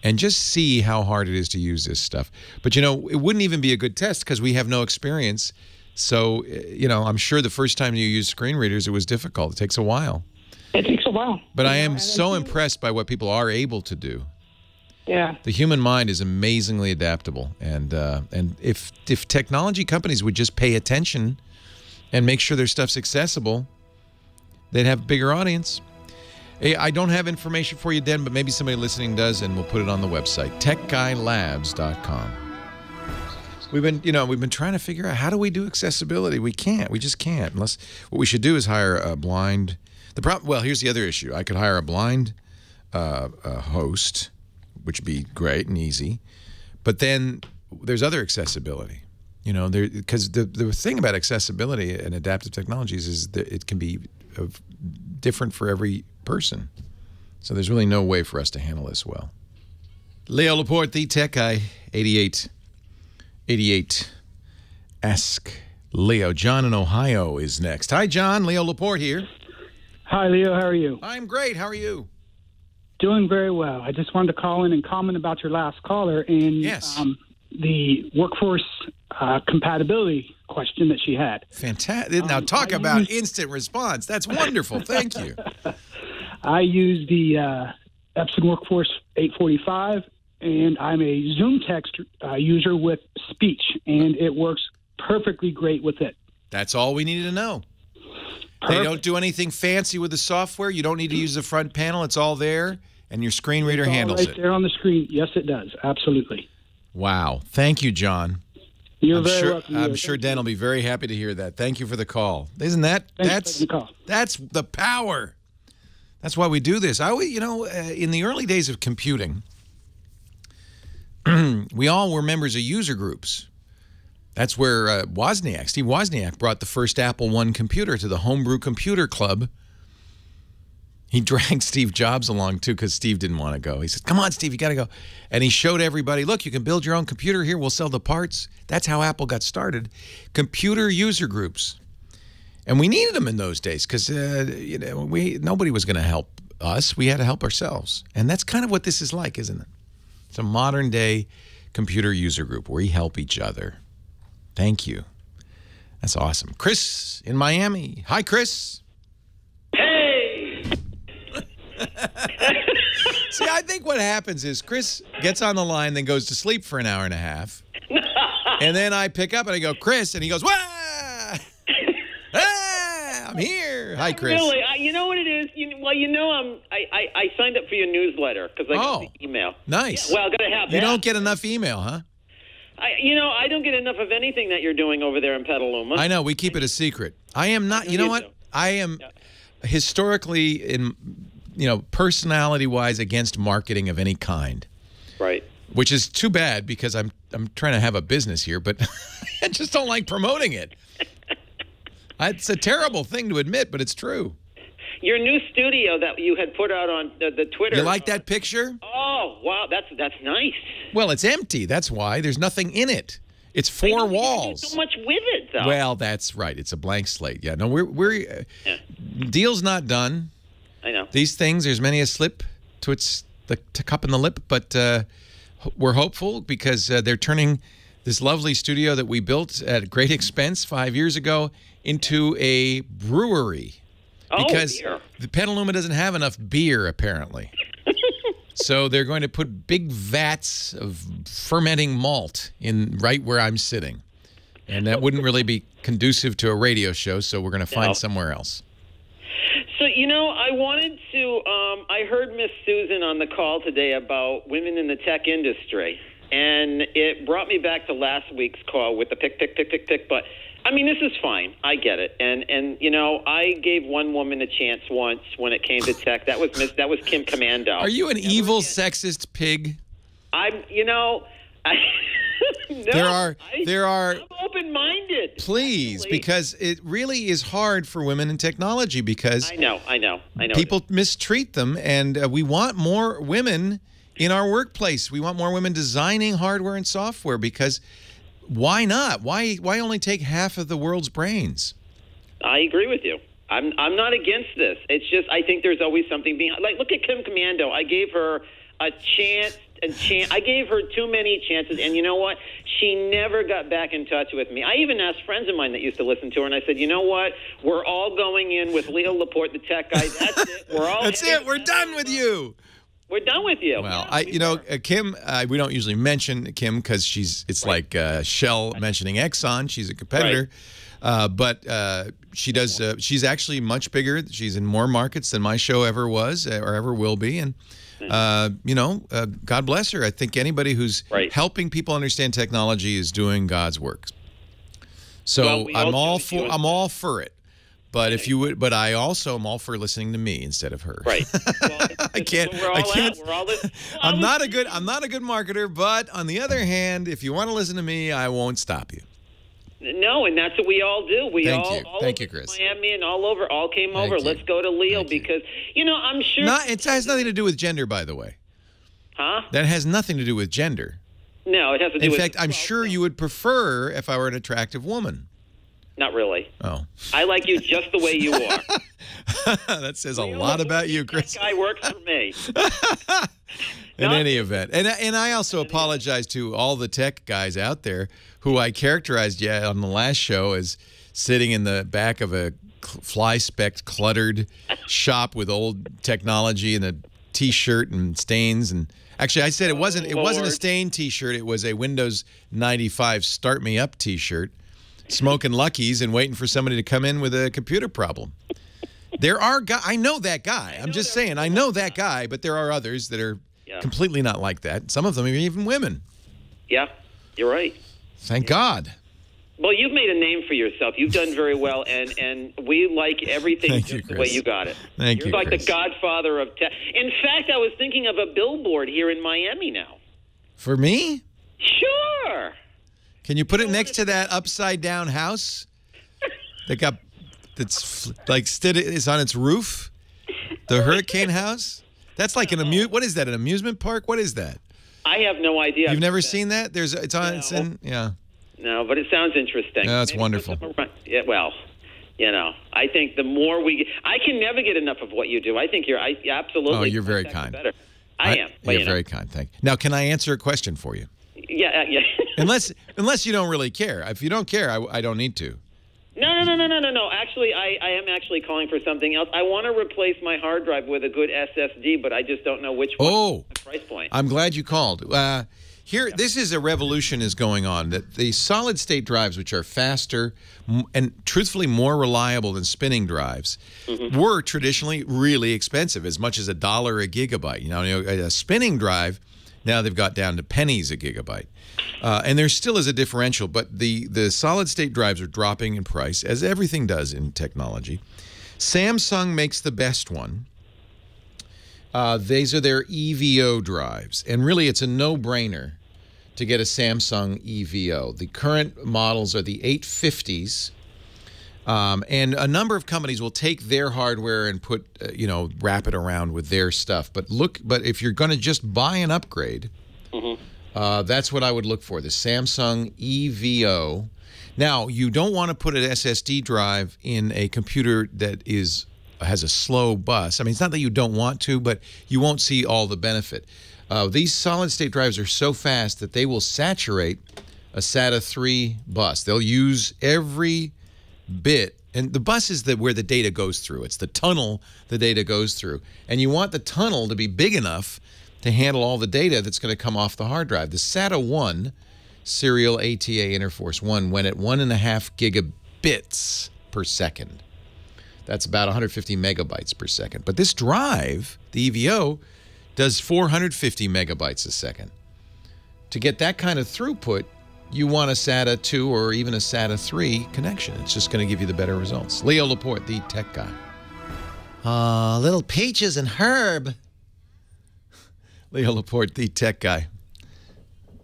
and just see how hard it is to use this stuff. But you know, it wouldn't even be a good test because we have no experience. So uh, you know, I'm sure the first time you use screen readers, it was difficult. It takes a while. It takes a while. But I You know, am so impressed by what people are able to do. Yeah. The human mind is amazingly adaptable, and uh, and if if technology companies would just pay attention and make sure their stuff's accessible, they'd have a bigger audience. Hey, I don't have information for you, Den, but maybe somebody listening does, and we'll put it on the website techguylabs.com. We've been, you know, we've been trying to figure out how do we do accessibility. We can't. We just can't. Unless what we should do is hire a blind. The problem. Well, here's the other issue. I could hire a blind uh, uh, host, which would be great and easy. But then there's other accessibility. You know, there because the the thing about accessibility and adaptive technologies is that it can be of different for every person. So there's really no way for us to handle this well. Leo Laporte, the tech guy, 88. 88. Ask Leo. John in Ohio is next. Hi, John. Leo Laporte here. Hi, Leo. How are you? I'm great. How are you? Doing very well. I just wanted to call in and comment about your last caller and Yes. um, the workforce uh, compatibility question that she had. Fantastic. Now, Um, talk I about instant response. That's wonderful. Thank you. I use the uh, Epson Workforce 845, and I'm a ZoomText uh, user with speech, and it works perfectly great with it. That's all we needed to know. They don't do anything fancy with the software. You don't need to use the front panel. It's all there, and your screen reader handles right it. there on the screen. Yes, it does. Absolutely. Wow. Thank you, John. You're I'm very sure, welcome. I'm sure Dan will be very happy to hear that. Thank you for the call. Isn't that Thanks that's taking the call. that's the power. That's why we do this. I you know, uh, in the early days of computing, we all were members of user groups. That's where uh, Wozniak, Steve Wozniak, brought the first Apple One computer to the Homebrew Computer Club. He dragged Steve Jobs along too because Steve didn't want to go. He said, "Come on, Steve, you got to go." And he showed everybody, "Look, you can build your own computer here. We'll sell the parts." That's how Apple got started. Computer user groups, and we needed them in those days because uh, you know we nobody was going to help us. We had to help ourselves, and that's kind of what this is like, isn't it? It's a modern day computer user group where we help each other. Thank you. That's awesome. Chris in Miami. Hi, Chris. Hey! See, I think what happens is Chris gets on the line, then goes to sleep for an hour and a half. and then I pick up and I go, Chris, and he goes, Wah! ah, I'm here. Hi, Chris. Really, I, you know what it is. You, well, you know, I'm. I, I, I signed up for your newsletter because I Oh. got the email. Nice. Yeah, well, gotta have You that. don't get enough email, huh? I, you know, I don't get enough of anything that you're doing over there in Petaluma. I know. We keep it a secret. I am not. You know what? I am historically, in you know, personality wise, against marketing of any kind. Right. Which is too bad because I'm I'm trying to have a business here, but I just don't like promoting it. It's a terrible thing to admit, but it's true. Your new studio that you had put out on the, the Twitter. You like that picture? Oh wow, that's that's nice. Well, it's empty. That's why. There's nothing in it. It's four walls. So much with it though. Well, that's right. It's a blank slate. Yeah. No, we're we're uh, deal's not done. I know. These things, there's many a slip to its the to cup in the lip, but uh, we're hopeful because uh, they're turning this lovely studio that we built at great expense five years ago into a brewery. Oh, because beer. the Petaluma doesn't have enough beer apparently. so they're going to put big vats of fermenting malt in right where I'm sitting. And that wouldn't really be conducive to a radio show, so we're going to find No. somewhere else. So you know, I wanted to. Um, I heard Miss Susan on the call today about women in the tech industry, and it brought me back to last week's call with the pick, pick, pick, pick, pick. But I mean, this is fine. I get it, and and you know, I gave one woman a chance once when it came to tech. That was Miss. That was Kim Komando. Are you an evil sexist pig? I'm. You know. I, no, there are I, there are I'm open-minded. please because it really is hard for women in technology because I know. I know. I know. people mistreat them and uh, we want more women in our workplace. We want more women designing hardware and software because why not? Why why only take half of the world's brains? I agree with you. I'm I'm not against this. It's just I think there's always something behind. Like look at Kim Komando. I gave her a chance and chance. I gave her too many chances, and you know what? She never got back in touch with me. I even asked friends of mine that used to listen to her, and I said, you know what? We're all going in with Leo Laporte, the tech guy. That's it. We're all. That's it. We're done with you. We're done with you. Well, I you know uh, Kim. Uh, we don't usually mention Kim because she's it's like uh, Shell mentioning Exxon. She's a competitor, uh, but uh, she does. Uh, she's actually much bigger. She's in more markets than my show ever was uh, or ever will be, and. Uh, you know, uh, God bless her. I think anybody who's helping people understand technology is doing God's work. So Well, we I'm all all for. I'm all for it. But if you would, but I also am all for listening to me instead of her. Right. I can't. I can't. We're all. I'm not a good I'm not a good marketer, but on the other hand, if you want to listen to me, I won't stop you. No, and that's what we all do. We Thank all, you. all Thank over you, Chris. Miami and all over, all came Thank over. you. Let's go to Leo because you know I'm sure. Not it has nothing to do with gender, by the way. huh? That has nothing to do with gender. No, it has to do In with. fact, I'm sure you would prefer if I were an attractive woman. Not really. Oh, I like you just the way you are. that says a lot about you, Chris. Guy works for me. In any event, and and I also apologize to all the tech guys out there who I characterized yeah on the last show as sitting in the back of a fly specked cluttered shop with old technology and a t-shirt and stains and actually I said it wasn't it wasn't a stained t-shirt it was a Windows 95 start me up t-shirt smoking luckies and waiting for somebody to come in with a computer problem. There are guys I know that guy. I'm just saying I know that guy, but there are others that are completely not like that. Some of them are even women. Yeah, you're right. Thank God. Well, you've made a name for yourself. You've done very well, and and we like everything Thank you, the way you got it. Thank You're you, like Chris. the godfather of tech. In fact, I was thinking of a billboard here in Miami now. For me? Sure. Can you put it next to that upside down house that got that's like stood is on its roof? The oh, hurricane house? That's like an amu what is that? An amusement park? What is that? I have no idea. You've never seen that? There's it's on it's in yeah. No, but it sounds interesting. Yeah, that's Maybe wonderful. put some around- Yeah, well, you know, I think the more we, I can never get enough of what you do. I think you're, I absolutely. Oh, you're very kind. Better. I am. You're you know. very kind. Thank you. Now, can I answer a question for you? Yeah, uh, yeah. unless unless you don't really care. If you don't care, I, I don't need to. No, no, no, no, no, no, no. Actually, I, I am actually calling for something else. I want to replace my hard drive with a good SSD, but I just don't know which one. Oh. Price point. I'm glad you called. Uh, here, this is a revolution is going on that the solid state drives, which are faster and truthfully more reliable than spinning drives, were traditionally really expensive, as much as a dollar a gigabyte. You know, you know, a spinning drive, now they've got down to pennies a gigabyte. Uh, and there still is a differential, but the, the solid state drives are dropping in price, as everything does in technology. Samsung makes the best one. Uh, these are their EVO drives. And really, it's a no brainer to get a Samsung EVO. The current models are the 850s. Um, and a number of companies will take their hardware and put, uh, you know, wrap it around with their stuff. But look, but if you're going to just buy an upgrade, uh, that's what I would look for the Samsung EVO. Now, you don't want to put an SSD drive in a computer that is has a slow bus. I mean, it's not that you don't want to, but you won't see all the benefit. Uh, these solid state drives are so fast that they will saturate a SATA 3 bus. They'll use every bit and the bus is the where the data goes through it's the tunnel the data goes through and you want the tunnel to be big enough to handle all the data that's going to come off the hard drive the sata 1 serial ata interface 1 went at one and a half gigabits per second that's about 150 megabytes per second but this drive the evo does 450 megabytes a second to get that kind of throughput, you want a SATA 2 or even a SATA 3 connection. It's just going to give you the better results. Leo Laporte, the tech guy. Uh, little Peaches and Herb. Leo Laporte, the tech guy.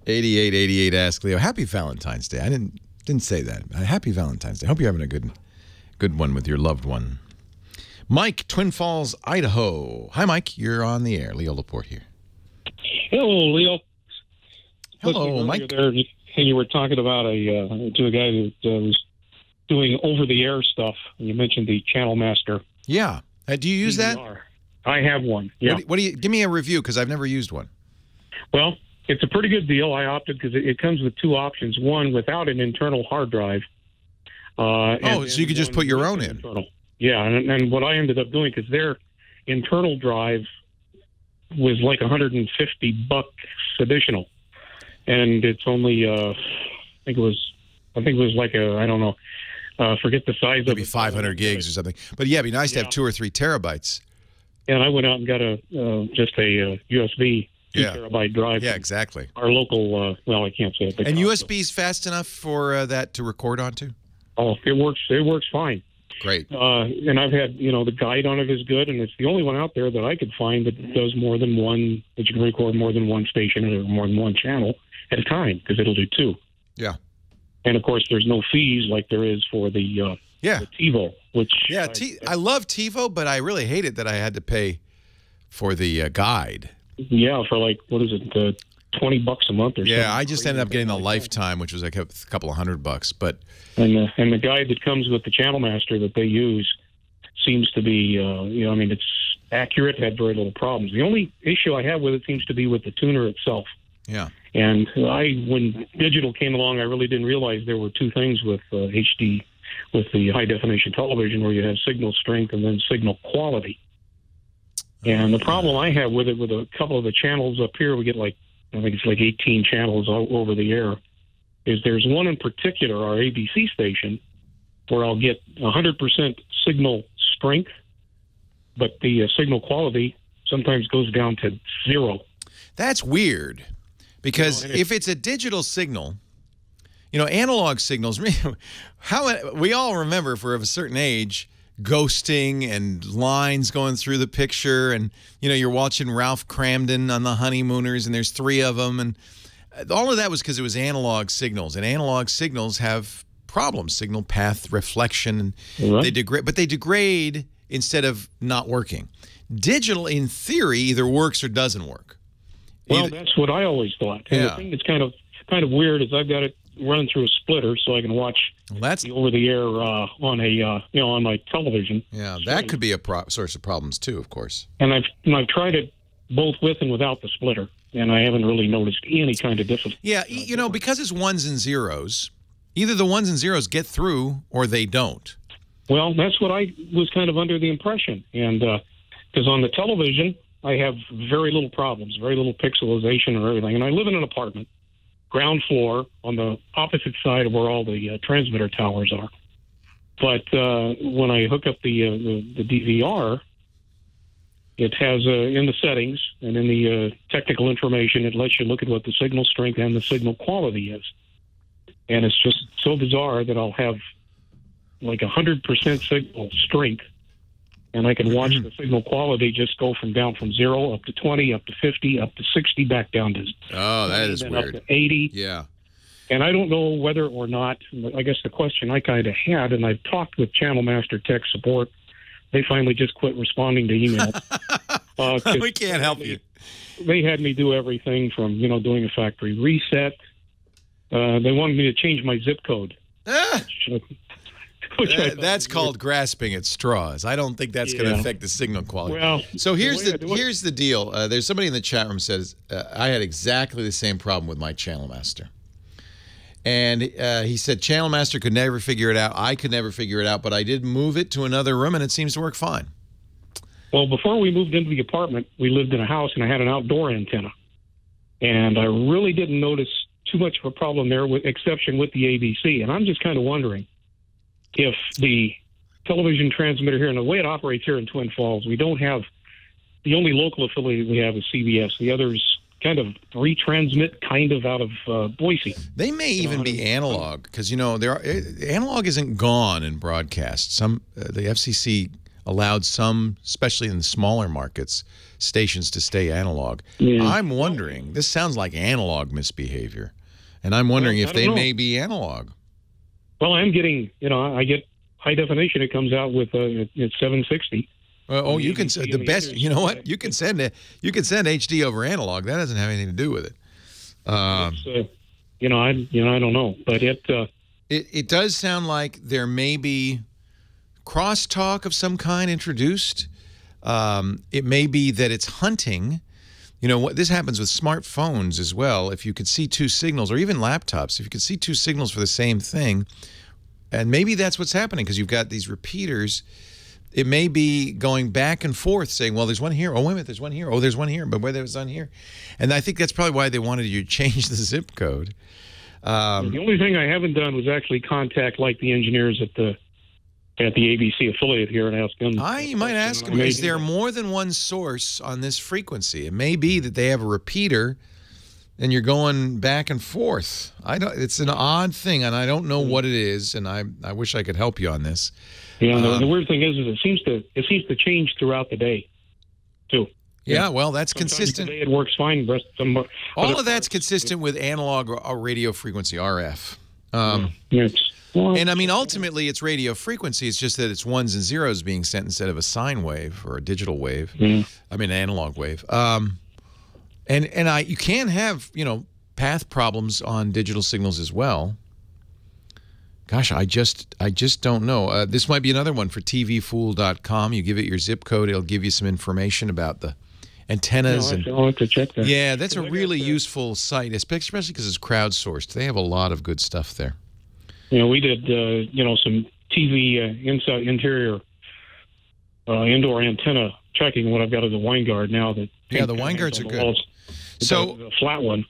8888 Ask Leo. Happy Valentine's Day. I didn't didn't say that. Uh, Happy Valentine's Day. Hope you're having a good good one with your loved one. Mike, Twin Falls, Idaho. Hi, Mike. You're on the air. Leo Laporte here. Hello, Leo. Hello, Mike. There, and you were talking about a uh, to a guy that uh, was doing over the air stuff. You mentioned the Channel Master. Yeah. Uh, do you use that? I have one. Yeah. What, do- what do you give me a review because I've never used one. Well, it's a pretty good deal. I opted because it, it comes with two options: one without an internal hard drive. Uh, Oh, and- so you could just put your own in. Internal. Yeah, and, and what I ended up doing because their internal drive was like 150 bucks additional, and it's only uh, I think it was I think it was like a I don't know. Uh, forget the size of Maybe it. 500 gigs or something. But yeah, it'd be nice to have two or three terabytes. And I went out and got a uh, just a uh, USB two Yeah. terabyte drive. Yeah, exactly. Our local, uh, well, I can't say it. And USB's fast enough for uh, that to record onto? Oh, it works. It works fine. Great. Uh, and I've had, you know, the guide on it is good, and it's the only one out there that I could find that does more than one, that you can record more than one station or more than one channel at a time, because it'll do two. Yeah. And of course, there's no fees like there is for the, uh, Yeah. TiVo, which Yeah, T- I love TiVo, but I really hate it that I had to pay for the uh, guide. yeah, for like what is it, uh, twenty bucks a month or something. Yeah, I just ended up getting the lifetime, which was like a couple of hundred bucks. But And the, and the guide that comes with the Channel Master that they use seems to be, uh, you know, I mean, it's accurate, had very little problems. The only issue I have with it seems to be with the tuner itself. yeah, And I, when digital came along, I really didn't realize there were two things with uh, HD, with the high definition television, where you have signal strength and then signal quality. And the problem I have with it, with a couple of the channels up here, we get like, I think it's like 18 channels over the air, is there's one in particular, our ABC station, where I'll get 100% signal strength, but the uh, signal quality sometimes goes down to zero. that's weird because if it's a digital signal, you know, analog signals. How we all remember, if we're of a certain age, ghosting and lines going through the picture, and you know, you're watching Ralph Kramden on the Honeymooners, and there's three of them, and uh, all of that was because it was analog signals, and analog signals have problems, signal path reflection, and Right. they degrade, but they degrade instead of not working. Digital, in theory, either works or doesn't work. Well, that's what I always thought. And Yeah. the thing that's kind of kind of weird is I've got it running through a splitter so I can watch that's the over the air uh, on a uh, you know on my television. Yeah, that could be a pro- source of problems too, of course. And I've and I've tried it both with and without the splitter, and I haven't really noticed any kind of difference. Yeah, you know, because it's ones and zeros, either the ones and zeros get through or they don't. Well, that's what I was kind of under the impression, and because on the television I have very little problems, very little pixelization or everything, and I live in an apartment, ground floor on the opposite side of where all the uh, transmitter towers are. But uh, when I hook up the, uh, the the DVR, it has uh, in the settings and in the uh, technical information, it lets you look at what the signal strength and the signal quality is. And it's just so bizarre that I'll have like a hundred percent signal strength, and I can watch the signal quality just go from down from zero up to twenty, up to fifty, up to sixty, back down to Oh, that is weird. up to eighty. Yeah. And I don't know whether or not, I guess the question I kind of had, and I've talked with Channel Master Tech Support. They finally just quit responding to emails. uh, we can't help you. They had me do everything from, you know, doing a factory reset. Uh, they wanted me to change my zip code. I That- that's called grasping at straws. I don't think that's going to affect the signal quality. Well, so here's the the, I do it- here's the deal. Uh, there's somebody in the chat room says uh, I had exactly the same problem with my Channel Master, and uh, he said Channel Master could never figure it out. I could never figure it out, but I did move it to another room, and it seems to work fine. Well, before we moved into the apartment, we lived in a house and I had an outdoor antenna. And I really didn't notice too much of a problem there, with exception with the ABC. And I'm just kind of wondering if the television transmitter here and the way it operates here in Twin Falls, we don't have the only local affiliate we have is CBS. The others kind of retransmit kind of out of uh, Boise. They may even be analog because you know there are, eh, analog isn't gone in broadcast. Some uh, the FCC allowed some, especially in the smaller markets, stations to stay analog. Yeah. I'm wondering. This sounds like analog misbehavior, and I'm wondering Well, if they know. may be analog. Well, I'm getting, you know, I get high definition. It comes out with uh, it's 760. Well, oh, you can ABC s- and the the best. You know what? You can send it. You can send HD over analog. That doesn't have anything to do with it. Um, uh, you know, I, you know, I don't know, but it. Uh, it it does sound like there may be crosstalk of some kind introduced. Um, it may be that it's hunting. You know what? This happens with smartphones as well. If you could see two signals, or even laptops, if you could see two signals for the same thing, and maybe that's what's happening because you've got these repeaters. It may be going back and forth, saying, "Well, there's one here. Oh, wait a minute, there's one here. Oh, there's one here, but where there's one here," and I think that's probably why they wanted you to change the zip code. Um, the only thing I haven't done was actually contact like the engineers at the at the ABC affiliate here and ask them. I you might ask them, is there more than one source on this frequency? It may be that they have a repeater and you're going back and forth. I don't it's an odd thing and I don't know what it is and I I wish I could help you on this. Yeah, the, Um, the weird thing is, is it seems to it seems to change throughout the day, too. Yeah, well, that's Sometimes consistent. Today it works fine. But some, All of that's consistent with analog radio frequency RF. Um, Yes. And I mean, ultimately, it's radio frequency. It's just that it's ones and zeros being sent instead of a sine wave or a digital wave. I mean, an analog wave. Um, and and I you can have you know path problems on digital signals as well. Gosh, I just I just don't know. Uh, this might be another one for tvfool.com. You give it your zip code, it'll give you some information about the antennas Yeah, and I'll have to check that. yeah, that's a really useful site, especially because it's crowdsourced. They have a lot of good stuff there. You know, we did uh, you know some TV uh, inside interior uh, indoor antenna checking. What I've got is a Winegard now. That Yeah, the Winegards are good. walls. So- a, flat one,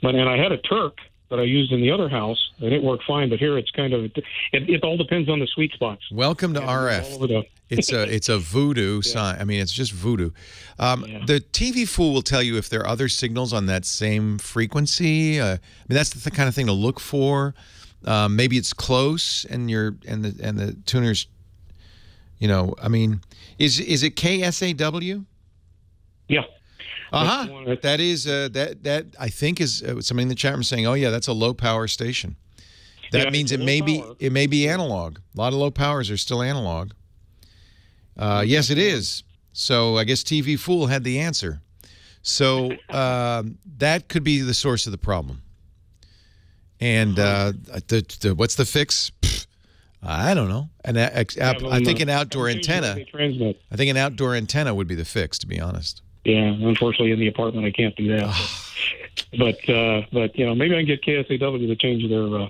but and I had a Turk that I used in the other house, and it worked fine. But here, it's kind of it, it all depends on the sweet spots. Welcome to over RF. the- It's a it's a voodoo sign. I mean, it's just voodoo. Um, The TV fool will tell you if there are other signals on that same frequency. Uh, I mean, that's the kind of thing to look for. Um, maybe it's close, and you're and the and the tuners. You know, I mean, is is it KSAW? Yeah. Uh huh. That is uh, that that I think is uh, somebody in the chat room saying, "Oh yeah, that's a low power station." That Yeah, means it may be power. it may be analog. A lot of low powers are still analog. Uh, yes, it is. So I guess TV Fool had the answer. So um, that could be the source of the problem. And uh, the, the what's the fix? Pfft, I don't know. An a- ex- Have I think uh, an outdoor have them change the way antenna. I think an outdoor antenna would be the fix, to be honest. Yeah, unfortunately, in the apartment, I can't do that. but uh, but you know, maybe I can get KSAW to change their uh,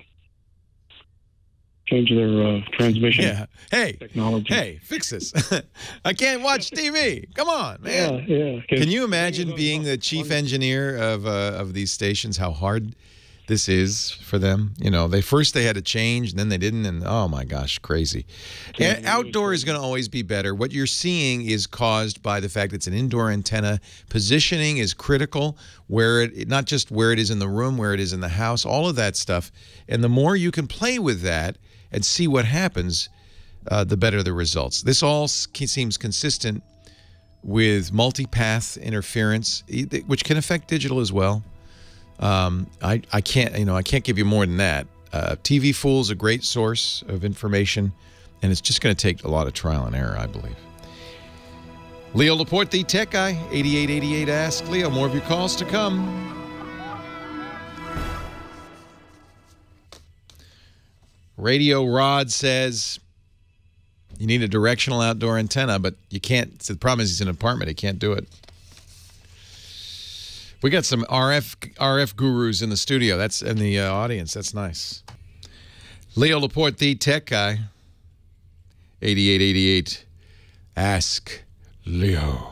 change their uh, transmission. Yeah. Hey. Technology. Hey, fix this. I can't watch TV. Come on, man. Yeah, yeah. Can you imagine being the chief engineer of uh, of these stations? How hard this is for them. You know, they first they had to change, and then they didn't, and oh my gosh, crazy. And outdoor is going to always be better. What you're seeing is caused by the fact it's an indoor antenna. Positioning is critical. Where it not just where it is in the room, where it is in the house, all of that stuff. And the more you can play with that and see what happens, uh, the better the results. This all seems consistent with multipath interference, which can affect digital as well. Um, I, I can't, you know, I can't give you more than that. Uh, TV Fool is a great source of information, and it's just going to take a lot of trial and error, I believe. Leo Laporte, the tech guy, 8888 Ask Leo. More of your calls to come. Radio Rod says you need a directional outdoor antenna, but you can't. The problem is he's in an apartment. He can't do it. We got some RF RF gurus in the studio. That's in the uh, audience. That's nice. Leo Laporte, the tech guy. 8888. Ask Leo.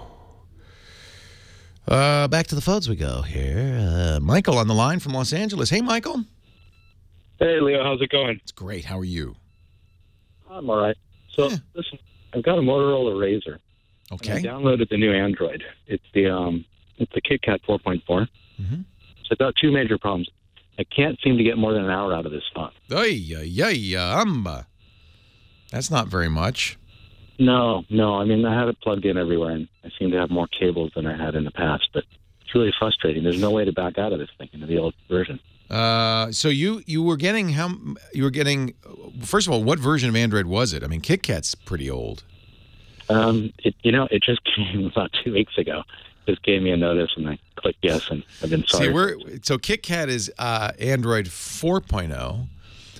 Uh, back to the phones we go here. Uh, Michael on the line from Los Angeles. Hey, Michael. Hey, Leo, how's it going? It's great. How are you? I'm all right. So, listen, I've got a Motorola RAZR. Okay. I downloaded the new Android. It's the um, it's the KitKat 4.4. Mhm. So I've got two major problems. I can't seem to get more than an hour out of this phone. Ay, ay, ay, um. That's not very much. No, no. I mean, I have it plugged in everywhere, and I seem to have more cables than I had in the past. But it's really frustrating. There's no way to back out of this thing into the old version. Uh, so you you were getting how you were getting? First of all, what version of Android was it? I mean, KitKat's pretty old. Um, it, you know, it just came about two weeks ago. Just gave me a notice, and I clicked yes, and I've been sorry. See, we're so KitKat is uh, Android 4.0.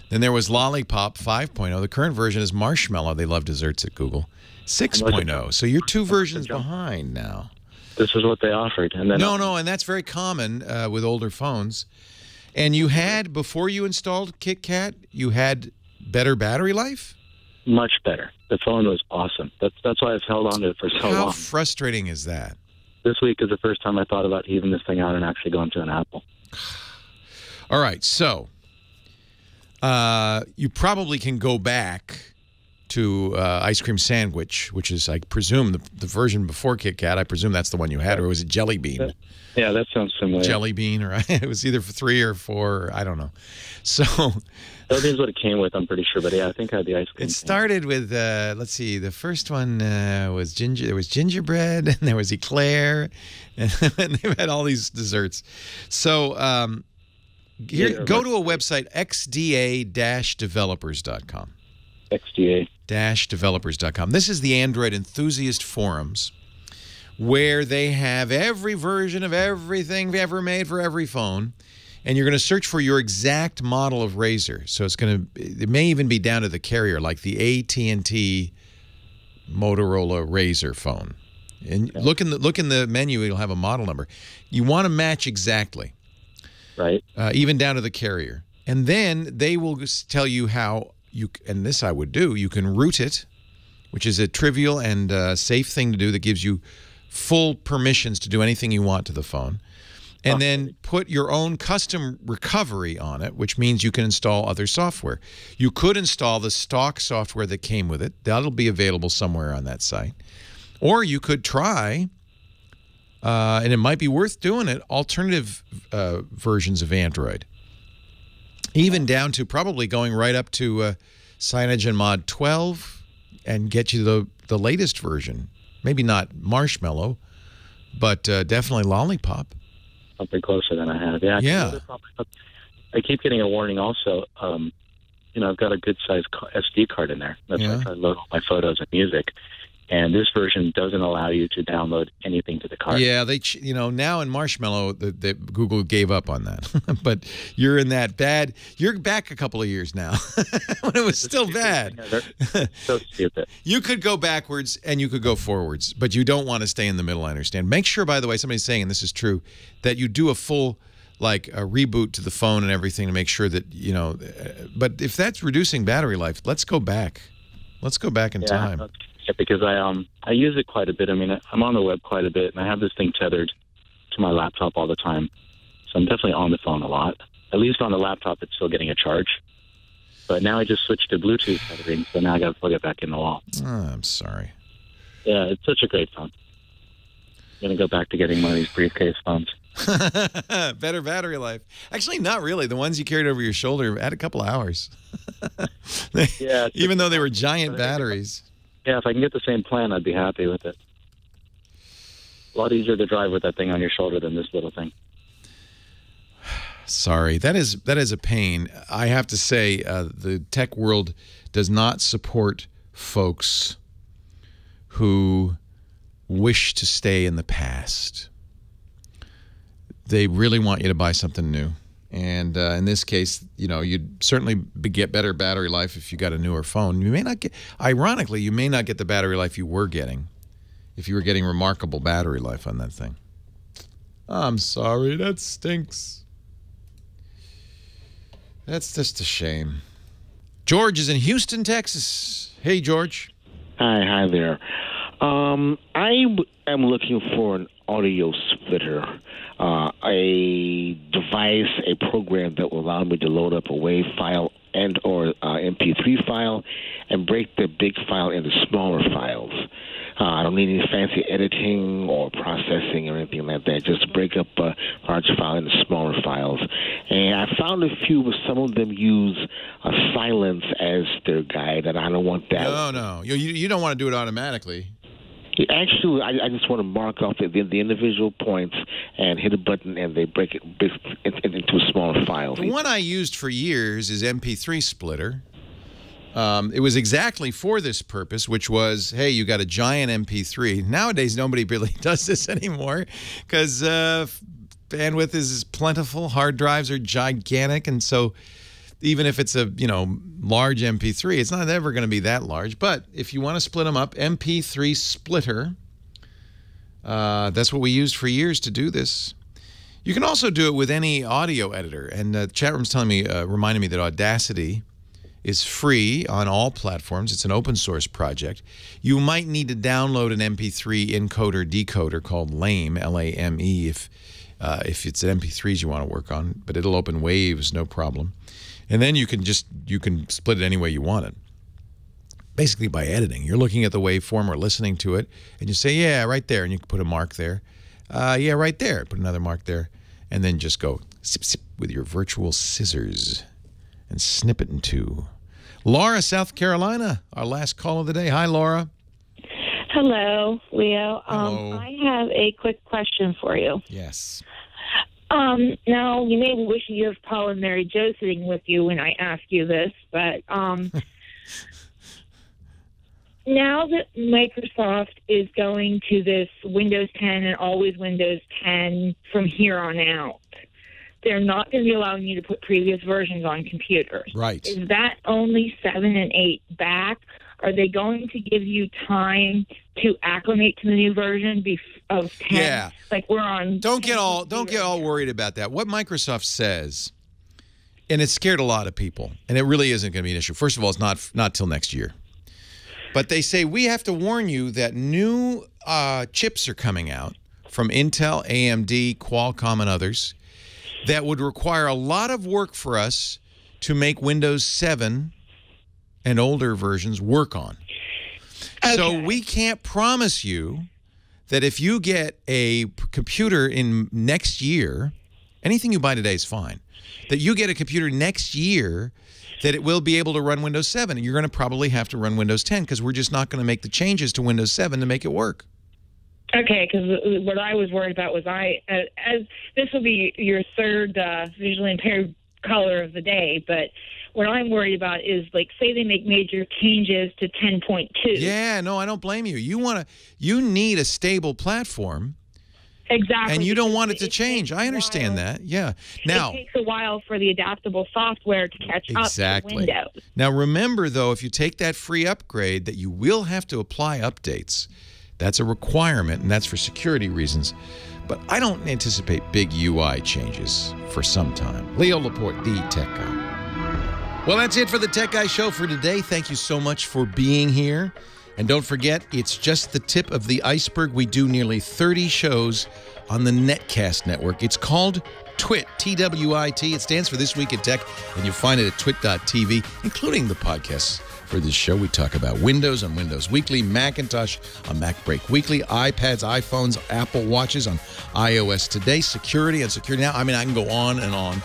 Then there was Lollipop 5.0. The current version is Marshmallow. They love desserts at Google 6.0. So you're two versions behind now. this is what they offered, and then No, no, and that's very common uh, with older phones. And you had before you installed KitKat, you had better battery life. much better. The phone was awesome. That's that's why I've held on to it for so How long. How frustrating is that? This week is the first time I thought about heaving this thing out and actually going to an Apple. All right, so uh, you probably can go back to uh, Ice Cream Sandwich, which is, I presume, the, the version before Kit Kat. I presume that's the one you had, or was it Jelly Bean? Yeah, that sounds familiar. Jelly Bean, or it was either for three or four. I don't know. So Jelly bean's what it came with, I'm pretty sure. But yeah, I think I had the ice cream. it started with uh, let's see. The first one uh, was ginger. There was gingerbread, and there was eclair, and, they've had all these desserts. So um, here, Yeah, go right. to a website xda-developers.com. XDA. developers.com. This is the Android enthusiast forums where they have every version of everything ever made for every phone. And you're going to search for your exact model of RAZR. So it's going to, it may even be down to the carrier, like the AT&T Motorola RAZR phone. And look in the look in the menu; it'll have a model number. You want to match exactly, right? Uh, even down to the carrier, and then they will tell you how you. And this I would do. You can root it, which is a trivial and uh, safe thing to do that gives you full permissions to do anything you want to the phone. And then put your own custom recovery on it, which means you can install other software. You could install the stock software that came with it. That'll be available somewhere on that site. Or you could try, uh, and it might be worth doing it, alternative uh, versions of Android. Even down to probably going right up to uh, CyanogenMod 12 and get you the, the latest version. Maybe not Marshmallow, but uh, definitely Lollipop. Something closer than I have. Yeah. Yeah. I keep getting a warning also. Um, you know, I've got a good sized SD card in there. That's why I try to load all my photos and music. And this version doesn't allow you to download anything to the card. Yeah, they you know now in Marshmallow, the, the Google gave up on that. but you're in that bad. You're back a couple of years now when it was still bad. so stupid. You could go backwards and you could go forwards, but you don't want to stay in the middle. I understand. Make sure, by the way, somebody's saying, and this is true, that you do a full like a reboot to the phone and everything to make sure that you know. uh, But if that's reducing battery life, let's go back. Let's go back in Yeah, time. yeah, because I um I use it quite a bit. I mean, I'm on the web quite a bit, and I have this thing tethered to my laptop all the time. So I'm definitely on the phone a lot. At least on the laptop, it's still getting a charge. But now I just switched to Bluetooth tethering, so now I got to plug it back in the wall. Oh, I'm sorry. Yeah, it's such a great phone. I'm gonna go back to getting one of these briefcase phones. Better battery life. Actually, not really. The ones you carried over your shoulder had a couple of hours. yeah, even though they were giant batteries. Yeah, if I can get the same plan, I'd be happy with it. A lot easier to drive with that thing on your shoulder than this little thing. Sorry, that is that is a pain. I have to say, uh, the tech world does not support folks who wish to stay in the past. They really want you to buy something new, and uh, in this case, you know, you'd certainly get better battery life if you got a newer phone. You may not get, ironically, you may not get the battery life you were getting if you were getting remarkable battery life on that thing. I'm sorry, that stinks. That's just a shame. George is in Houston, Texas. Hey, George. Hi, hi there. Um, I am looking for an audio splitter, uh, a device, a program that will allow me to load up a WAV file and or uh, MP3 file, and break the big file into smaller files. Uh, I don't need any fancy editing or processing or anything like that. Just break up a large file into smaller files. And I found a few, but some of them use uh, silence as their guide, and I don't want that. No, no. You, you you don't want to do it automatically. Actually, I, I just want to mark off the, the, individual points and hit a button, and they break it, break it into a smaller file. The one I used for years is MP3 Splitter. Um, it was exactly for this purpose, which was, hey, you got a giant MP3. Nowadays, nobody really does this anymore because uh, bandwidth is plentiful. Hard drives are gigantic, and so even if it's a you know large MP3, it's not ever going to be that large. But if you want to split them up, MP3 Splitter. Uh, that's what we used for years to do this. You can also do it with any audio editor. And the chat room's telling me, uh, reminding me that Audacity is free on all platforms. It's an open source project. You might need to download an MP3 encoder decoder called Lame, L-A-M-E, if uh, if it's MP3s you want to work on. But it'll open waves, no problem. And then you can just you can split it any way you want it. Basically by editing, you're looking at the waveform or listening to it, and you say, "Yeah, right there," and you can put a mark there. Uh, yeah, right there. Put another mark there, and then just go sip sip with your virtual scissors and snip it in two. Laura, South Carolina, our last call of the day. Hi, Laura. Hello, Leo. Hello. Um, I have a quick question for you. Yes. Um, now, you may wish you have Paul and Mary Jo sitting with you when I ask you this, but um, now that Microsoft is going to this Windows 10 and always Windows 10 from here on out, they're not going to be allowing you to put previous versions on computers. Right. Is that only 7 and 8 back? Are they going to give you time to acclimate to the new version of 10? Yeah. Like we're on. Don't get all don't get all worried about that. What Microsoft says, and it scared a lot of people, and it really isn't going to be an issue. First of all, it's not not till next year. But they say we have to warn you that new uh, chips are coming out from Intel, AMD, Qualcomm, and others that would require a lot of work for us to make Windows 7 and older versions work on. So we can't promise you that if you get a computer in next year, anything you buy today is fine. That you get a computer next year that it will be able to run Windows 7 and you're going to probably have to run Windows 10 because we're just not going to make the changes to Windows 7 to make it work. Okay, because what I was worried about was I, uh, as this will be your third uh, visually impaired caller of the day, but What I'm worried about is like, say they make major changes to 10.2. Yeah, no, I don't blame you. You want to, you need a stable platform. Exactly. And you don't want it to change. I understand that. Yeah. Now, it takes a while for the adaptable software to catch Exactly. up to Windows. Now, remember, though, if you take that free upgrade, that you will have to apply updates. That's a requirement, and that's for security reasons. But I don't anticipate big UI changes for some time. Leo Laporte, the tech guy. Well, that's it for the Tech Guy Show for today. Thank you so much for being here. And don't forget, it's just the tip of the iceberg. We do nearly 30 shows on the Netcast network. It's called TWIT, T W I T. It stands for This Week in Tech, and you'll find it at twit.tv, including the podcasts for this show. We talk about Windows on Windows Weekly, Macintosh on MacBreak Weekly, iPads, iPhones, Apple Watches on iOS Today, security and security now. I mean, I can go on and on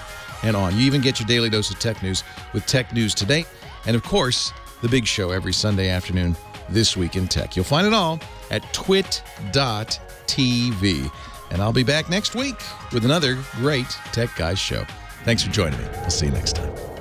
and on. You even get your daily dose of tech news with Tech News Today. And of course, the big show every Sunday afternoon, This Week in Tech. You'll find it all at twit.tv. And I'll be back next week with another great Tech Guys show. Thanks for joining me. I'll see you next time.